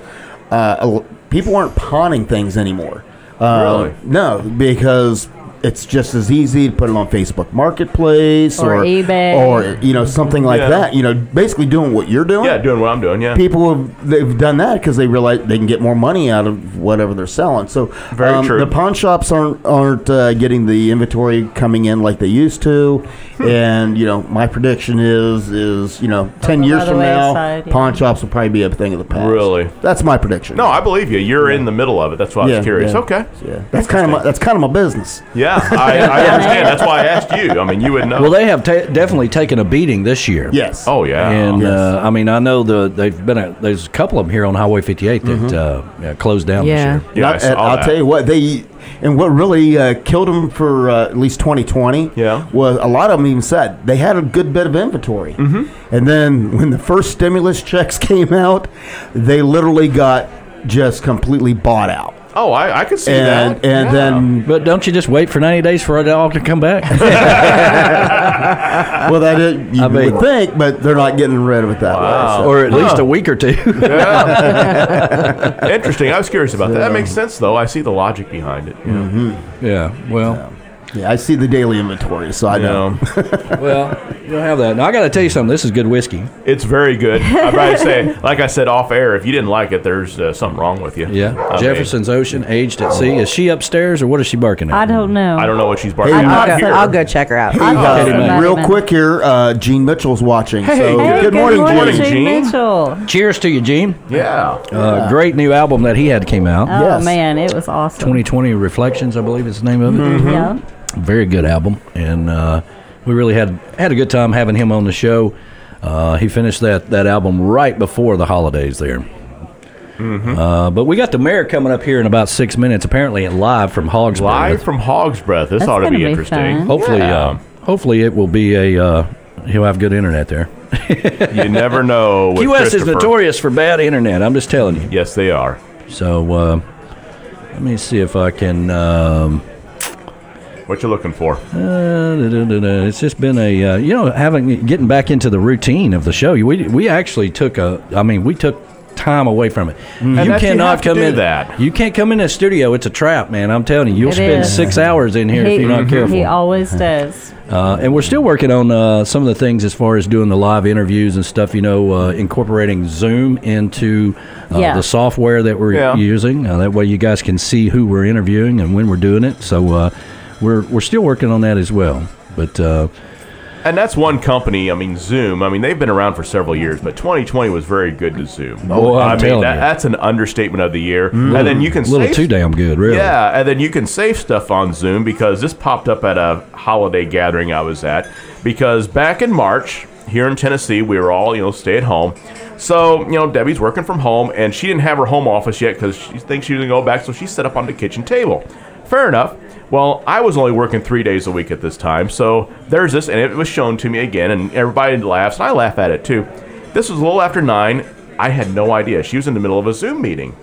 uh, people aren't pawning things anymore. Uh, Really? No, because it's just as easy to put it on Facebook Marketplace Or or, eBay. or you know something like Yeah. that. You know, basically doing what you're doing. yeah, doing what I'm doing. Yeah. People have they've done that because they realize they can get more money out of whatever they're selling. So Very um, true. The pawn shops aren't aren't uh, getting the inventory coming in like they used to, Hmm. and you know my prediction is is you know ten years from now wayside, yeah. pawn shops will probably be a thing of the past. Really? That's my prediction. No, I believe you. You're in the middle of it. That's why I was Yeah, curious. yeah. Okay. Yeah, that's kind of my, that's kind of my business. Yeah, Yeah, I, I understand. That's why I asked you. I mean, you would know. Well, they have ta- definitely taken a beating this year. Yes. oh yeah. And Yes. uh, I mean, I know the they've been a, there's a couple of them here on Highway 58 that Mm-hmm. uh, yeah, closed down Yeah. this year. yeah, I And saw I'll that. tell you what they and what really uh, killed them for uh, at least 2020 Yeah. was a lot of them even said they had a good bit of inventory mm-hmm. and then when the first stimulus (laughs) checks came out they literally got just completely bought out Oh, I, I could see and that. and Yeah. then But don't you just wait for 90 days for it all to come back? (laughs) well that is, you I mean- would think but they're not getting rid of it that Wow. way so. or at least a week or two. (laughs) Interesting. I was curious about that. That makes sense, though. I see the logic behind it. You? Mm-hmm. yeah. Well, yeah I see the daily inventory so I You know know, (laughs) well, you don't have that. Now I got to tell you something. This is good whiskey. it's very good. I'd rather (laughs) say, like I said off air, if you didn't like it, there's uh, something wrong with you. Yeah. I mean, Jefferson's Ocean, aged at sea. Is she upstairs or what is she barking at? I don't know. I don't know what she's barking. Hey, at. I'll I'll Not go, here. I'll go check her out. I'll Uh, go see Maddie real quick here uh, Gene Mitchell's watching Hey, so good- Hey, good morning, morning, Gene. Gene Gene. Mitchell. Cheers to you, Gene. Yeah. Uh, great new album that he had came out. Oh Yes. man, it was awesome. 2020 Reflections, I believe is the name of it. Mm-hmm. Yeah. Very good album, and uh, we really had had a good time having him on the show. Uh, he finished that that album right before the holidays there. Mm-hmm. Uh, but we got the mayor coming up here in about six minutes, apparently live from Hogs Live Breath. from Hog's Breath. This That's ought to be be interesting. fun. Hopefully, Yeah. uh, hopefully it will be a. Uh, he'll have good internet there. you never know. (laughs) with Key is notorious for bad internet. I'm just telling you. Yes, they are. So uh, let me see if I can. Um, What you looking for? Uh, da, da, da, da. It's just been a uh, you know having getting back into the routine of the show. We we actually took a I mean we took time away from it. And You that you cannot have come in that. You can't come in the studio. It's a trap, man. I'm telling you. You'll It spend is. six hours in here if you're not careful. He always does. Uh, and we're still working on uh, some of the things as far as doing the live interviews and stuff. You know, uh, incorporating Zoom into uh, Yeah. the software that we're Yeah. using. Uh, that way, you guys can see who we're interviewing and when we're doing it. So uh, we're we're still working on that as well. But uh, And that's one company. I mean, Zoom. I mean, they've been around for several years, but 2020 was very good to Zoom. Oh, I'm I mean, that, that's an understatement of the year. And then you can a little save, too damn good, really. Yeah, and then you can save stuff on Zoom because this popped up at a holiday gathering I was at. Because back in March here in Tennessee, we were all you know stay at home. So you know Debbie's working from home, and she didn't have her home office yet because she thinks she was gonna go back. So she set up on the kitchen table. Fair enough. Well, I was only working three days a week at this time, so there's this, and it was shown to me again, and everybody laughs, and I laugh at it too. This was a little after nine. I had no idea she was in the middle of a Zoom meeting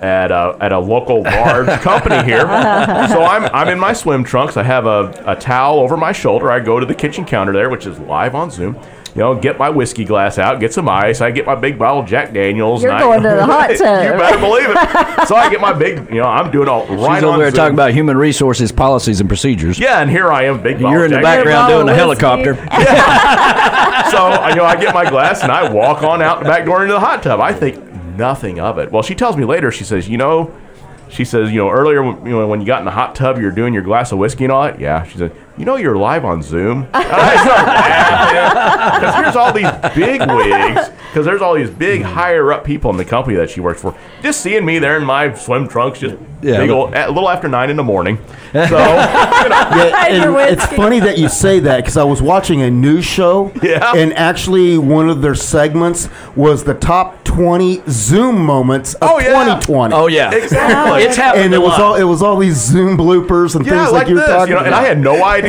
at a, at a local large (laughs) company here. So I'm, (laughs) I'm in my swim trunks. I have a, a towel over my shoulder. I go to the kitchen counter there, which is live on Zoom. You know, get my whiskey glass out, get some ice. I get my big bottle of Jack Daniels. You're going I, to the hot (laughs) tub. you better believe it. (laughs) So I get my big, you know, I'm doing all right She's over on there Zoom. talking about human resources, policies, and procedures. Yeah, and here I am, big. bottle You're of in the background doing a helicopter. (laughs) whiskey. so you know, I get my glass and I walk on out the back door into the hot tub. I think nothing of it. Well, she tells me later. She says, you know, she says, you know, earlier, when- you know, when you got in the hot tub, you're doing your glass of whiskey and all that. Yeah, she said, you know, you're live on Zoom. And I started laughing because here's all these big wigs. Because there's all these big mm. higher up people in the company that she works for. Just seeing me there in my swim trunks, just Yeah, big but- old, a little after nine in the morning. (laughs) So you know, Yeah, (laughs) And it's funny that you say that because I was watching a news show, Yeah. and actually one of their segments was the top twenty Zoom moments of Oh, yeah. 2020. Oh yeah, Exactly. It's happened and a it was lot. all it was all these Zoom bloopers and Yeah, things like, like, you're this, talking you know, about. and I had no idea.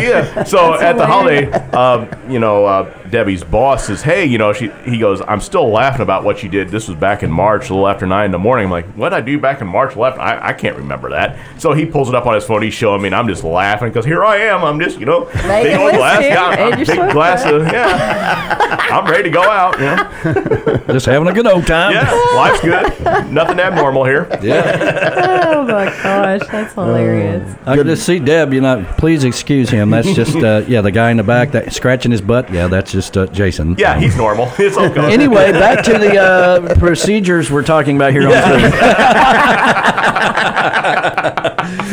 So at the holiday, um, you know, uh, Debbie's boss says, "Hey, you know," she he goes, "I'm still laughing about what you did. This was back in March, a little after nine in the morning." I'm like, "What did I do back in March? Left? I, I can't remember that." So he pulls it up on his phone. He's showing me, and I'm just laughing because here I am. I'm just, you know, big old whiskey glass, yeah, and your big swim glass of, yeah. I'm ready to go out. You know? (laughs) just having a good old time. Yeah, life's good. Nothing abnormal here. Yeah. oh my gosh, that's hilarious. I can just see Deb. You know, please excuse him. That's just uh, yeah, the guy in the back that scratching his butt. Yeah, that's just uh, Jason. Yeah, he's normal. (laughs) It's okay. Anyway, back to the uh, (laughs) procedures we're talking about here on Zoom. (laughs)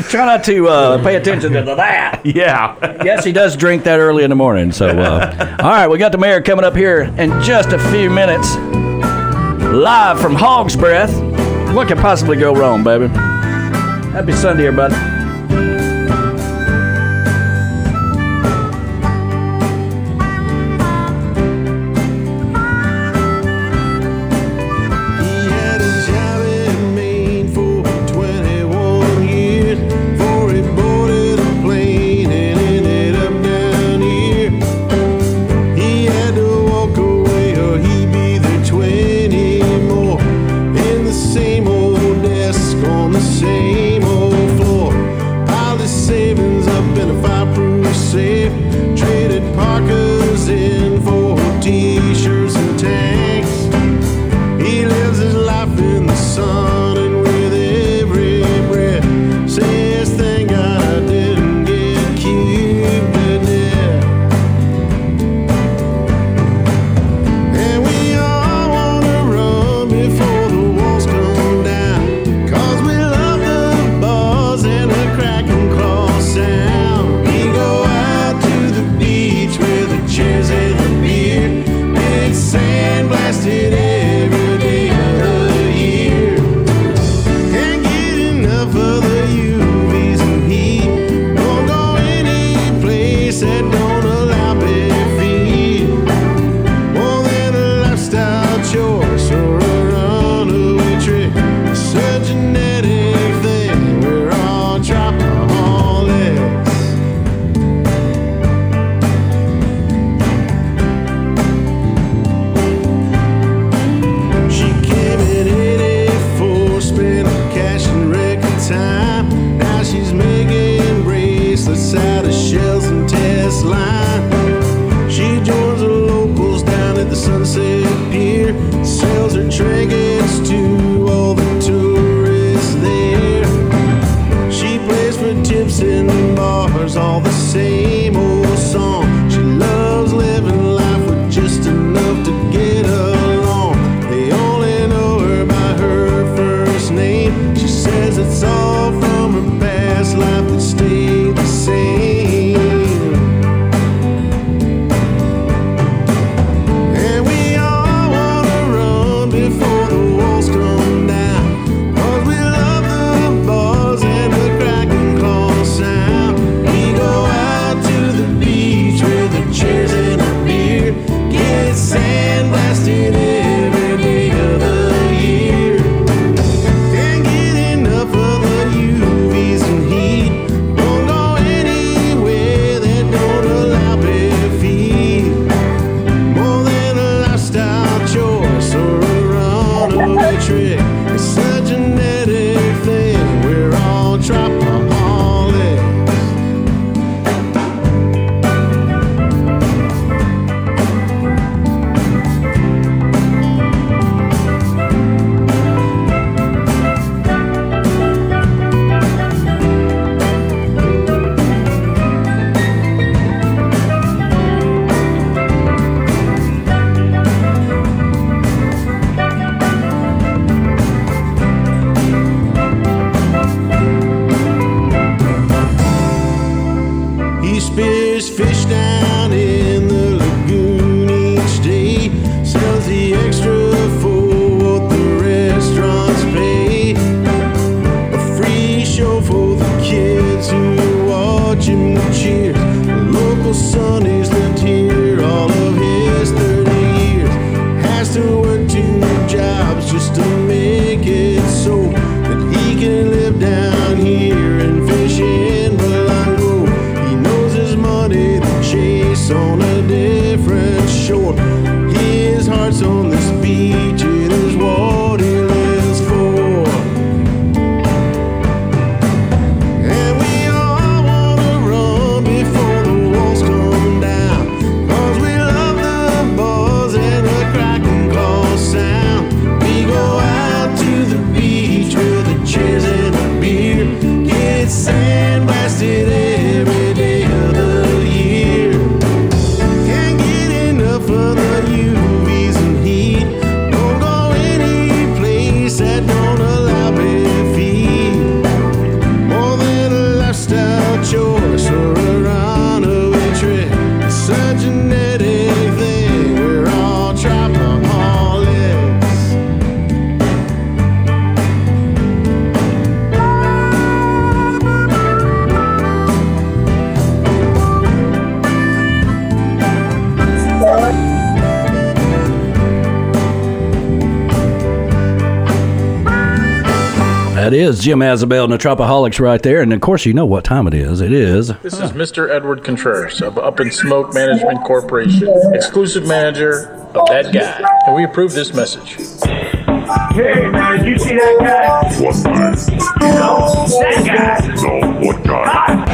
Try not to uh, pay attention to that. yeah. Yes, he does drink that early in the morning. So, uh, all right, we got the mayor coming up here in just a few minutes, live from Hog's Breath. What could possibly go wrong, baby? Happy Sunday, everybody. Life that stayed That is Jim Azabel and the Tropaholics right there. And of course, you know what time it is. It is. This is Mr. Edward Contreras of Up in Smoke Management Corporation, exclusive manager of that guy. And we approve this message. Hey, man, did you see that guy? What guy? You know, that guy. No, what guy?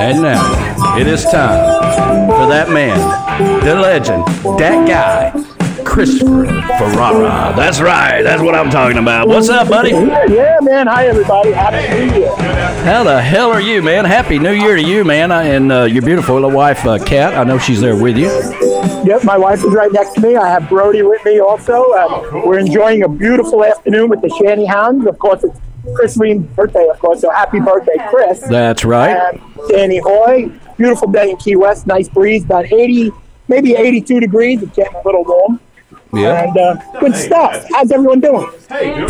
And now, it is time for that man, the legend, that guy, Christopher Ferrara. That's right. That's what I'm talking about. What's up, buddy? Yeah, man. Hi, everybody. Happy New Year. How the hell are you, man? Happy New Year to you, man, and uh, your beautiful little wife, uh, Kat. I know she's there with you. Yep, my wife is right next to me. I have Brody with me also. Uh, we're enjoying a beautiful afternoon with the Shanty Hounds. Of course, it's Chris Ream's birthday, of course, so happy birthday, Chris. That's right. Danny Hoy. Beautiful day in Key West. Nice breeze, about 80, maybe 82 degrees. It's getting a little warm. Yeah. And uh, good stuff. How's everyone doing?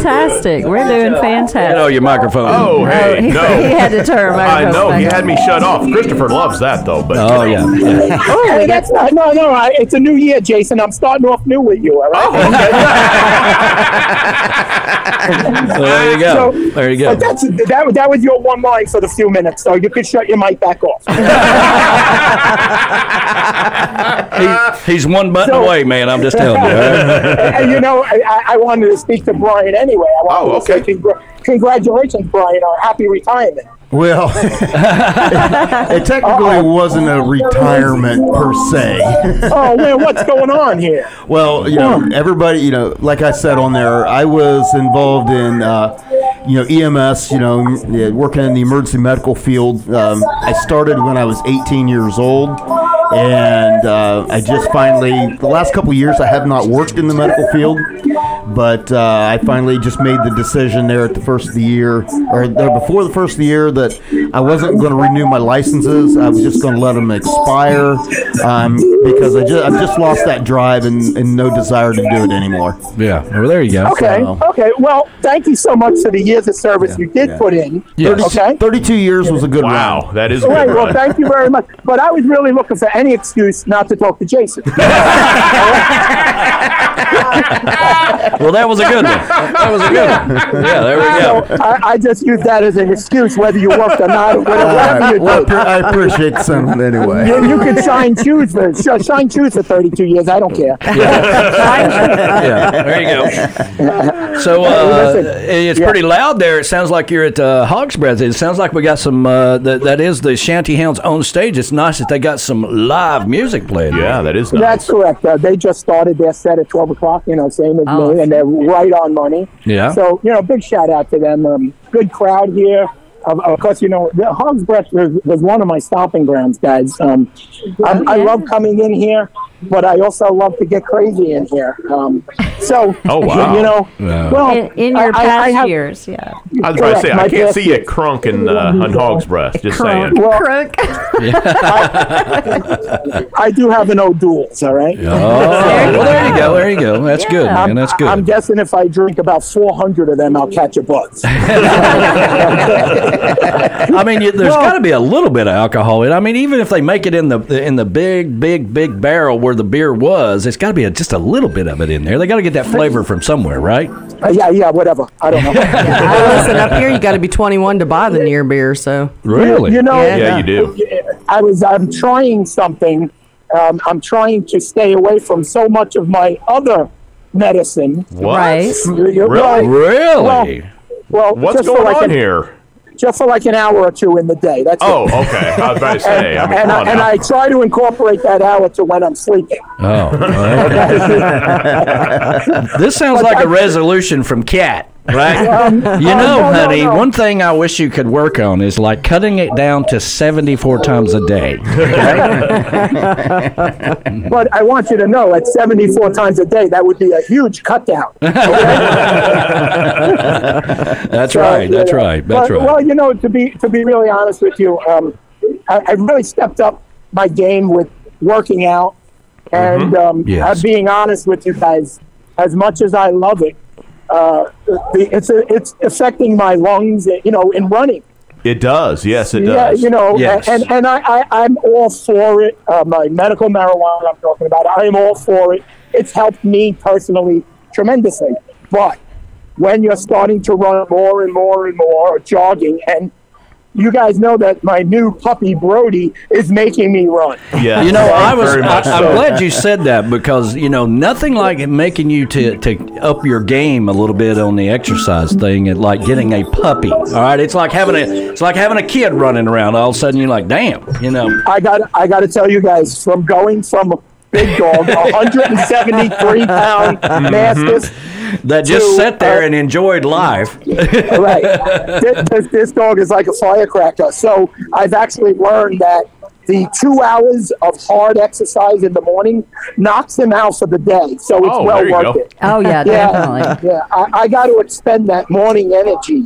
Fantastic. We're doing fantastic. You know your microphone. Oh, oh hey, he, no. he had to turn my I know he had me shut off. Christopher loves that though, but Oh yeah. yeah. (laughs) Oh, Hey, that's not, no, no. I, it's a new year, Jason. I'm starting off new with you, all right? Oh. (laughs) There you go. So- There you go. But that's that. That was your one line for the few minutes, so you could shut your mic back off. (laughs) He, he's one button So- away, man. I'm just telling you. all right? and you know, I, I- I wanted to speak to Brian anyway. I wanted Oh, to say okay. congr- congratulations, Brian, on happy retirement. Well, (laughs) it (laughs) technically wasn't a retirement per se. oh man, (laughs) what's going on here? Well, you know, everybody, you know, like I said on there, I was involved in, uh, you know, EMS, you know, working in the emergency medical field. Um, I started when I was 18 years old, and uh, I just finally, the last couple of years, I have not worked in the medical field, but uh, I finally just made the decision there at the first of the year, or there before the first of the year, that I wasn't going to renew my licenses. I was just going to let them expire um, because I just, I've just lost that drive and, and no desire to do it anymore. Yeah. Well, there you go. Okay, So- okay. Well, thank you so much for the years of service you did put in. Yes. Okay. 32 years was a good Wow, run. that is a All right, good. well, run. thank you very much. But I was really looking for any excuse not to talk to Jason. (laughs) (laughs) Well, that was a good one. That was a good one. (laughs) Yeah, there we go. So I, I just used that as an excuse, whether you worked or not, or whatever, (laughs) All whatever you well, do. I appreciate some anyway. You, you could shine shoes for sh- shine shoes for 32 years. I don't care. Yeah, (laughs) there you go. So uh, Listen, it's yeah. pretty loud there. It sounds like you're at uh, Hog's Breath. It sounds like we got some. Uh, that, that is the Shanty Hounds' own stage. It's nice that they got some live music playing. Yeah, that is nice. That's correct. Uh, they just started their set at 12 o'clock, you know, same as Oh. me, and they're right on money. Yeah. So, you know, big shout out to them. Um, good crowd here. Of, of course, you know, the Hog's Breath was, was one of my stomping grounds, guys. Um, I, I love coming in here, but I also love to get crazy in here. Um, so, Oh, wow. you know, Yeah. well, In, in your I- I- past I have- years, yeah. I was about to say, I can't see you years. crunk in, uh, on Hog's Breath. Just saying. Well, Crook. I do have an O'Doul's, all right? Oh, (laughs) well, there you go. There you go. That's good, Yeah. man. That's good. I'm guessing if I drink about 400 of them, I'll catch a buzz. (laughs) (laughs) I mean, you, there's Well- got to be a little bit of alcohol in. it. I mean, even if they make it in the in the big, big, big barrel where the beer was, it's got to be a, just a little bit of it in there. They got to get that flavor from somewhere, right? Uh, yeah, yeah, whatever. I don't know. (laughs) I listen up here. You got to be 21 to buy the near beer. So Really? You know, Yeah. Yeah, you do. I was I'm trying something. Um, I'm trying to stay away from so much of my other medicine. What? Right. Well, really? well, What's just for going like on an- here? Just for like an hour or two in the day. That's Oh, it. okay. I was about to (laughs) say. I mean, and, I, and. I try to incorporate that hour to when I'm sleeping. Oh, well, (laughs) this sounds like a resolution from Kat, right? (laughs) Um, you oh, know, no, no, honey, no. one thing I wish you could work on is like cutting it down to 74 times a day. (laughs) But I want you to know, at 74 times a day, that would be a huge cut down. (laughs) That's So, right. you That's know, right. That's well, right. Well, you know, to be to be really honest with you, um, I, I really stepped up my game with working out, and um, Yes. I'm being honest with you guys. As much as I love it, uh, the, it's it's affecting my lungs. You know, in running. It does. Yes, it Yeah, does. you know, Yes. and and I, I I'm all for it. Uh, my medical marijuana, I'm talking about. I am all for it. It's helped me personally tremendously. But when you're starting to run more and more and more, or jogging, and you guys know that my new puppy Brody is making me run. Yeah. You know, I was. Very I, much I'm glad you said that because you know nothing like making you to, to up your game a little bit on the exercise thing. And like getting a puppy. All right, it's like having a it's like having a kid running around. All of a sudden, you're like, damn. You know. I got I got to tell you guys, from going from a big dog, 173 pound (laughs) mm-hmm. mastiff. That just To, sat there uh, and enjoyed life. (laughs) right. This, this, this dog is like a firecracker. So I've actually learned that the two hours of hard exercise in the morning knocks him out for the day. So it's Oh, well worth go. it. Oh, yeah, Yeah, definitely. yeah. I, I got to expend that morning energy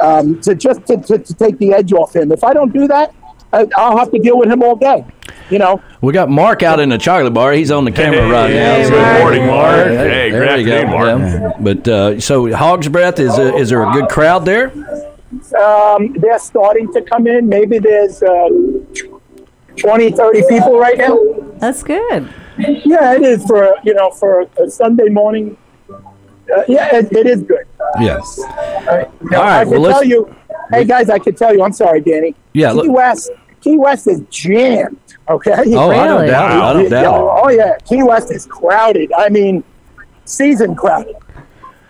um, to just to, to, to take the edge off him. If I don't do that, I, I'll have to deal with him all day. You know. We got Mark out in the chocolate bar. He's on the camera right now. Hey, So- good morning, Mark. Hey, there good we go. afternoon, Mark. Yeah. But uh, so Hog's Breath is a, is there a good crowd there? Um, they're starting to come in. Maybe there's uh, 20, 30 people right now. That's good. Yeah, it is for you know for a Sunday morning. Uh, yeah, it, it is good. Yes. Uh, you know, All right, I can well, tell you. Hey guys, I can tell you. I'm sorry, Danny. Yeah, Key look- West. Key West is jammed. Okay. Oh, I don't doubt it. I don't Yeah, doubt. Oh yeah, Key West is crowded. I mean, season crowded.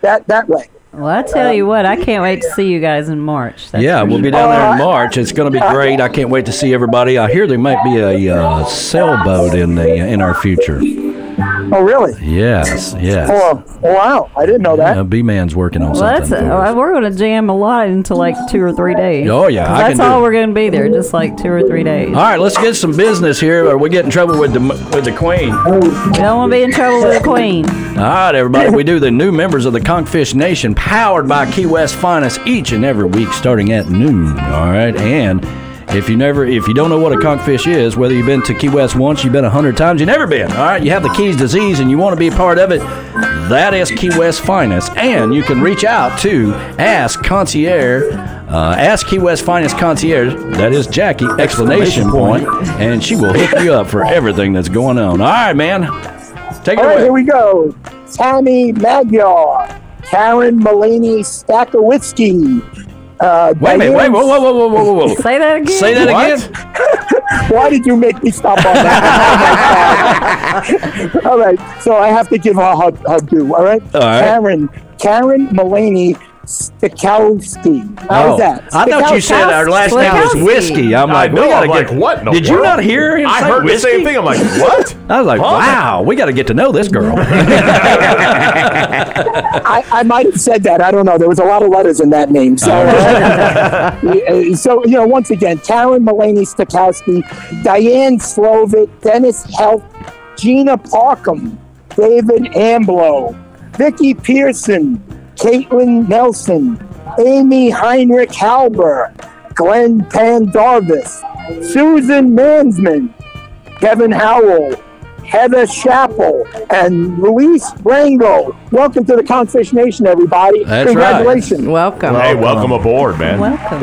That that way. Well, I tell you what, I can't wait to see you guys in March. That's yeah, we'll be down there in March. It's going to be great. I can't wait to see everybody. I hear there might be a uh, sailboat in the in our future. Oh, really? Yes, yes. Oh, wow! I didn't know that. B Man's working on Well, something. that's for us. uh, we're going to jam a lot into like two or three days. Oh, yeah. I that's can all it. we're going to be there, just like two or three days. All right, let's get some business here, or we get in trouble with the with the Queen. We don't want to be in trouble with the Queen. All right, everybody, we do the new members of the Conchfish Nation, powered by Key West Finest, each and every week, starting at noon. All right, and if you never, if you don't know what a conchfish is, whether you've been to Key West once, you've been a hundred times, you've never been. All right, you have the Keys disease, and you want to be a part of it. That is Key West Finest, and you can reach out to Ask Concierge. Uh, ask Key West Finest Concierge, that is Jackie, explanation point, and she will hook you up for everything that's going on. All right, man. Take it All right, away. here we go. Tammy Magyar, Karen Mulaney Stakowitsky. Uh, Wait a minute, wait, whoa, whoa, whoa, whoa, whoa, whoa, whoa. Say that again. Say that What? again. (laughs) Why did you make me stop on that? (laughs) (laughs) all right, so I have to give her her, her due. All right, All right. Karen Karen Mulaney Stakowski. How's Oh, that? I thought you said our last name was whiskey. I'm like, know, we gotta I'm get like, what in the Did you world? not hear him I say heard whiskey? the same thing. I'm like, what? (laughs) I was like, Huh? wow, we got to get to know this girl. I, I might have said that. I don't know. There was a lot of letters in that name. So, uh, (laughs) so you know, once again, Karen Mulaney Stakowski, Diane Slovic, Dennis Help, Gina Parkham, David Amblo, Vicki Pearson, Caitlin Nelson, Amy Heinrich Halber, Glenn Pandarvis, Susan Mansman, Kevin Howell, Heather Chappell, and Luis Rango. Welcome to the Conchfish Nation, everybody. That's Congratulations. Welcome. Hey, welcome aboard, man. Welcome.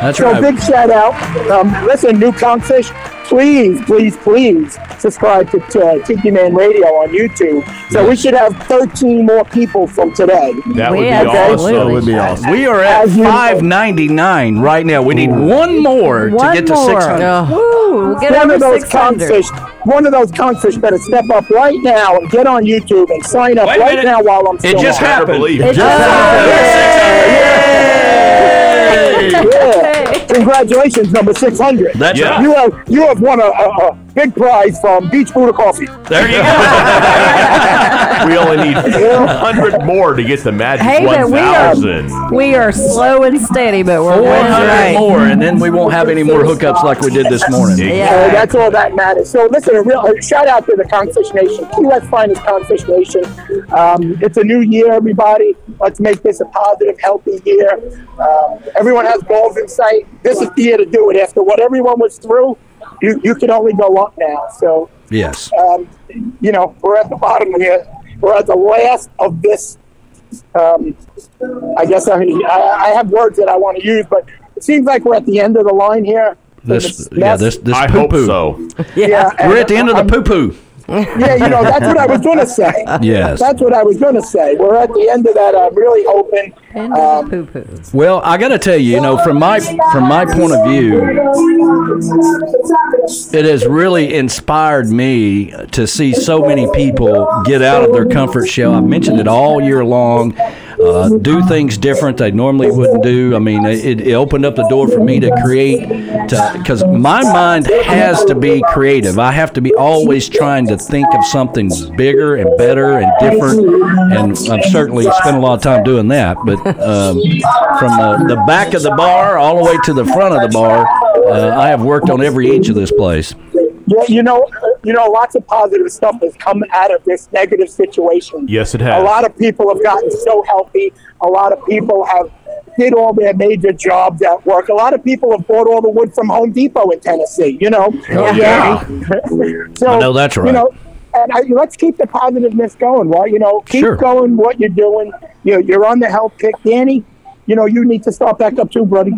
That's So right. big shout out. Um, listen, new Conchfish, please, please, please subscribe to uh, Tiki Man Radio on YouTube. So we should have 13 more people from today. That would be Yeah, awesome. That would be awesome. We are at As you know. 599 right now. We need one more One to get to 600. Oh, Woo, we'll get one of those 600. conchfish, one of those conchfish better step up right now and get on YouTube and sign up Wait right now while I'm still It just on. Better happened. believe It it. Yeah. Congratulations, number 600. That's Yeah. right. You have you have won a, a, a big prize from Beach Buddah Coffee. There you go. (laughs) we only need 400 more to get the magic Hey, but we are 1,000. we are slow and steady, but we're winning. 400 right. more, and then we won't have any more hookups like we did this morning. Uh, Yeah. that's all that matters. So listen, a real a shout out to the Conchfish Nation, Key West Finest Conchfish Nation. Um, it's a new year, everybody. Let's make this a positive, healthy year. Um, everyone has goals in sight. This is the year to do it. After what everyone was through, you, you can only go up now. So, Yes. um, you know, we're at the bottom here. We're at the last of this. Um, I guess I, I, I have words that I want to use, but it seems like we're at the end of the line here. This, This yeah, this, this I poo hope poo. so. Yeah, We're at the end of the I'm- poo poo. Yeah, you know, that's what I was going to say. (laughs) Yes. That's what I was going to say. We're at the end of that. I'm really hoping. End Um, of the. Well, I got to tell you, you know, from my from my point of view, it has really inspired me to see so many people get out of their comfort shell. I've mentioned it all year long. Uh, do things different they normally wouldn't do. I mean, it, it opened up the door for me to create, because my mind has to be creative. I have to be always trying to think of something bigger and better and different. And I've certainly spent a lot of time doing that. But um, from the, the back of the bar all the way to the front of the bar, uh, I have worked on every inch of this place. yeah, you know, you know, lots of positive stuff has come out of this negative situation. Yes, it has. A lot of people have gotten so healthy. A lot of people have did all their major jobs at work. A lot of people have bought all the wood from Home Depot in Tennessee. You know. Oh, yeah. (laughs) so I know that's right. You know, and I, let's keep the positiveness going. Well, you know, keep Sure. going what you're doing. You know, you're on the health kick, Danny. You know, you need to start back up too, buddy.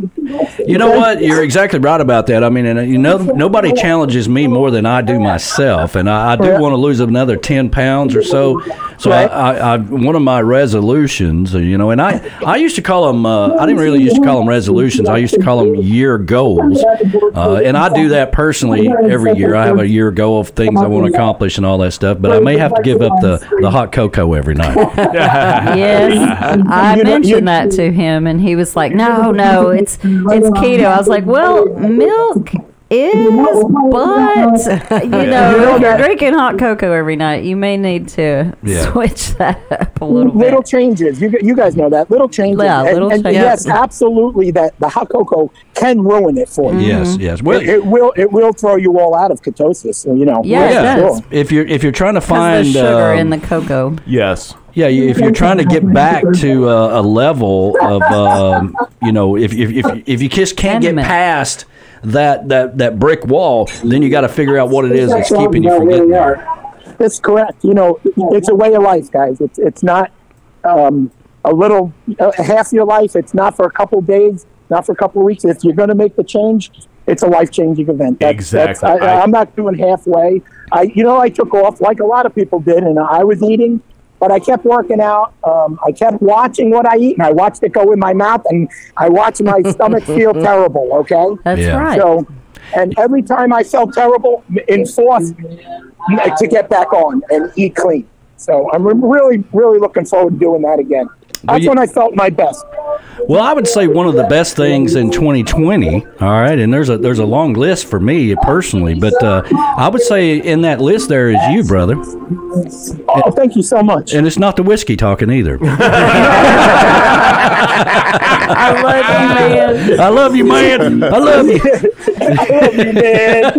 You know what? You're exactly right about that. I mean, and uh, you know, nobody challenges me more than I do myself, and I, I do Yeah. want to lose another ten pounds or so. So I, I, I, one of my resolutions, uh, you know, and I, I used to call them. Uh, I didn't really used to call them resolutions. I used to call them year goals, uh, and I do that personally every year. I have a year goal of things I want to accomplish and all that stuff. But I may have to give up the, the hot cocoa every night. (laughs) yes, (laughs) I mentioned that to him, and he was like, "No, no, it's it's keto." I was like, "Well, milk is, but (laughs) you know, if (laughs) (laughs) you're drinking hot cocoa every night, you may need to Yeah. switch that up a little little bit." changes. You, you guys know that little changes. Yeah, And- little and, changes. Yes, absolutely. That the hot cocoa can ruin it for you. Yes, yes. Well, It, it will. It will throw you all out of ketosis. You know. Yeah, it for does. sure. if you're if you're trying to find there's sugar um, in the cocoa. Yes. Yeah, if you're trying to get back to a, a level of, um, you know, if, if, if, if you just can't get past that, that, that brick wall, then you got to figure out what it is that's keeping you from getting there. That's correct. You know, it's a way of life, guys. It's it's not um, a little uh, half your life. It's not for a couple days, not for a couple of weeks. If you're going to make the change, it's a life changing event. That's, Exactly. That's, I, I- I'm not doing halfway. I, you know, I took off like a lot of people did, and I was eating, but I kept working out. Um, I kept watching what I eat, and I watched it go in my mouth, and I watched my stomach feel (laughs) terrible. Okay. That's Yeah. right. So, and every time I felt terrible, enforced to get back on and eat clean. So I'm really, really looking forward to doing that again. That's you- when I felt my best. Well, I would say one of the best things in 2020. All right, and there's a there's a long list for me personally, but uh, I would say in that list there is you, brother, Oh, thank you so much. and it's not the whiskey talking either. (laughs) I love you, man. I love you, man. I love you. (laughs) I love you, man.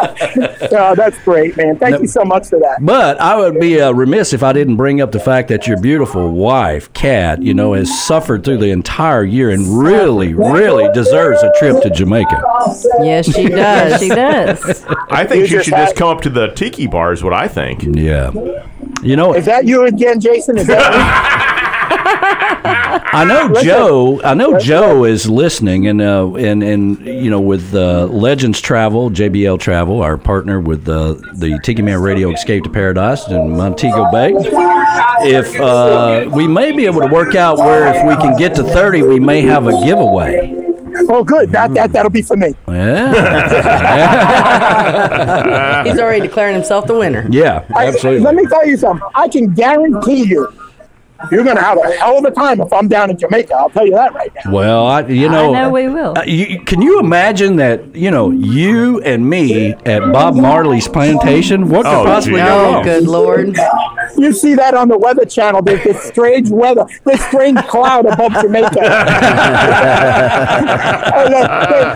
(laughs) (laughs) oh, that's great, man. Thank you so much for that. But I would be uh, remiss if I didn't bring up the fact that your beautiful wife, Kat, you know, has suffered through the entire year and really, really deserves a trip to Jamaica. Yes, she does. she does. (laughs) I think You she just should just come up to the tiki bar. Is what I think. Yeah. You know, Is that you again, Jason? Is that (laughs) I know Joe. I know Joe is listening, and uh, and and you know, with uh, Legends Travel, JBL Travel, our partner with uh, the Tiki Man Radio Escape to Paradise in Montego Bay. If uh, we may be able to work out where if we can get to thirty, we may have a giveaway. Oh, good. That that that'll be for me. Yeah, (laughs) He's already declaring himself the winner. yeah, I- absolutely. let me tell you something. I can guarantee you, you're going to have a hell of a time if I'm down in Jamaica. I'll tell you that right now. Well, I, you know, I know we will. Uh, you, can you imagine that? You know, you and me at Bob Marley's plantation. What could Oh, possibly gee. go Oh, wrong? good lord. You see that on the Weather Channel. There's this strange weather, this strange cloud above Jamaica. (laughs) And, uh,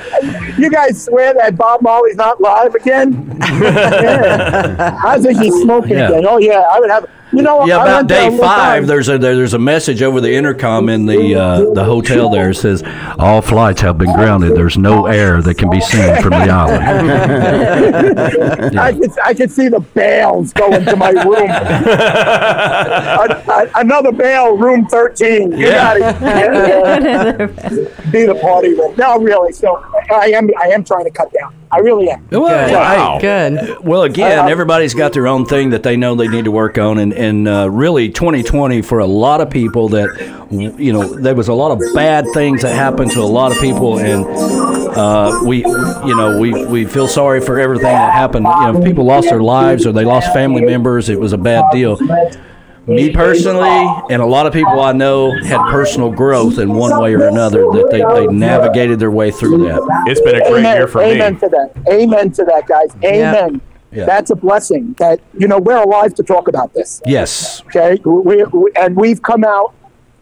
you guys swear that Bob Marley's not live again? (laughs) yeah. I think he's smoking Yeah. again. Oh yeah, I would have. You know, Yeah, about went day five, there's a there's a message over the intercom in the uh, the hotel. There it says all flights have been grounded. There's no air that can be seen from the island. (laughs) I could I could see the bales going to my room. (laughs) A- a- another bale, room thirteen. You Yeah. got (laughs) it. Be the party room. No, really. So I am I am trying to cut down. I really am. Well, Good. Wow. Good. Well, again, Uh, everybody's got their own thing that they know they need to work on, and and uh, really, 2020 for a lot of people that you know there was a lot of bad things that happened to a lot of people, and uh, we you know we we feel sorry for everything that happened. You know, people lost their lives or they lost family members. It was a bad deal. Me personally, and a lot of people I know had personal growth in one way or another that they, they navigated their way through that. It's been a great Amen. year for Amen me. to that. Amen to that, guys. Amen. Yeah. That's a blessing. That you know we're alive to talk about this. Yes. Okay, we, we and we've come out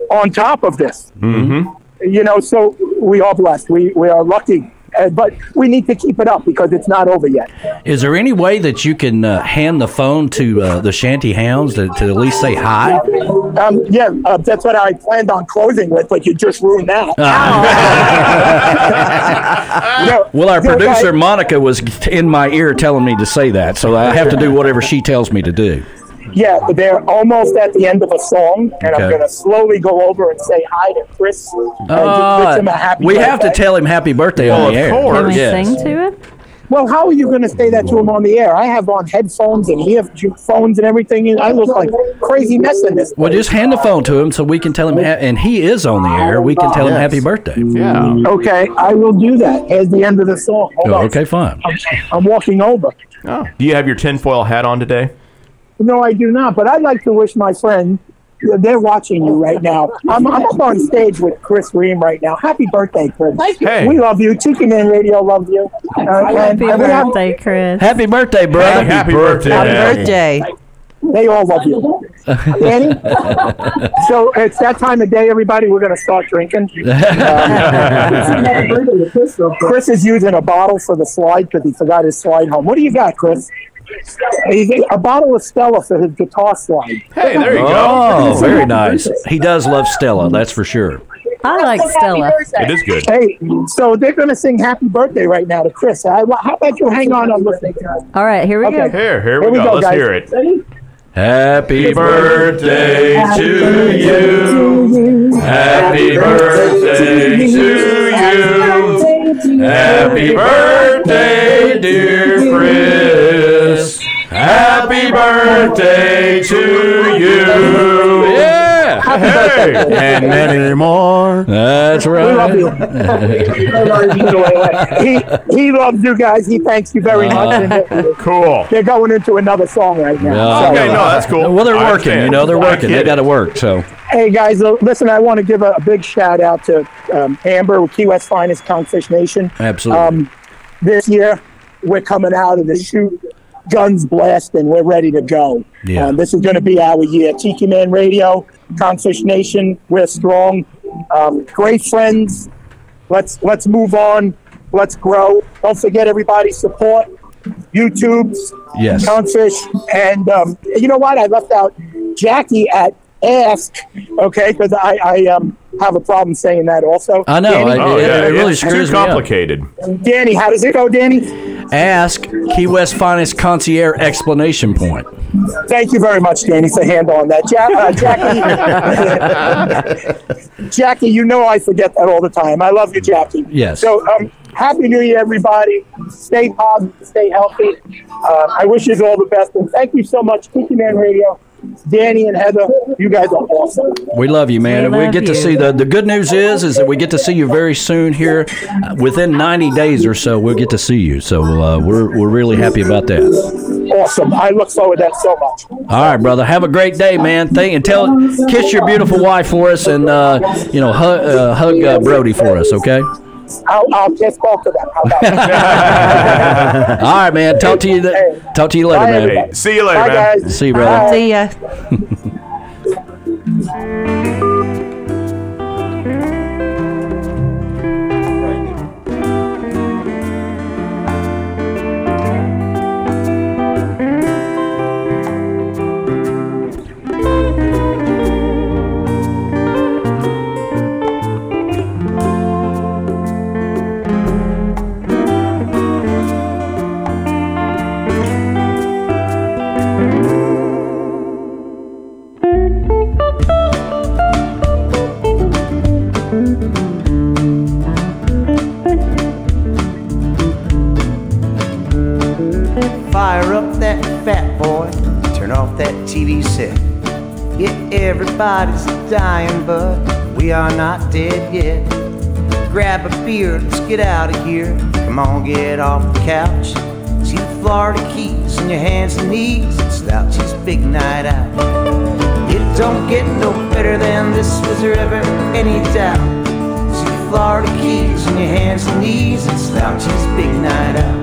on top of this. Mm-hmm. You know, so we are blessed. We we are lucky. Uh, but we need to keep it up because it's not over yet. Is there any way that you can uh, hand the phone to uh, the Shanty Hounds to, to at least say hi? Um, yeah, uh, that's what I planned on closing with, but you just ruined that. (laughs) No, Well, our producer Monica was in my ear telling me to say that, so I have to do whatever she tells me to do. Yeah, they're almost at the end of a song, and Okay. I'm going to slowly go over and say hi to Chris. and Uh, wish him a happy we have to tell him happy birthday Well, on the air. course. Can we Yes. sing to it? Well, how are you going to say that to him on the air? I have on headphones and earphones and everything, and I look like crazy mess in this. Well, just hand the phone to him so we can tell him, and he is on the air. We can tell him happy birthday. Yeah. Okay, I will do that. Here's the end of the song. Hold Oh, on. okay, fine. I'm, I'm walking over. Oh. Do you have your tinfoil hat on today? No, I do not. But I'd like to wish my friend. They're watching you right now. I'm, I'm up on stage with Chris Ream right now. Happy birthday, Chris. Hey. We love you. Tiki Man Radio love you. Uh, Happy and we have- birthday, Chris. Happy birthday, brother. Happy birthday. Happy Daddy. birthday. They all love you. Danny? (laughs) so it's that time of day, everybody. We're going to start drinking. (laughs) Um, Chris is using a bottle for the slide because he forgot his slide home. What do you got, Chris? He's a bottle of Stella for his guitar slide. Hey, there you Oh, go. very nice. He does love Stella, that's for sure. I like Stella. It is good. Hey, so they're going to sing happy birthday right now to Chris. I, how about you hang on and listen? All right, here we Okay. go. Here, here Here we we go. go, Let's guys. hear it. Ready? Happy Birthday to you. Happy birthday to you. Happy birthday, dear Chris. Happy birthday to you. Yeah, Hey. and many more. that's We love right. you. (laughs) he, he loves you guys. He thanks you very much. And Cool. they're going into another song right now. Yeah. So, Okay, no, that's cool. Well, they're I working. You know, they're working. They got to work. So, Hey guys, uh, listen, I want to give a, a big shout out to um, Amber with Key West Finest Conchfish Nation. absolutely. Um, this year, we're coming out of the shoot, guns blasting. We're ready to go. Yeah. Um, this is going to be our year. Tiki Man Radio, Conchfish Nation, we're strong. Um, great friends. Let's let's move on. Let's grow. Don't forget everybody support YouTube's Yes. Conchfish, and um, you know what? I left out Jackie at Ask. Okay, because I I um have a problem saying that also. I know. Danny, I- Oh, It- yeah, it really it's too screws me up. complicated. Danny, how does it go, Danny? Ask Key West Finest Concierge Explanation Point. Thank you very much, Danny, for handling that. Ja- uh, (laughs) Jackie, Jackie, you know I forget that all the time. I love you, Jackie. Yes. So, um, Happy New Year, everybody. Stay positive, stay healthy. Uh, I wish you all the best. And thank you so much, Tiki Man Radio. Danny and Heather, you guys are awesome. We love you, man, We and we love get to see the. The good news is, is that we get to see you very soon here, uh, within 90 days or so. We'll get to see you, so uh, we're we're really happy about that. Awesome. I look forward to that so much. All right, brother. Have a great day, man. Thank and tell, kiss your beautiful wife for us, and uh, you know, hug, uh, hug uh, Brody for us, okay? I'll, I'll just talk to them. That? (laughs) All right, man. Talk to you. Hey. Talk to you later, Bye, man. Hey, see you later, Bye, man. guys. See you, brother. Bye. See ya. (laughs) Fire up that fat boy, turn off that TV set. Yeah, everybody's dying, but we are not dead yet. Grab a beer, let's get out of here. Come on, get off the couch. See the Florida Keys on your hands and knees. It's Slouchy's big night out. It don't get no better than this. Was there ever any doubt? See the Florida Keys on your hands and knees. It's Slouchy's big night out.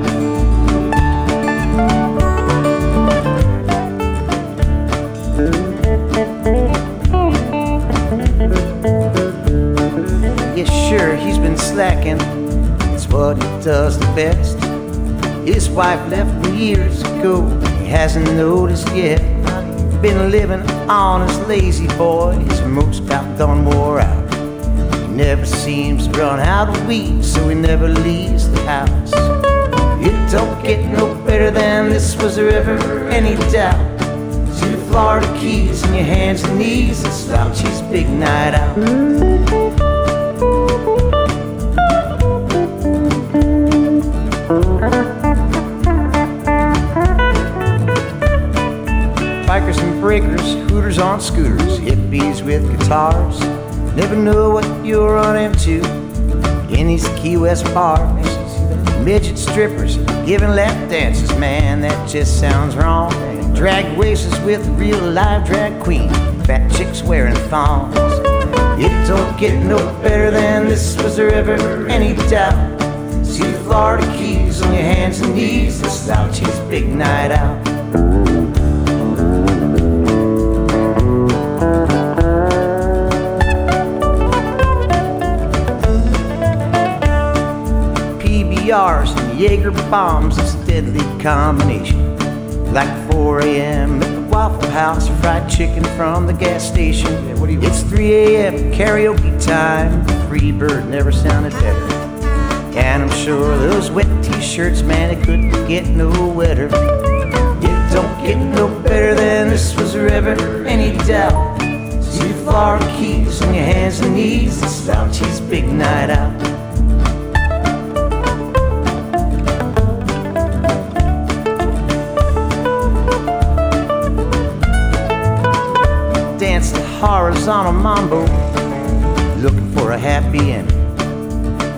Sure, he's been slacking. It's what he does the best. His wife left years ago. He hasn't noticed yet. Been living on his lazy boy. His remote's about done wore out. He never seems to run out of weed, so he never leaves the house. It don't get no better than this. Was there ever any doubt? See the Florida Keys on your hands and knees. It's Slouchy's big night out. Breakers, hooters on scooters, hippies with guitars. Never know what you'll run into in these Key West bars. Midget strippers giving lap dances, man, that just sounds wrong. Drag races with real live drag queen, fat chicks wearing thongs. It don't get no better than this. Was there ever any doubt? See the Florida Keys on your hands and knees. This is Slouchy's big night out. PBRs and Jaeger bombs, it's a deadly combination. Like 4 a.m. at the Waffle House, fried chicken from the gas station. It's 3 a.m. karaoke time. Free Bird never sounded better. And I'm sure those wet t-shirts, man, it couldn't get no wetter. It don't get no better than this. Was there ever any doubt? See the Florida Keys on your hands and knees. It's Slouchy's big night out. The a mambo, looking for a happy ending.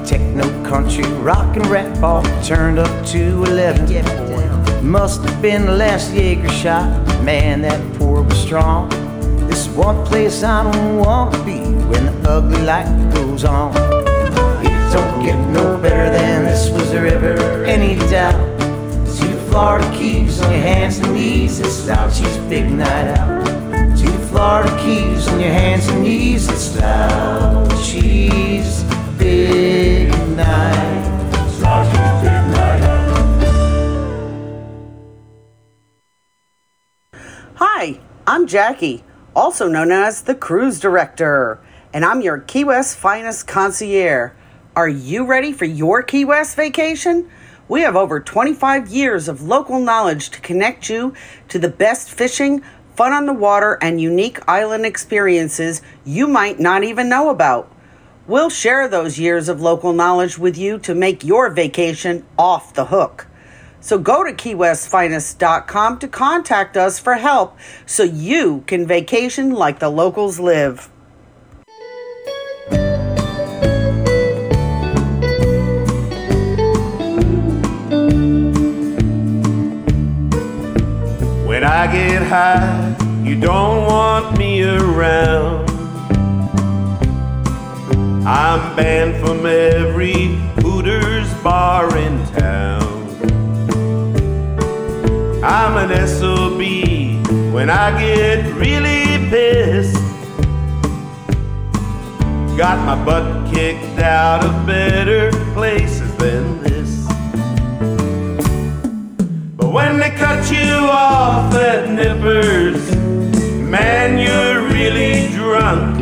Techno country rock and rap ball turned up to 11. Must have been the last Jaeger shot. Man, that pour was strong. This is one place I don't want to be when the ugly light goes on. It don't get no better than this. Was there ever any doubt? See the Florida Keys on your hands and knees. It's she's big night out. Florida Keys on your hands and knees. It's. It's Slouchy's big night. Hi, I'm Jackie, also known as the cruise director, and I'm your Key West finest concierge. Are you ready for your Key West vacation? We have over 25 years of local knowledge to connect you to the best fishing, fun on the water, and unique island experiences you might not even know about. We'll share those years of local knowledge with you to make your vacation off the hook. So go to KeyWestFinest.com to contact us for help so you can vacation like the locals live. When I get high, you don't want me around. I'm banned from every Hooters bar in town. I'm an SOB when I get really pissed. Got my butt kicked out of better places than this. When they cut you off at Nippers, man, you're really drunk.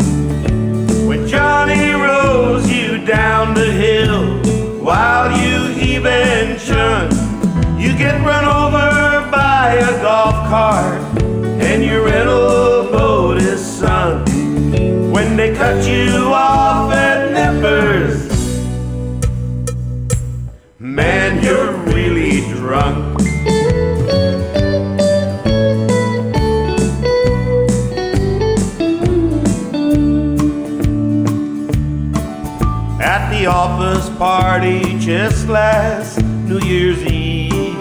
When Johnny rolls you down the hill while you heave and chunk, you get run over by a golf cart and your rental boat is sunk. When they cut you off at Nippers, man, you're really drunk. The party just last New Year's Eve,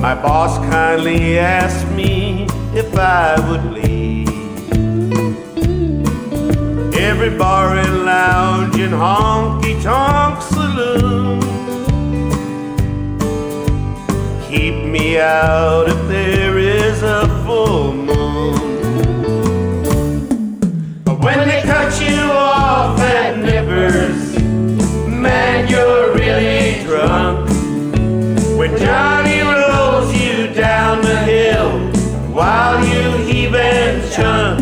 my boss kindly asked me if I would leave. Every bar and lounge and honky tonk saloon keep me out if there is a full moon. When they cut you off at Nippers, man, you're really drunk. When Johnny rolls you down the hill while you heave and chunk,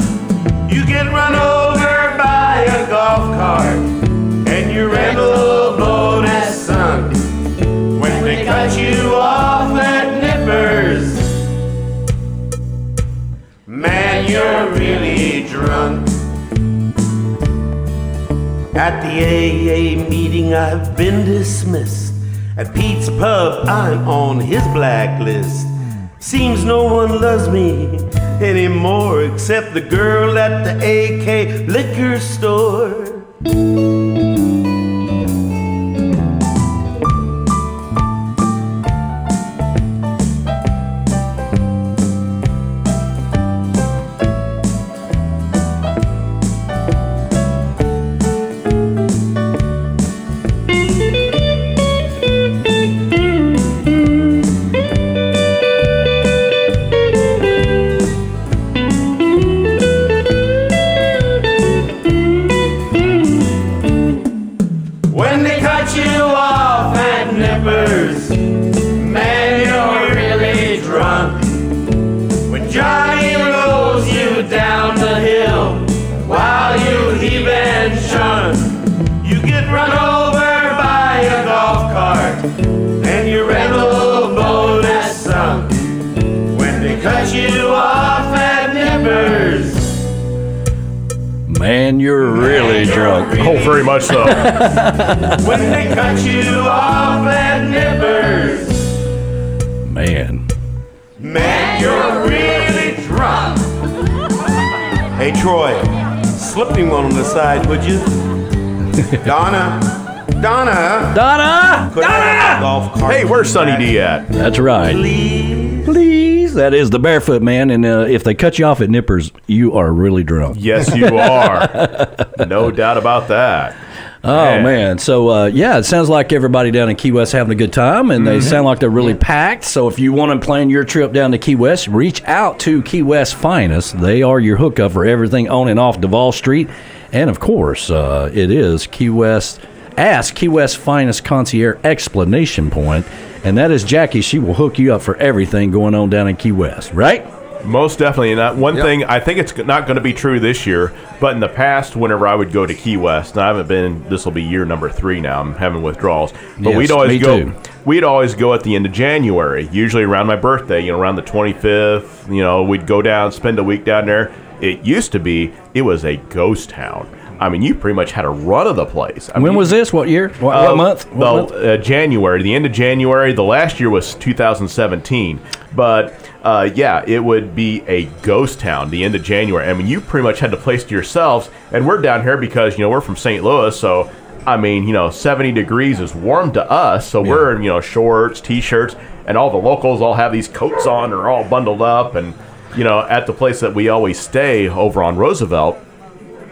At the AA meeting, I've been dismissed. At Pete's Pub, I'm on his blacklist. Seems no one loves me anymore except the girl at the AK liquor store. Man, you're really drunk. Oh, very much so. (laughs) when they cut you off at nippers. Man. Man, you're really drunk. Hey, Troy, slip me one on the side, would you? Donna. Donna. Donna. Could I golf cart? Hey, where's Sunny D at? That's right. Please. Please. That is the barefoot man. And uh, if they cut you off at nippers, you are really drunk. Yes, you (laughs) are. no doubt about that. Oh man! So uh, yeah, it sounds like everybody down in Key West having a good time, and they sound like they're really packed. So if you want to plan your trip down to Key West, reach out to Key West Finest. They are your hookup for everything on and off Duval Street, and of course, uh, it is Key West. Ask Key West Finest Concierge Explanation Point, and that is Jackie. She will hook you up for everything going on down in Key West, right? Most definitely. And that one Yep. thing, I think it's not going to be true this year, but in the past, whenever I would go to Key West, and I haven't been, this will be year number three now, I'm having withdrawals, but Yes, we'd always go. too. We'd always go at the end of January, usually around my birthday, you know, around the 25th. You know, we'd go down, spend a week down there. It used to be, it was a ghost town. I mean, you pretty much had a run of the place. I when mean, was this? What year? What, uh, what month? What well, month? Uh, January, the end of January. The last year was 2017, but uh, yeah, it would be a ghost town. The end of January. I mean, you pretty much had the place to yourselves, and we're down here because you know we're from St. Louis, so. I mean, you know, 70 degrees is warm to us, so we're in, you know, shorts, t-shirts, and all the locals all have these coats on, or all bundled up, and, you know, at the place that we always stay over on Roosevelt,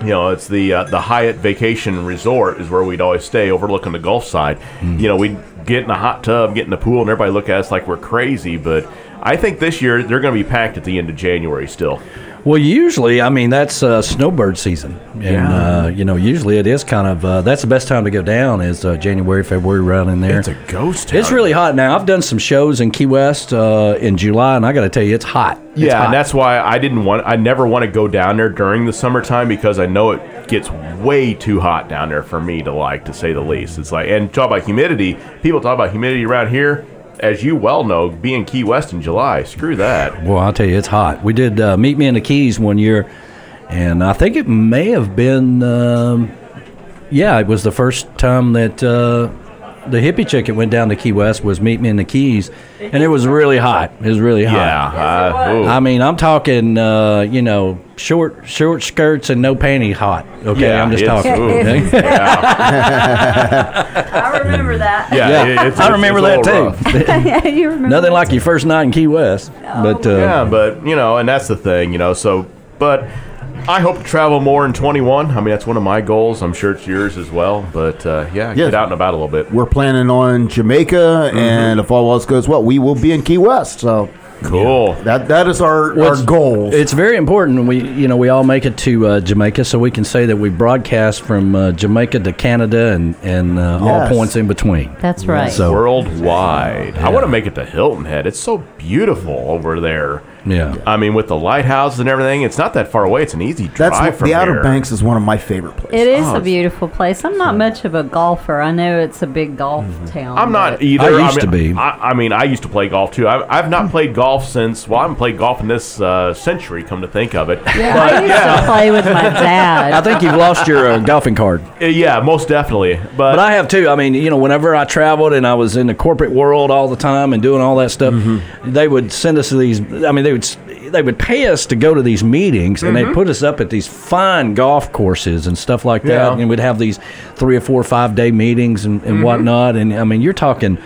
you know, it's the uh, the Hyatt Vacation Resort is where we'd always stay, overlooking the Gulf side. You know, we'd get in the hot tub, get in the pool, and everybody look at us like we're crazy. But I think this year they're going to be packed at the end of January still. Well, usually, I mean, that's uh, snowbird season, and Yeah. uh, you know, usually it is kind of uh, that's the best time to go down is uh, January, February, around in there. It's a ghost town. It's really hot now. I've done some shows in Key West uh, in July, and I got to tell you, it's hot. It's yeah, hot. and that's why I didn't want. I never want to go down there during the summertime because I know it gets way too hot down there for me to like, to say the least. It's like, and talk about humidity. People talk about humidity around here. As you well know, being Key West in July, screw that. Well, I'll tell you, it's hot. We did uh, Meet Me in the Keys one year, and I think it may have been, um, yeah, it was the first time that uh, the hippie chick that went down to Key West was Meet Me in the Keys, and it was really hot. It was really hot. Yeah, uh. I mean, I'm talking, uh, you know, short short skirts and no panty hot. Okay, Yeah, I'm just talking. ooh. okay? (laughs) I remember that. Yeah, it- it's- I remember it's that too. (laughs) yeah, you remember. (laughs) Nothing like your first night in Key West, but uh, yeah, but you know, and that's the thing, you know. So, but I hope to travel more in 21. I mean, that's one of my goals. I'm sure it's yours as well. But uh, yeah, Yes. get out and about a little bit. We're planning on Jamaica, and if all else goes well, we will be in Key West. So Cool. that that is our Well, our goal. It's very important we you know we all make it to uh, Jamaica so we can say that we broadcast from uh, Jamaica to Canada and and uh, all points in between. That's right. So Worldwide. I want to make it to Hilton Head. It's so beautiful over there. Yeah. I mean, with the lighthouses and everything, it's not that far away. It's an easy drive That's what, from the Outer here. Banks is one of my favorite places. It is Oh, a beautiful place. I'm not much of a golfer. I know it's a big golf town. Mm-hmm. I'm not but- either. I used mean, to be. I, I mean, I used to play golf too. I've, I've not played golf since. Well, I haven't played golf in this uh, century. Come to think of it. Yeah, I used to play with my dad. I think you've lost your uh, golfing card. (laughs) Uh, yeah, most definitely. But, But I have too. I mean, you know, whenever I traveled and I was in the corporate world all the time and doing all that stuff, Mm-hmm. they would send us these. I mean, they would they would pay us to go to these meetings and they'd put us up at these fine golf courses and stuff like that. Yeah. And we'd have these three or four or five day meetings and, and Mhm. whatnot. And I mean, you're talking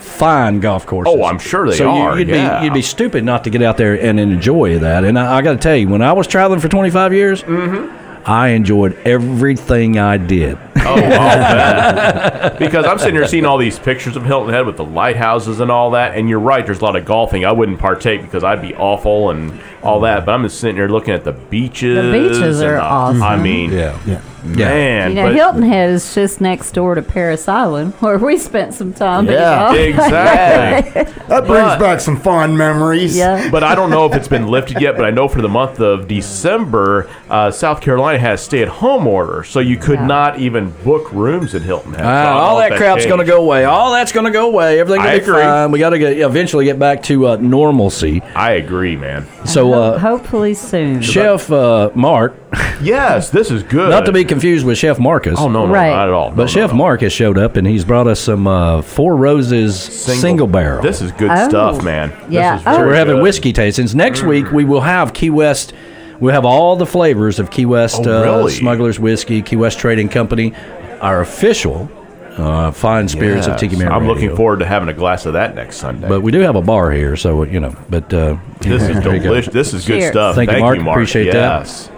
fine golf courses. Oh, I'm sure they so are, You, would yeah. be you'd be stupid not to get out there and enjoy that. And I, I got to tell you, when I was traveling for 25 years. Mm-hmm. I enjoyed everything I did. Oh, oh I'll because I'm sitting here seeing all these pictures of Hilton Head with the lighthouses and all that, and you're right. There's a lot of golfing. I wouldn't partake because I'd be awful and all that. But I'm just sitting here looking at the beaches. The beaches are the- awesome. I mean, yeah, yeah, man. You know, Hilton Head is just next door to Parris Island, (laughs) where we spent some time. Yeah. you know? Exactly. (laughs) That brings But- back some fond memories. Yeah. (laughs) but I don't know if it's been lifted yet. But I know for the month of December, uh, South Carolina has stay-at-home order, so you could not even book rooms at Hilton Head. Uh, don't all know if that crap's going to go away. All that's going to go away. Everything going to be agree. fine. We got to get eventually get back to uh, normalcy. I agree, man. So, Ho- uh, hopefully soon. Chef uh, Mark, Yes, this is good. not to be confused with Chef Marcus. Oh no, no, Right. not at all. But No, no, Chef no. Mark has showed up and he's brought us some uh, Four Roses single, barrel. This is good Oh. stuff, man. Yeah. This is Oh. so very we're having good. whiskey tastings. Next week we will have Key West. We'll have all the flavors of Key West Oh, uh, really? Smugglers Whiskey, Key West Trading Company, our official uh, fine spirits of Yes. Tiki Man I'm Radio. looking forward to having a glass of that next Sunday. But we do have a bar here, so you know. But uh, this is (laughs) there you go. delicious. This is good Cheers. stuff. Thank you, Mark. Appreciate that. yes.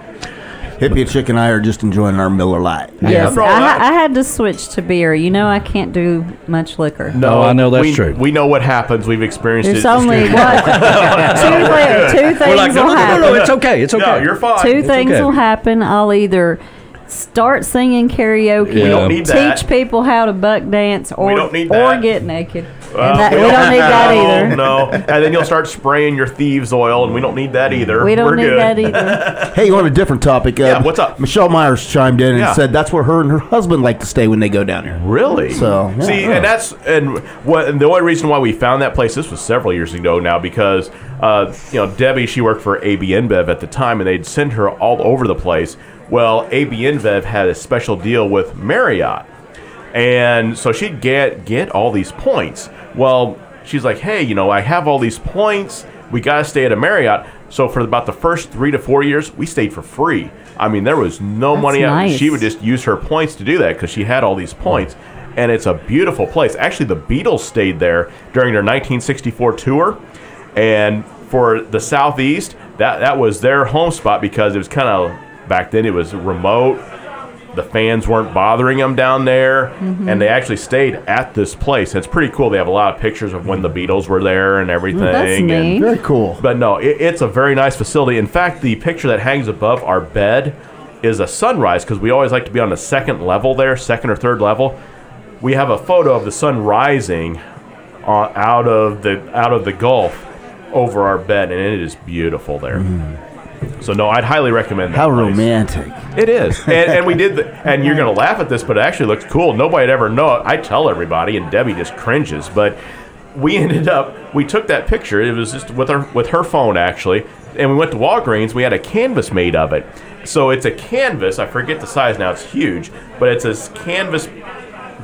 Hippie Chick and I are just enjoying our Miller Lite. Yes, I, that- I had to switch to beer. You know, I can't do much liquor. No, Oh, I know that's we, true. We know what happens. We've experienced There's it. only what (laughs) two, thi- two things We're like, no, will no, no, happen. no, it's okay, it's okay. No, you're fine. Two It's things okay. will happen. I'll either start singing karaoke, We don't need teach that. people how to buck dance, or don't need or that. get naked. Well, and that, we don't need that no, either. No, and then you'll start spraying your thieves oil, and we don't need that either. We don't We're need good. that either. (laughs) Hey, you on a different topic. Uh, Yeah, what's up? Michelle Myers chimed in and Yeah. said that's where her and her husband like to stay when they go down here. Really? So, yeah. see, and that's and what and the only reason why we found that place. This was several years ago now because uh, you know Debbie she worked for AB InBev at the time, and they'd send her all over the place. Well, AB InBev had a special deal with Marriott, and so she'd get get all these points. Well, she's like, hey, you know, I have all these points. We got to stay at a Marriott. So for about the first three to four years, we stayed for free. I mean, there was no That's money. nice. She would just use her points to do that because she had all these points. And it's a beautiful place. Actually, the Beatles stayed there during their 1964 tour. And for the Southeast, that, that was their home spot because it was kind of, back then, it was remote. The fans weren't bothering them down there. Mm-hmm. And they actually stayed at this place. It's pretty cool. They have a lot of pictures of when the Beatles were there and everything. That's and- neat. Very cool. but no, it, it's a very nice facility. In fact, the picture that hangs above our bed is a sunrise because we always like to be on the second level there, second or third level. We have a photo of the sun rising on, out of the out of the Gulf over our bed, and it is beautiful there. Mm. So no, I'd highly recommend that. How place. romantic. It is, and, and we did, the, and you're gonna laugh at this, but it actually looks cool. Nobody'd ever know it. I tell everybody, and Debbie just cringes. But we (laughs) ended up, we took that picture. It was just with her with her phone actually, and we went to Walgreens. We had a canvas made of it. So it's a canvas. I forget the size now. It's huge, but it's a canvas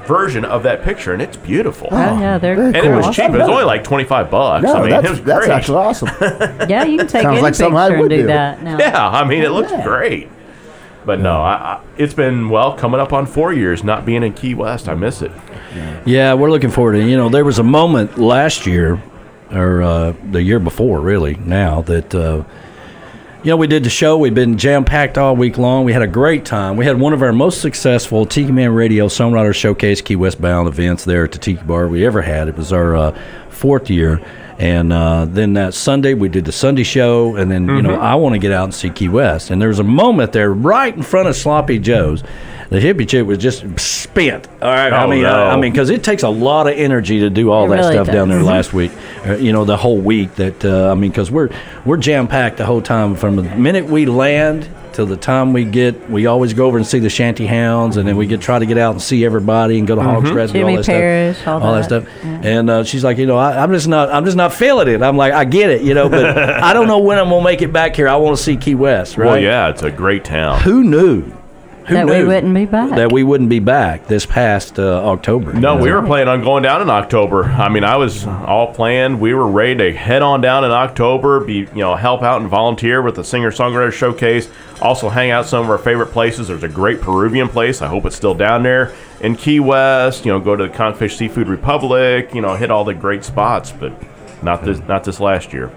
version of that picture, and it's beautiful. Oh, yeah, they're very And it was cheap. It was only like twenty five bucks. No, I mean, that's, it was that's great. actually awesome. (laughs) Yeah, you can take Sounds any like something I picture and do, do. that now. Yeah, I mean, it looks great. But no, I, I, it's been well coming up on four years not being in Key West. I miss it. Yeah, we're looking forward to. You know, there was a moment last year, or uh, the year before, really. Now that uh, you know, we did the show. We've been jam packed all week long. We had a great time. We had one of our most successful Tiki Man Radio Songwriter Showcase Key West Bound events there at the Tiki Bar we ever had. It was our uh, fourth year. And uh, then that Sunday we did the Sunday show, and then you know Mhm. I want to get out and see Key West. And there was a moment there right in front of Sloppy Joe's. The hippie chick was just spent. All right, I Oh, mean, no. I, I mean, because it takes a lot of energy to do all It that really stuff down there last week. Uh, you know, the whole week. That uh, I mean, because we're we're jam packed the whole time from the minute we land till the time we get. We always go over and see the Shanty Hounds, and then we get try to get out and see everybody and go to Hogs Mhm. Breath and Jimmy all that Parrish, stuff. all that that. stuff. And uh, she's like, you know, I, I'm just not, I'm just not feeling it. I'm like, I get it, you know, but (laughs) I don't know when I'm gonna make it back here. I want to see Key West, right? Well, yeah, it's a great town. Who knew? Who that we wouldn't be back. that we wouldn't be back this past uh, October? No, we know? were planning on going down in October. I mean, I was all planned. We were ready to head on down in October, be you know, help out and volunteer with the singer songwriter showcase. Also, hang out some of our favorite places. There's a great Peruvian place. I hope it's still down there in Key West. You know, go to the Confish Seafood Republic. You know, hit all the great spots, but not this not this last year.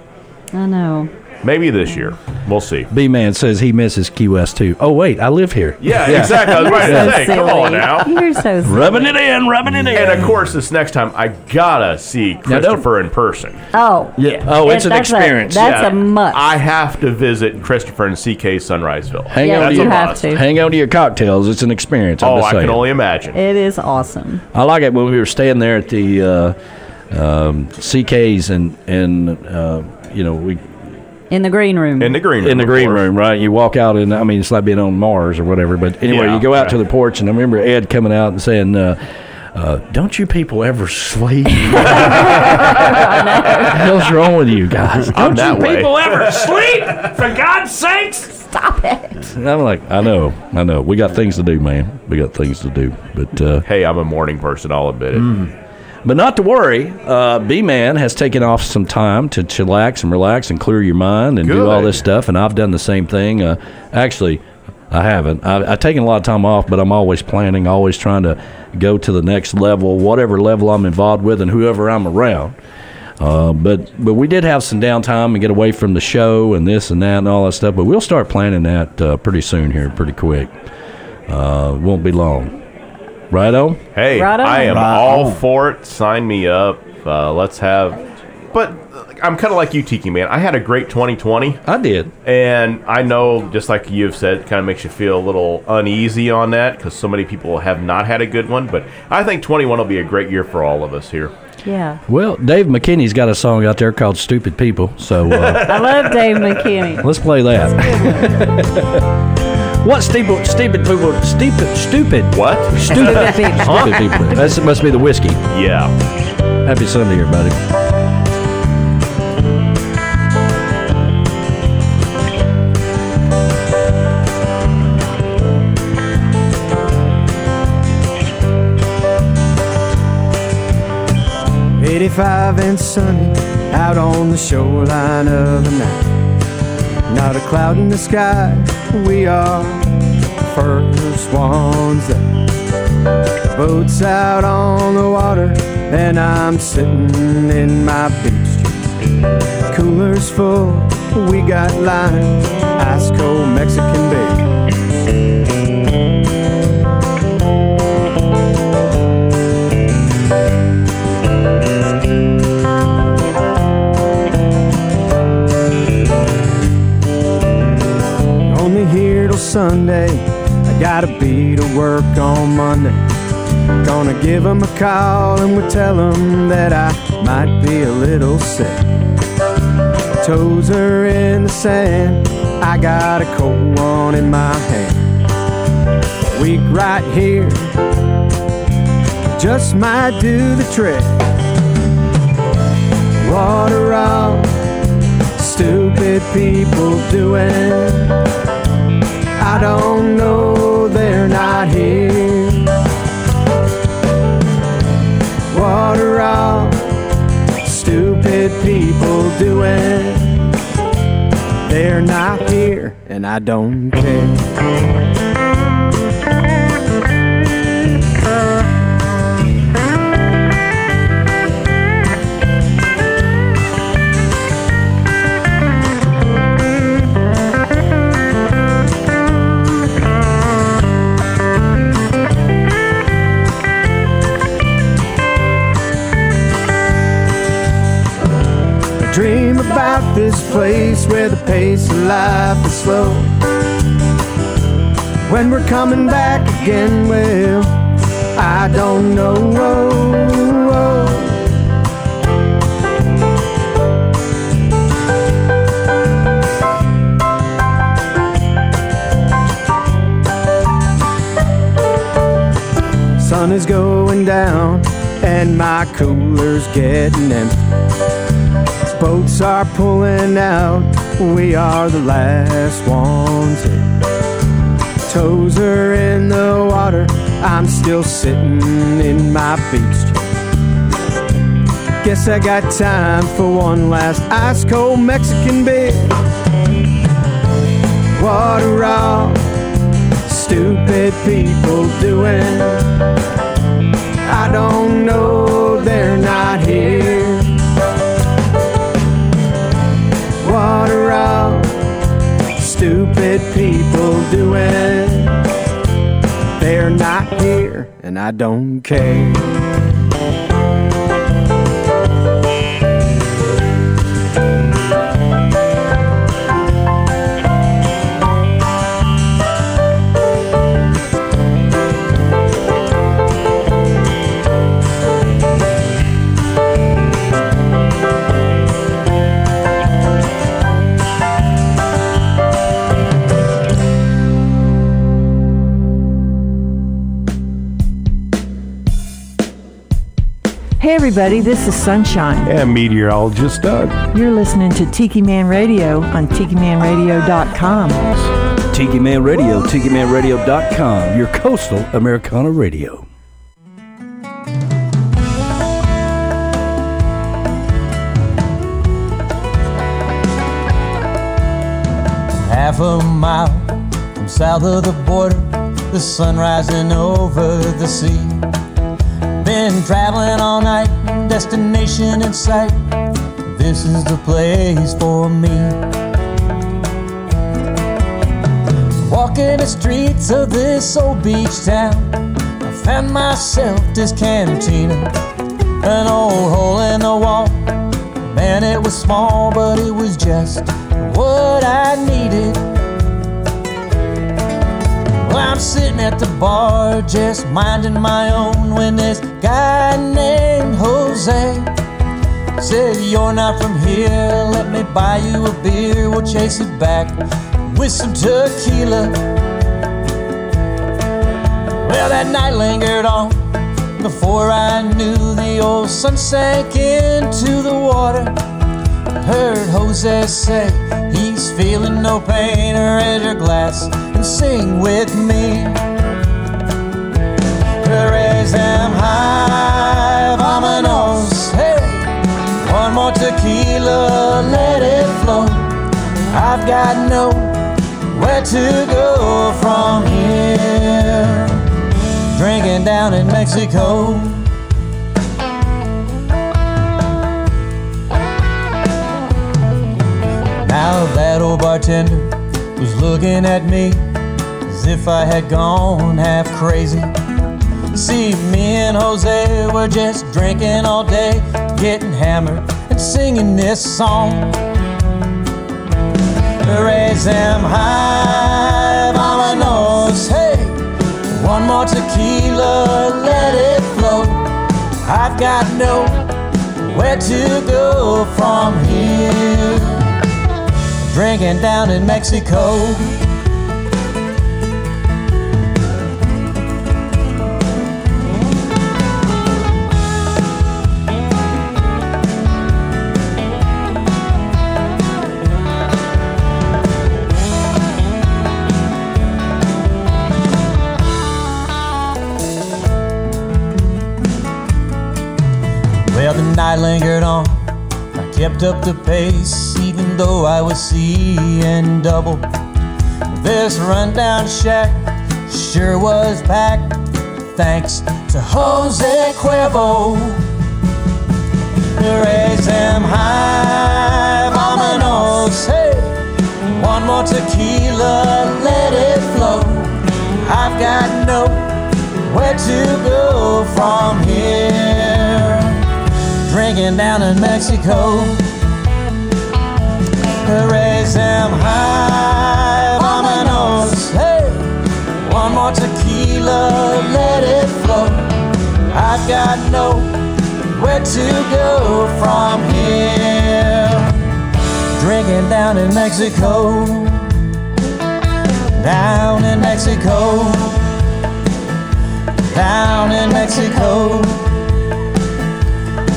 I know. Maybe this year. We'll see. B Man says he misses Key West too. Oh wait, I live here. Yeah, exactly. I was right You're to so say, come on now. You're so silly. Rubbing it in, rubbing it in. And of course, this next time I gotta see Christopher in person. Oh. Yeah. Oh, it's an that's a- experience. that's Yeah. a must. I have to visit Christopher and CK Sunriseville. Hang Yeah, on to you your have to. hang on to your cocktails. It's an experience. I'm Oh, I saying. can only imagine. it is awesome. I like it when we were staying there at the uh, um, CK's and and uh, you know we In the green room. In the green room. in the green course. room, right? You walk out and I mean it's like being on Mars or whatever. But anyway, Yeah, you go out to the porch and I remember Ed coming out and saying. Uh, uh, don't you people ever sleep? (laughs) what the wrong with you guys? I'm Don't that you way. people ever (laughs) sleep? For God's sakes! Stop it. And I'm like, I know, I know. We got things to do, man. We got things to do. But uh, Hey, I'm a morning person. I'll admit it. But not to worry, uh, B Man has taken off some time to chillax and relax and clear your mind and do all this stuff. And I've done the same thing. Uh, actually, I haven't. I, I've taken a lot of time off, but I'm always planning, always trying to go to the next level, whatever level I'm involved with, and whoever I'm around. Uh, but but we did have some downtime and get away from the show and this and that and all that stuff. But we'll start planning that uh, pretty soon here, pretty quick. Uh, won't be long. Right on. Hey, Right on. I am Right all for it. Sign me up. Uh, let's have. But I'm kind of like you, Tiki man. I had a great 2020. I did. And I know, just like you've said, it kind of makes you feel a little uneasy on that because so many people have not had a good one. But I think 21 will be a great year for all of us here. Yeah. Well, Dave McKinney's got a song out there called "Stupid People," so uh, (laughs) I love Dave McKinney. let's play that. (laughs) what stupid, stupid people, stupid, stupid, What? stupid, (laughs) stupid people? That must be the whiskey. Yeah. Happy Sunday, everybody. Eighty-five and sunny, out on the shoreline of the night. Not a cloud in the sky, we are first ones there. Boats out on the water, and I'm sitting in my beach chair. Coolers full, we got lime, ice cold Mexican beer. Sunday. I gotta be to work on Monday. Gonna give give 'em a call and we'll tell tell 'em that I might be a little sick. Toes are in the sand. I got a cold one in my hand. Week right here just might do the trick. Water on stupid people doing? I don't know, they're not here. What are all stupid people doing? They're not here, and I don't care. This place where the pace of life is slow. When we're coming back again, well, I don't know. Sun is going down and my cooler's getting empty. Boats are pulling out, we are the last ones. Toes are in the water, I'm still sitting in my beach chair. Guess I got time for one last ice cold Mexican beer. What are all stupid people doing? I don't know, they're not here. What are stupid people doing? They're not here, and I don't care. Everybody, this is Sunshine. And meteorologist Doug. You're listening to Tiki Man Radio on TikiManRadio.com. Tiki Man Radio, TikiManRadio.com, your coastal Americana radio. Half a mile from south of the border, the sun rising over the sea. Been traveling all night, destination in sight. This is the place for me. Walking the streets of this old beach town, I found myself this cantina, an old hole in the wall. Man, it was small, but it was just what I needed. I'm sitting at the bar, just minding my own, when this guy named Jose said, You're not from here, let me buy you a beer, we'll chase it back with some tequila. Well, that night lingered on before I knew the old sun sank into the water. Heard Jose say he's feeling no pain. Raise your glass and sing with me. Raise them high, vamonos. Hey, one more tequila, let it flow. I've got nowhere to go from here. Drinking down in Mexico. Now that old bartender was looking at me if I had gone half crazy. See, me and Jose were just drinking all day, getting hammered and singing this song. Raise them high, vamonos, hey. One more tequila, let it flow. I've got no where to go from here. Drinking down in Mexico. The night lingered on. I kept up the pace, even though I was seeing double. This rundown shack sure was packed, thanks to Jose Cuervo. Raise them high, vamonos, hey. One more tequila, let it flow. I've got nowhere to go from here drinking down in Mexico. Raise them high, vámonos. Hey, one more tequila, let it flow. I've got no where to go from here. Drinking down in Mexico, down in Mexico, down in Mexico,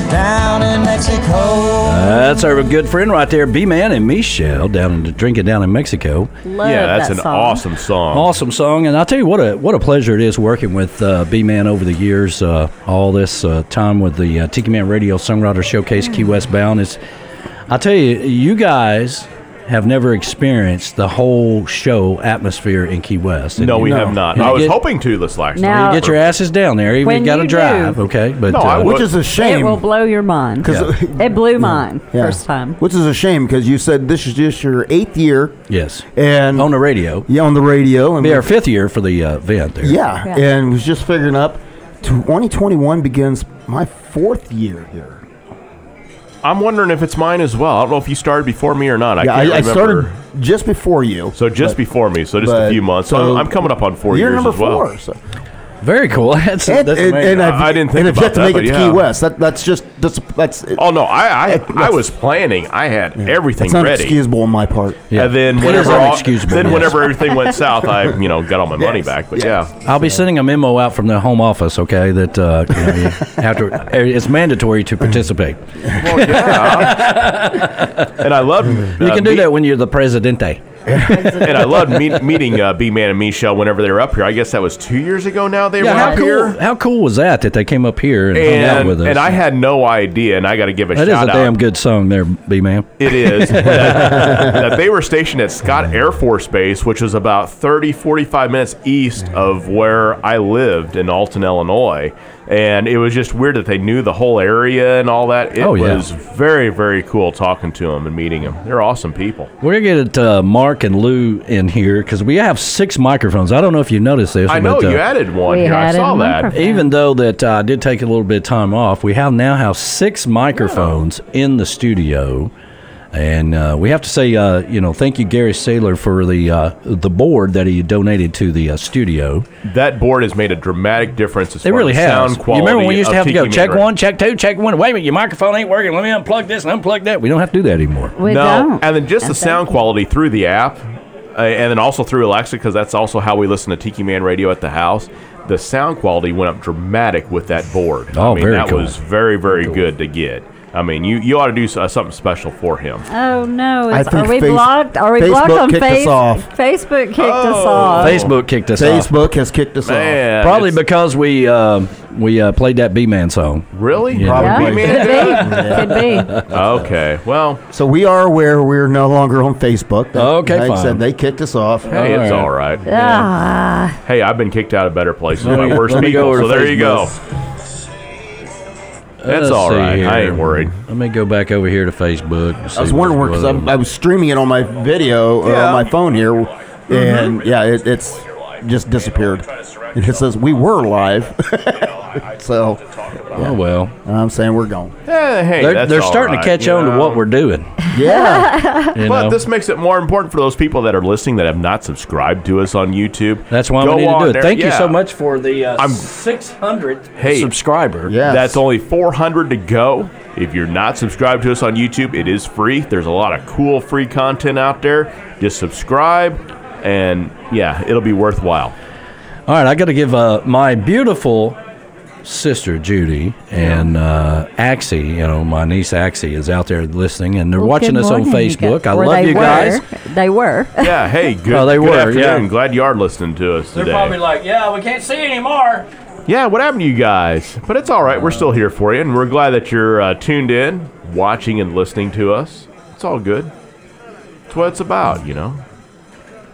down in Mexico. That's our good friend right there, B Man and Michelle, down in drinking down in Mexico. Love yeah, that's that an song. awesome song. Awesome song, and I'll tell you what a what a pleasure it is working with uh, B Man over the years. Uh, all this uh, time with the uh, Tiki Man Radio Songwriter Showcase Key West Bound is. I'll tell you, you guys have never experienced the whole show atmosphere in Key West. No, And we you- have not. and I was get- hoping to this last Now- time. You get your asses down there. Even When you got to drive, do- okay? But No, uh, Which is a shame. It will blow your mind. Because (laughs) It blew mine Yeah. first time. Which is a shame because you said this is just your eighth year yes, and on the radio. yeah on the radio and Be our fifth year for the uh, event there. yeah, Yeah. and was just figuring up. 2021 begins my fourth year here. I'm wondering if it's mine as well. I don't know if you started before me or not. I yeah, can't I, I remember. started just before you. so just but- before me, so just a few months. So I'm, I'm coming up on 4 You're years number as well. four. So. Very cool. (laughs) That's, And, that's and, amazing. and I've, I didn't think and I've about yet to that, make it to yeah. Key West. That, that's just that's that's. Oh no, I I, I was planning. I had everything It's not ready. excusable on my part. Yeah. And then whenever all, then yes. whenever everything went (laughs) south, I you know got all my money Yes. back. But yeah, I'll be sending a memo out from the home office. Okay, that uh, you know, you (laughs) have to. It's mandatory to participate. well, yeah. and I love You can do that when you're the presidente. And I loved meet, meeting uh, B Man and Michelle whenever they were up here. I guess that was two years ago now. They Yeah, were how up cool, here. how cool was that that they came up here and, hung out with us? and I had no idea, and I got to give a that is shout a out. damn good song there, B man. It is (laughs) that, that they were stationed at Scott Air Force Base, which was about 30, 45 minutes east of where I lived in Alton, Illinois. And it was just weird that they knew the whole area and all that. It Oh, yeah. was very, very cool talking to them and meeting them. They're awesome people. We're gonna get uh, Mark and Lou in here because we have six microphones. I don't know if you noticed this. I know but, uh, you added one We here. I saw that. Even though that uh, I did take a little bit of time off, we have now have six microphones in the studio, and uh, we have to say, uh, you know, thank you, Gary Saylor, for the uh, the board that he donated to the uh, studio. That board has made a dramatic difference as It far really as has. sound You remember when we used to have to go Tiki check Man one, check two, check one. Wait a minute, your microphone ain't working. Let me unplug this and unplug that. We don't have to do that anymore. We no, don't. and then just the sound quality through the app, uh, and then also through Alexa, because that's also how we listen to Tiki Man Radio at the house. The sound quality went up dramatic with that board. Oh, I mean, very that cool. was very, very good to get. I mean, you, you ought to do uh, something special for him. Oh no! I It's, think are we Face- blocked? Are we Facebook blocked on kicked us off. Facebook kicked us Oh. off. Facebook kicked us off. Facebook has kicked us Man, Probably because we uh, we uh, played that B Man song. really, Yeah. Yeah, Probably. could be. Could be. Okay, well. So we are aware we're no longer on Facebook. They- Okay, like I fine. said they kicked us off. hey, All it's right. all right. Ah, Hey, I've been kicked out of better places Let by me- worse go people, so to there you go. Facebook. That's Let's all see right. I here. ain't worried. Let me go back over here to Facebook. and I was wondering what's because going I, was streaming it on my video uh, or Yeah. on my phone here, mm-hmm. and yeah, it, it's just disappeared. It says we were live, (laughs) so Oh well, I'm saying we're gone. Eh, hey, they're, that's they're all starting right, to catch you on to what we're doing. (laughs) Yeah, You But know? this makes it more important for those people that are listening that have not subscribed to us on YouTube. That's why Go we need to do it. there. Thank you so much for the uh, I'm- 600 Hey. subscriber. yeah. That's only 400 to go. If you're not subscribed to us on YouTube, it is free. There's a lot of cool free content out there. Just subscribe, and yeah, it'll be worthwhile. All right, I got to give uh, my beautiful sister Judy and uh, Axie, you know, my niece Axie is out there listening, and they're well, watching us on Facebook. I love you were. guys. They were. (laughs) Yeah, hey, good, Oh, they good were, afternoon. yeah. Glad you are listening to us They're today. Probably like, yeah, we can't see anymore. Yeah, what happened to you guys? But it's all right. We're still here for you, and we're glad that you're uh, tuned in, watching, and listening to us. It's all good. It's what it's about, you know.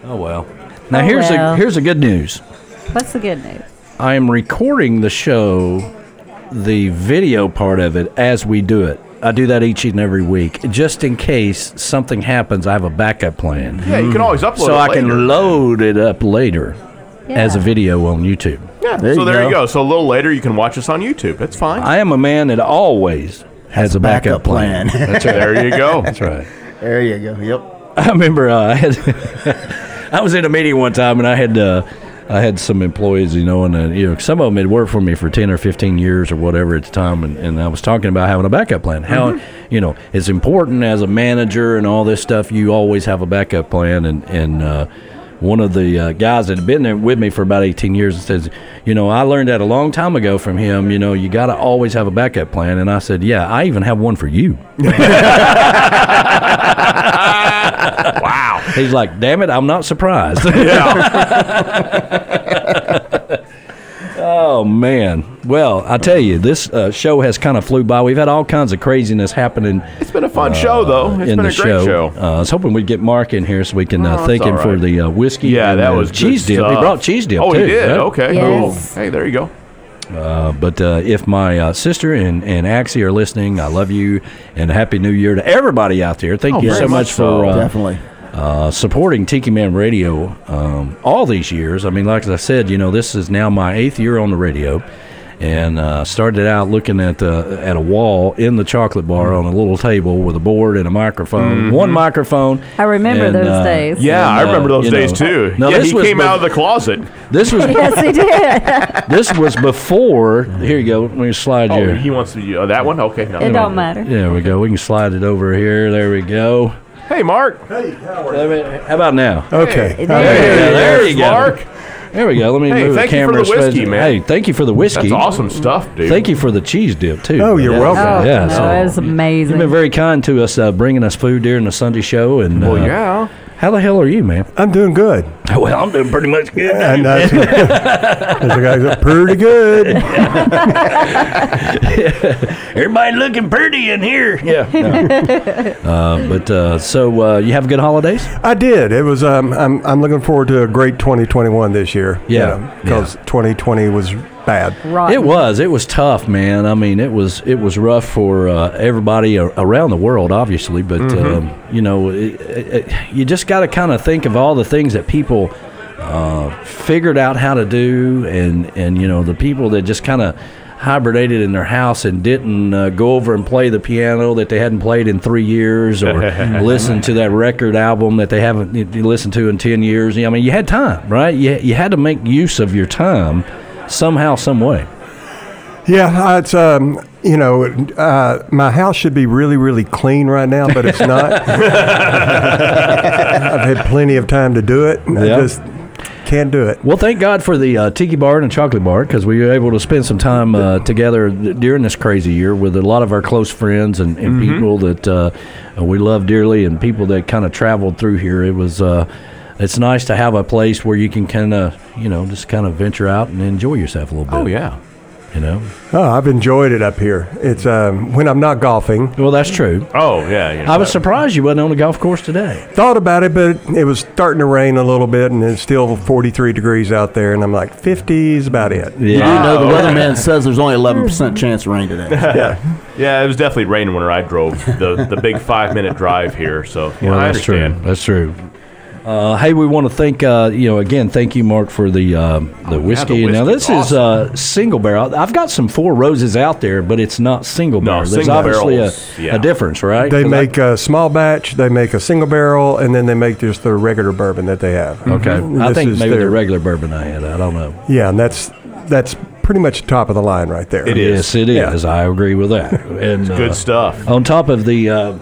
Oh well. Now Oh, here's well. the here's the good news. What's the good news? I am recording the show, the video part of it, as we do it. I do that each and every week, just in case something happens. I have a backup plan, Yeah, you can always upload so it I can load it up later as a video on YouTube. Yeah, There so you there you go. go. So a little later, you can watch us on YouTube. That's fine. I am a man that always has a backup, backup plan. That's right. there you go. (laughs) That's right. There you go. Yep. I remember uh, I (laughs) had I was in a meeting one time and I had uh, I had some employees, you know, and uh, you know some of them had worked for me for ten or fifteen years or whatever at the time, and, and I was talking about having a backup plan. How you know it's important as a manager and all this stuff. You always have a backup plan, and and uh, one of the uh, guys that had been there with me for about 18 years says, you know, I learned that a long time ago from him. You know, you got to always have a backup plan. And I said, yeah, I even have one for you. (laughs) (laughs) wow. He's like, damn it, I'm not surprised. (laughs) (laughs) oh, man. Well, I tell you, this uh, show has kind of flew by. We've had all kinds of craziness happening. It's been a fun show, though. It's in been the a great show. Uh, I was hoping we'd get Mark in here so we can Oh, uh, that's thank him all for the uh, whiskey. Yeah, and, that uh, was good cheese dip. He brought cheese dip. Oh, too, he did. right? Okay, Yes. cool. Hey, there you go. Uh, but uh, if my uh, sister and, and Axie are listening, I love you and Happy New Year to everybody out there. Thank Oh, you so much much for so. uh, Definitely. Uh, supporting Tiki Man Radio um, all these years. I mean, like I said, you know, this is now my eighth year on the radio. And uh, started out looking at uh, at a wall in the chocolate bar on a little table with a board and a microphone, one microphone. I remember and, those uh, days. Yeah, and, I uh, remember those days know- too. (laughs) No, yeah, this he was came be- out of the closet. This was (laughs) yes, he did. (laughs) this was before. Here you go. Let me slide Oh, your. he wants to uh, that one. Okay, no, it don't matter. There we go. We can slide it over here. There we go. Hey, Mark. Hey, How about now? Okay. There There, you go. there you go. Mark. There we go. Let me Hey, move thank the you for camera. the whiskey, man. Hey, thank you for the whiskey. That's awesome stuff, dude. Thank you for the cheese dip too. Oh, you're Yeah. welcome. Oh, Yeah, no, so- it was amazing. You've been very kind to us, uh, bringing us food during the Sunday show. And Well, uh, yeah. How the hell are you, man? I'm doing good. (laughs) Well, I'm doing pretty much good. And uh, those guys are pretty good. (laughs) Everybody looking pretty in here. Yeah. (laughs) no. uh, but uh, so uh, you have good holidays? I did. It was. Um, I'm. I'm looking forward to a great 2021 this year. Yeah, Because 2020 was bad. Rotten. It was. It was tough, man. I mean, it was. It was rough for uh, everybody around the world, obviously. But um, you know, it, it, it- you just got to kind of think of all the things that people uh, figured out how to do, and and you know, the people that just kind of hibernated in their house and didn't uh, go over and play the piano that they hadn't played in three years or (laughs) listen to that record album that they haven't y- y- listened to in 10 years. I mean, you had time, right? You, you had to make use of your time somehow, some way. Yeah, uh, it's um, you know, uh, my house should be really, really clean right now, but it's not. (laughs) I've had plenty of time to do it. and Yeah. I just can't do it. Well, thank God for the uh, Tiki Bar and Chocolate Bar because we were able to spend some time uh, together during this crazy year with a lot of our close friends and, and people that uh, we love dearly and people that kind of traveled through here. It was. It's nice to have a place where you can kind of, you know, just kind of venture out and enjoy yourself a little bit. Oh yeah. You know. Oh, I've enjoyed it up here. It's um, when I'm not golfing. Well, that's true. Oh yeah. yeah. I was surprised you wasn't on the golf course today. Thought about it, but it was starting to rain a little bit, and it's still 43 degrees out there, and I'm like, 50 is about it. Yeah. You do know the weatherman (laughs) says there's only 11% chance of rain today. (laughs) Yeah. Yeah, it was definitely raining when I drove the the big five minute drive here. So yeah, Well, I understand. true. That's true. Uh, hey, we want to thank uh, you know again. Thank you, Mark, for the um, the whiskey. now whiskey's this is uh, single barrel. I've got some Four Roses out there, but it's not single No, barrel. There's obviously barrels, a, yeah. a difference, right? They make a small batch, they make a single barrel, and then they make just the regular bourbon that they have. okay. And I think is maybe the regular bourbon I had. I don't know. Yeah, and that's that's pretty much top of the line right there. It is. Yes, it Yeah. I agree with that. (laughs) And uh, Good stuff. On top of the uh,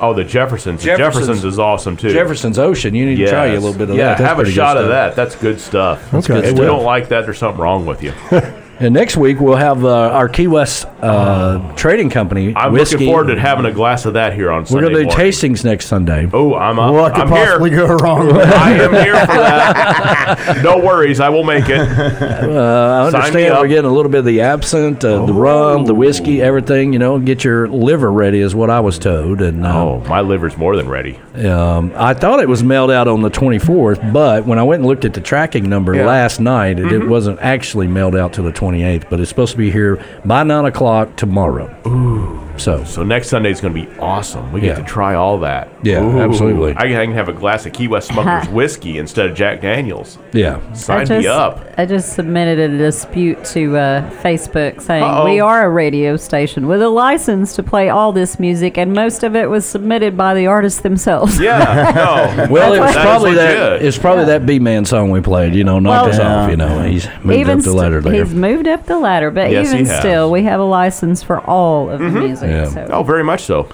Oh, the Jeffersons. The Jeffersons- Jeffersons is awesome too. Jefferson's Ocean, you need to try a little bit of yeah, that. Yeah, have a shot of that. That's good stuff. That's good If you don't like that, there's something wrong with you. (laughs) And next week we'll have uh, our Key West uh, Trading Company I'm whiskey. looking forward to having a glass of that here on We're going to do morning. tastings next Sunday. Oh, I'm up. What could I'm possibly here. go wrong? (laughs) I am here for that. (laughs) no worries, I will make it. (laughs) Uh, I Sign me understand up. we're getting a little bit of the absinthe, uh, the rum, the whiskey, everything. You know, get your liver ready is what I was told. And uh, Oh, my liver's more than ready. um, I thought it was mailed out on the 24th, but when I went and looked at the tracking number Yeah. last night, it, Mm-hmm. it wasn't actually mailed out to the 28th. But it's supposed to be here by nine o'clock tomorrow. Ooh. So, So next Sunday is going to be awesome. We get Yeah. to try all that. Yeah, absolutely. I can, have a glass of Key West Smokers (laughs) whiskey instead of Jack Daniels. yeah. Sign I just, me up. I just submitted a dispute to uh, Facebook saying Uh-oh. we are a radio station with a license to play all this music, and most of it was submitted by the artists themselves. Yeah, no. (laughs) Well, it was That is probably that. legit. It's probably that B man song we played. You know, knocked Well- us off. You know, he's moved even up the st- ladder there. he's moved up the ladder, but Yes, he even has. still, we have a license for all of the music. Yeah. So. Oh, very much so.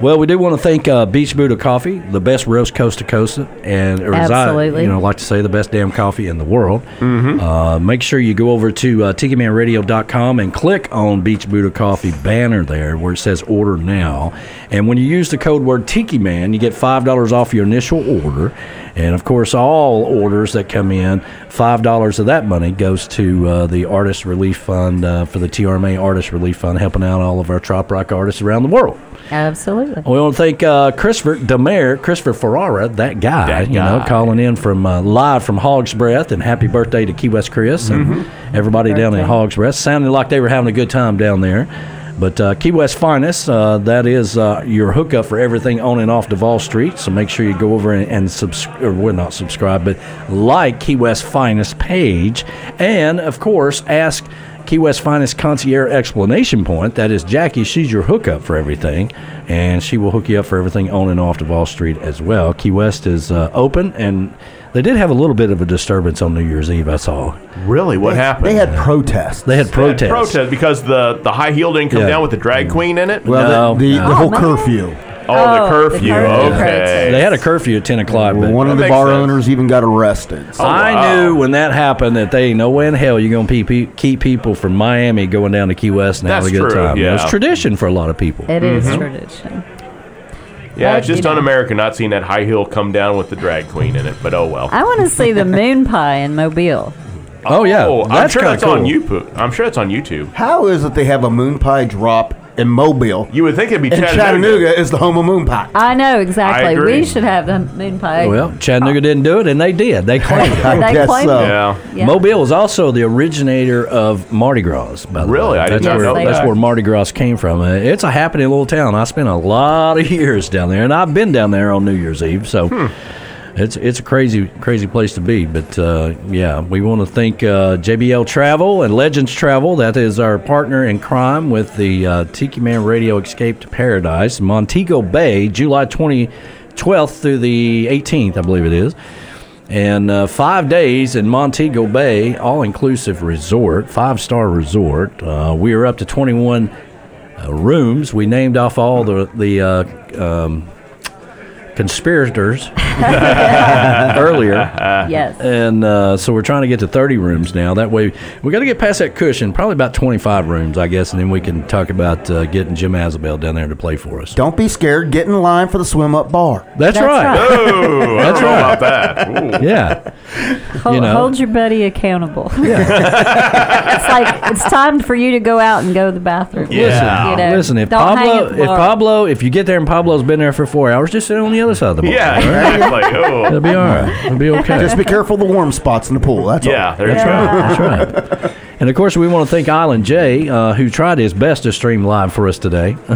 Well, we do want to thank uh, Beach Buddah Coffee, the best roast coast to coast, and or as I, you know, like to say the best damn coffee in the world. Mm-hmm. Uh, make sure you go over to uh, TikiManRadio.com and click on Beach Buddah Coffee banner there where it says Order Now. And when you use the code word Tiki Man, you get five dollars off your initial order. And of course, all orders that come in, five dollars of that money goes to uh, the Artist Relief Fund uh, for the TRMA Artist Relief Fund, helping out all of our trop rock artists around the world. Absolutely. We want to thank uh, Christopher Demare, Christopher Ferrara, that guy, That you know, calling in from uh, live from Hog's Breath, and happy birthday to Key West Chris and Mm-hmm. everybody down in Birthday. Hog's Breath. Sounded like they were having a good time down there. But uh, Key West Finest, uh, that is uh, your hookup for everything on and off Duval Street. So make sure you go over and, and subscribe, or well, not subscribe, but like Key West Finest page. And, of course, ask Key West Finest Concierge Explanation Point. That is Jackie. She's your hookup for everything, and she will hook you up for everything on and off Duval Street as well. Key West is uh, open, and they did have a little bit of a disturbance on New Year's Eve. I saw. Really? What happened? They had protests. They had protests. Protest because the, the high heel didn't come Yeah. down with the drag queen in it? Well, No, the, the, no. the whole Oh, man. curfew. Oh, the Oh, the curfew. curfew. Okay. They had a curfew at ten o'clock. But One of That the makes bar sense. owners even got arrested. So- I wow. knew when that happened that they ain't no way in hell you're gonna keep, keep people from Miami going down to Key West and have That's a good true, time. yeah. It's tradition for a lot of people. It is Mm-hmm. tradition. Yeah, But, it's just you know. un-American not seeing that high heel come down with the drag queen in it. But oh well. I want to see the moon pie in Mobile. Oh yeah, Oh, I'm that's sure kinda that's on cool. YouTube. I'm sure it's on YouTube. How is it they have a moon pie drop in Mobile? You would think it'd be and Chattanooga. Chattanooga is the home of moon pie. I know exactly. agree. We should have the moon pie. Well, Chattanooga didn't do it, and they did. They claimed it. (laughs) I They guess claim so. it. Yeah. Yeah. Mobile is also the originator of Mardi Gras. By the Really? way. I did that's not where, know That's that. where Mardi Gras came from. Uh, it's a happening little town. I spent a lot of (laughs) years down there, and I've been down there on New Year's Eve. So. It's it's a crazy crazy place to be, but uh, yeah, we want to thank uh, JBL Travel and Legends Travel. That is our partner in crime with the uh, Tiki Man Radio Escape to Paradise, Montego Bay, July 20, 12th through the 18th, I believe it is and uh, five days in Montego Bay, all inclusive resort, five star resort. Uh, we are up to 21 uh, rooms. We named off all the, the um, conspirators (laughs) earlier. Yes. And uh, so we're trying to get to 30 rooms now. That way, we got to get past that cushion, probably about 25 rooms, I guess, and then we can talk about uh, getting Jim Azabel down there to play for us. Don't be scared. Get in line for the swim up bar. That's, That's right. right. Oh, I That's don't right. about that. (laughs) Ooh. Yeah. Hold, you know. hold your buddy accountable. (laughs) it's like it's time for you to go out and go to the bathroom. Yeah. You know, Listen, if don't Pablo, if. Pablo, if you get there and Pablo's been there for four hours, just sit on the other side of the bar. Yeah, all right? Exactly. It'll Oh. be all right. It'll be okay. Just be careful of the warm spots in the pool. That's Yeah, all. there's That's (laughs) right. And of course, we want to thank Island Jay, uh, who tried his best to stream live for us today. (laughs)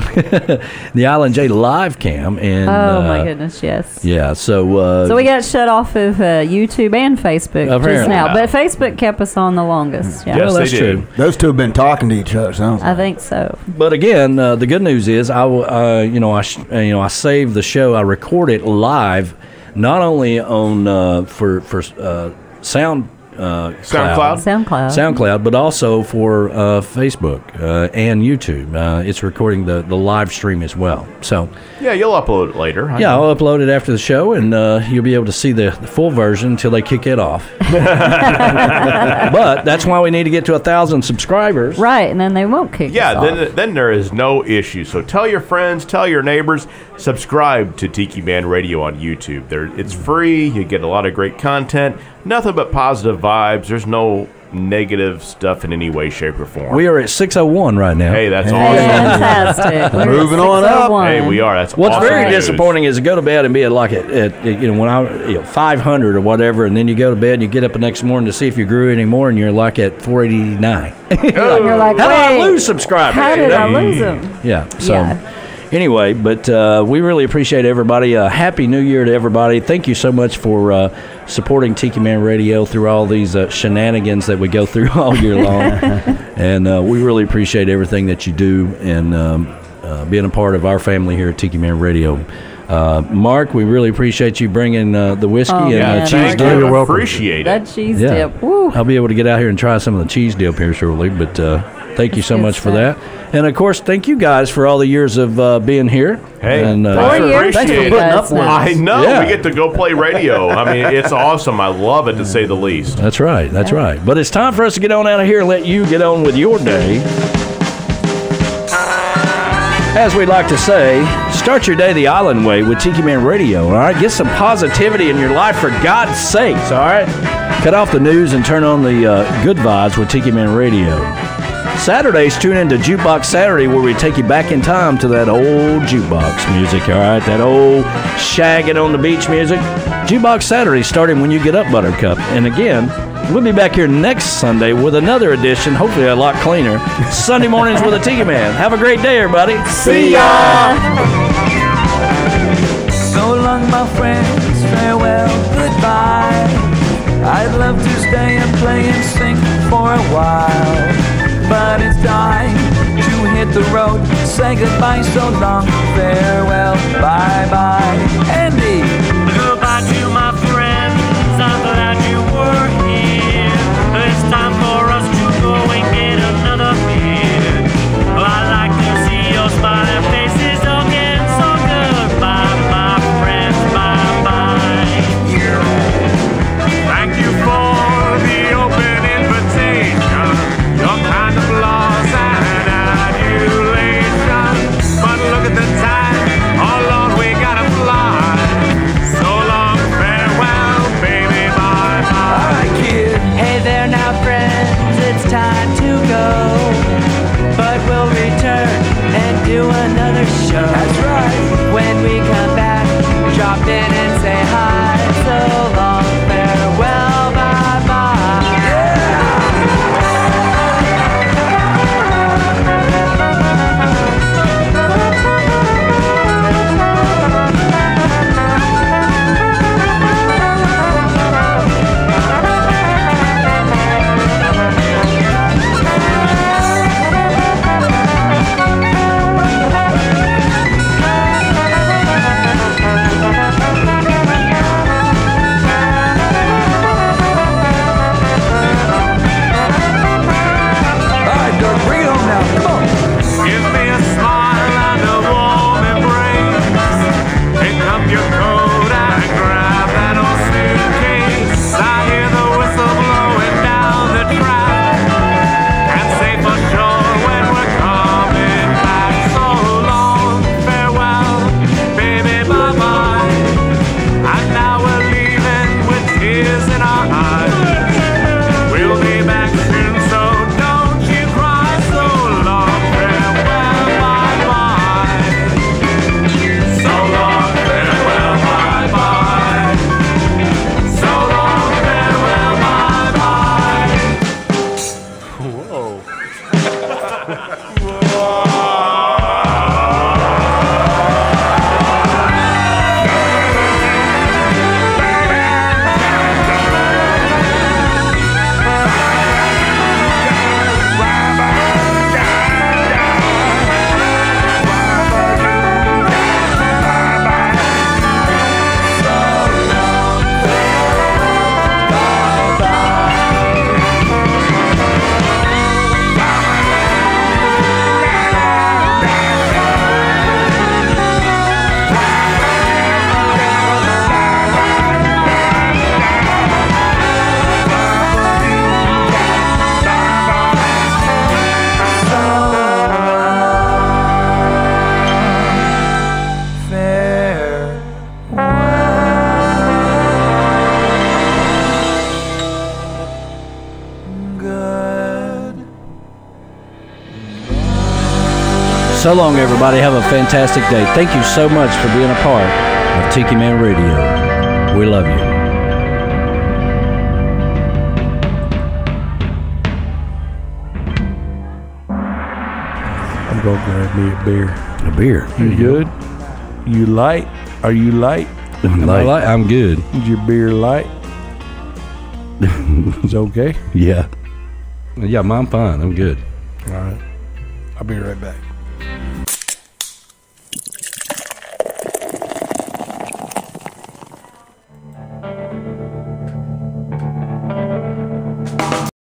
the Island Jay live cam. And, Oh my uh, goodness, yes. Yeah, so. Uh, So we got shut off of uh, YouTube and Facebook just Apparently. now, but Facebook kept us on the longest. Yeah, well, that's true. Those two have been talking to each other. Sounds I think so. But again, uh, the good news is I, uh, you know, I, sh- uh, you know, I saved the show. I record it live, not only on uh, for for uh, sound. Uh, SoundCloud? cloud- SoundCloud. SoundCloud, but also for uh, Facebook uh, and YouTube. Uh, it's recording the, the live stream as well. So, Yeah, you'll upload it later. I yeah, know. I'll upload it after the show, and uh, you'll be able to see the, the full version until they kick it off. (laughs) but that's why we need to get to a thousand subscribers. Right, and then they won't kick Yeah, us off. then then there is no issue. So tell your friends, tell your neighbors, subscribe to Tiki Man Radio on YouTube. There, it's free. You get a lot of great content. Nothing but positive vibes. There's no negative stuff in any way, shape, or form. We are at 601 right now. Hey, that's Hey. awesome. Fantastic. Moving on up. Oh hey, we are. That's What's awesome very news. disappointing is to go to bed and be at like at, at you know when I you know 500 or whatever, and then you go to bed and you get up the next morning to see if you grew any more, and you're like at 489. You're like, how did I lose subscribers? How You did know? I lose hmm. them? Yeah. So. Yeah. Anyway, but uh, we really appreciate everybody. Uh, Happy New Year to everybody. Thank you so much for uh, supporting Tiki Man Radio through all these uh, shenanigans that we go through (laughs) all year long. (laughs) and uh, we really appreciate everything that you do and um, uh, being a part of our family here at Tiki Man Radio. Uh, Mark, we really appreciate you bringing uh, the whiskey Oh, and man, uh, cheese dip. you. Appreciate it. That cheese Yeah. dip. Woo. I'll be able to get out here and try some of the cheese dip here shortly. But uh, thank you so much for that. And of course, thank you guys for all the years of uh, being here. Hey, and, uh, I Four years appreciate for it. you guys now. I know. Yeah. We get to go play radio. I mean, it's awesome. I love it to say the least. That's right. That's right. But it's time for us to get on out of here and let you get on with your day. As we like to say, start your day the island way with Tiki Man Radio. All right, get some positivity in your life for God's sakes. All right, cut off the news and turn on the uh, good vibes with Tiki Man Radio. Saturdays, tune into Jukebox Saturday, where we take you back in time to that old jukebox music. All right, that old shagging on the beach music. Jukebox Saturday, starting when you get up, Buttercup. And again, we'll be back here next Sunday with another edition, hopefully a lot cleaner. Sunday mornings with a Tiki Man. Have a great day, everybody. See ya. So long, my friends, farewell, goodbye. I'd love to stay and play and sing for a while. But it's time to hit the road. Say goodbye, so long, farewell, bye bye. So long, everybody. Have a fantastic day. Thank you so much for being a part of Tiki Man Radio. We love you. I'm gonna grab me a beer. A beer. You good? You light? Are you light? Am I light? I'm good. Is your beer light? (laughs) It's okay. Yeah. Yeah, mine fine. I'm good.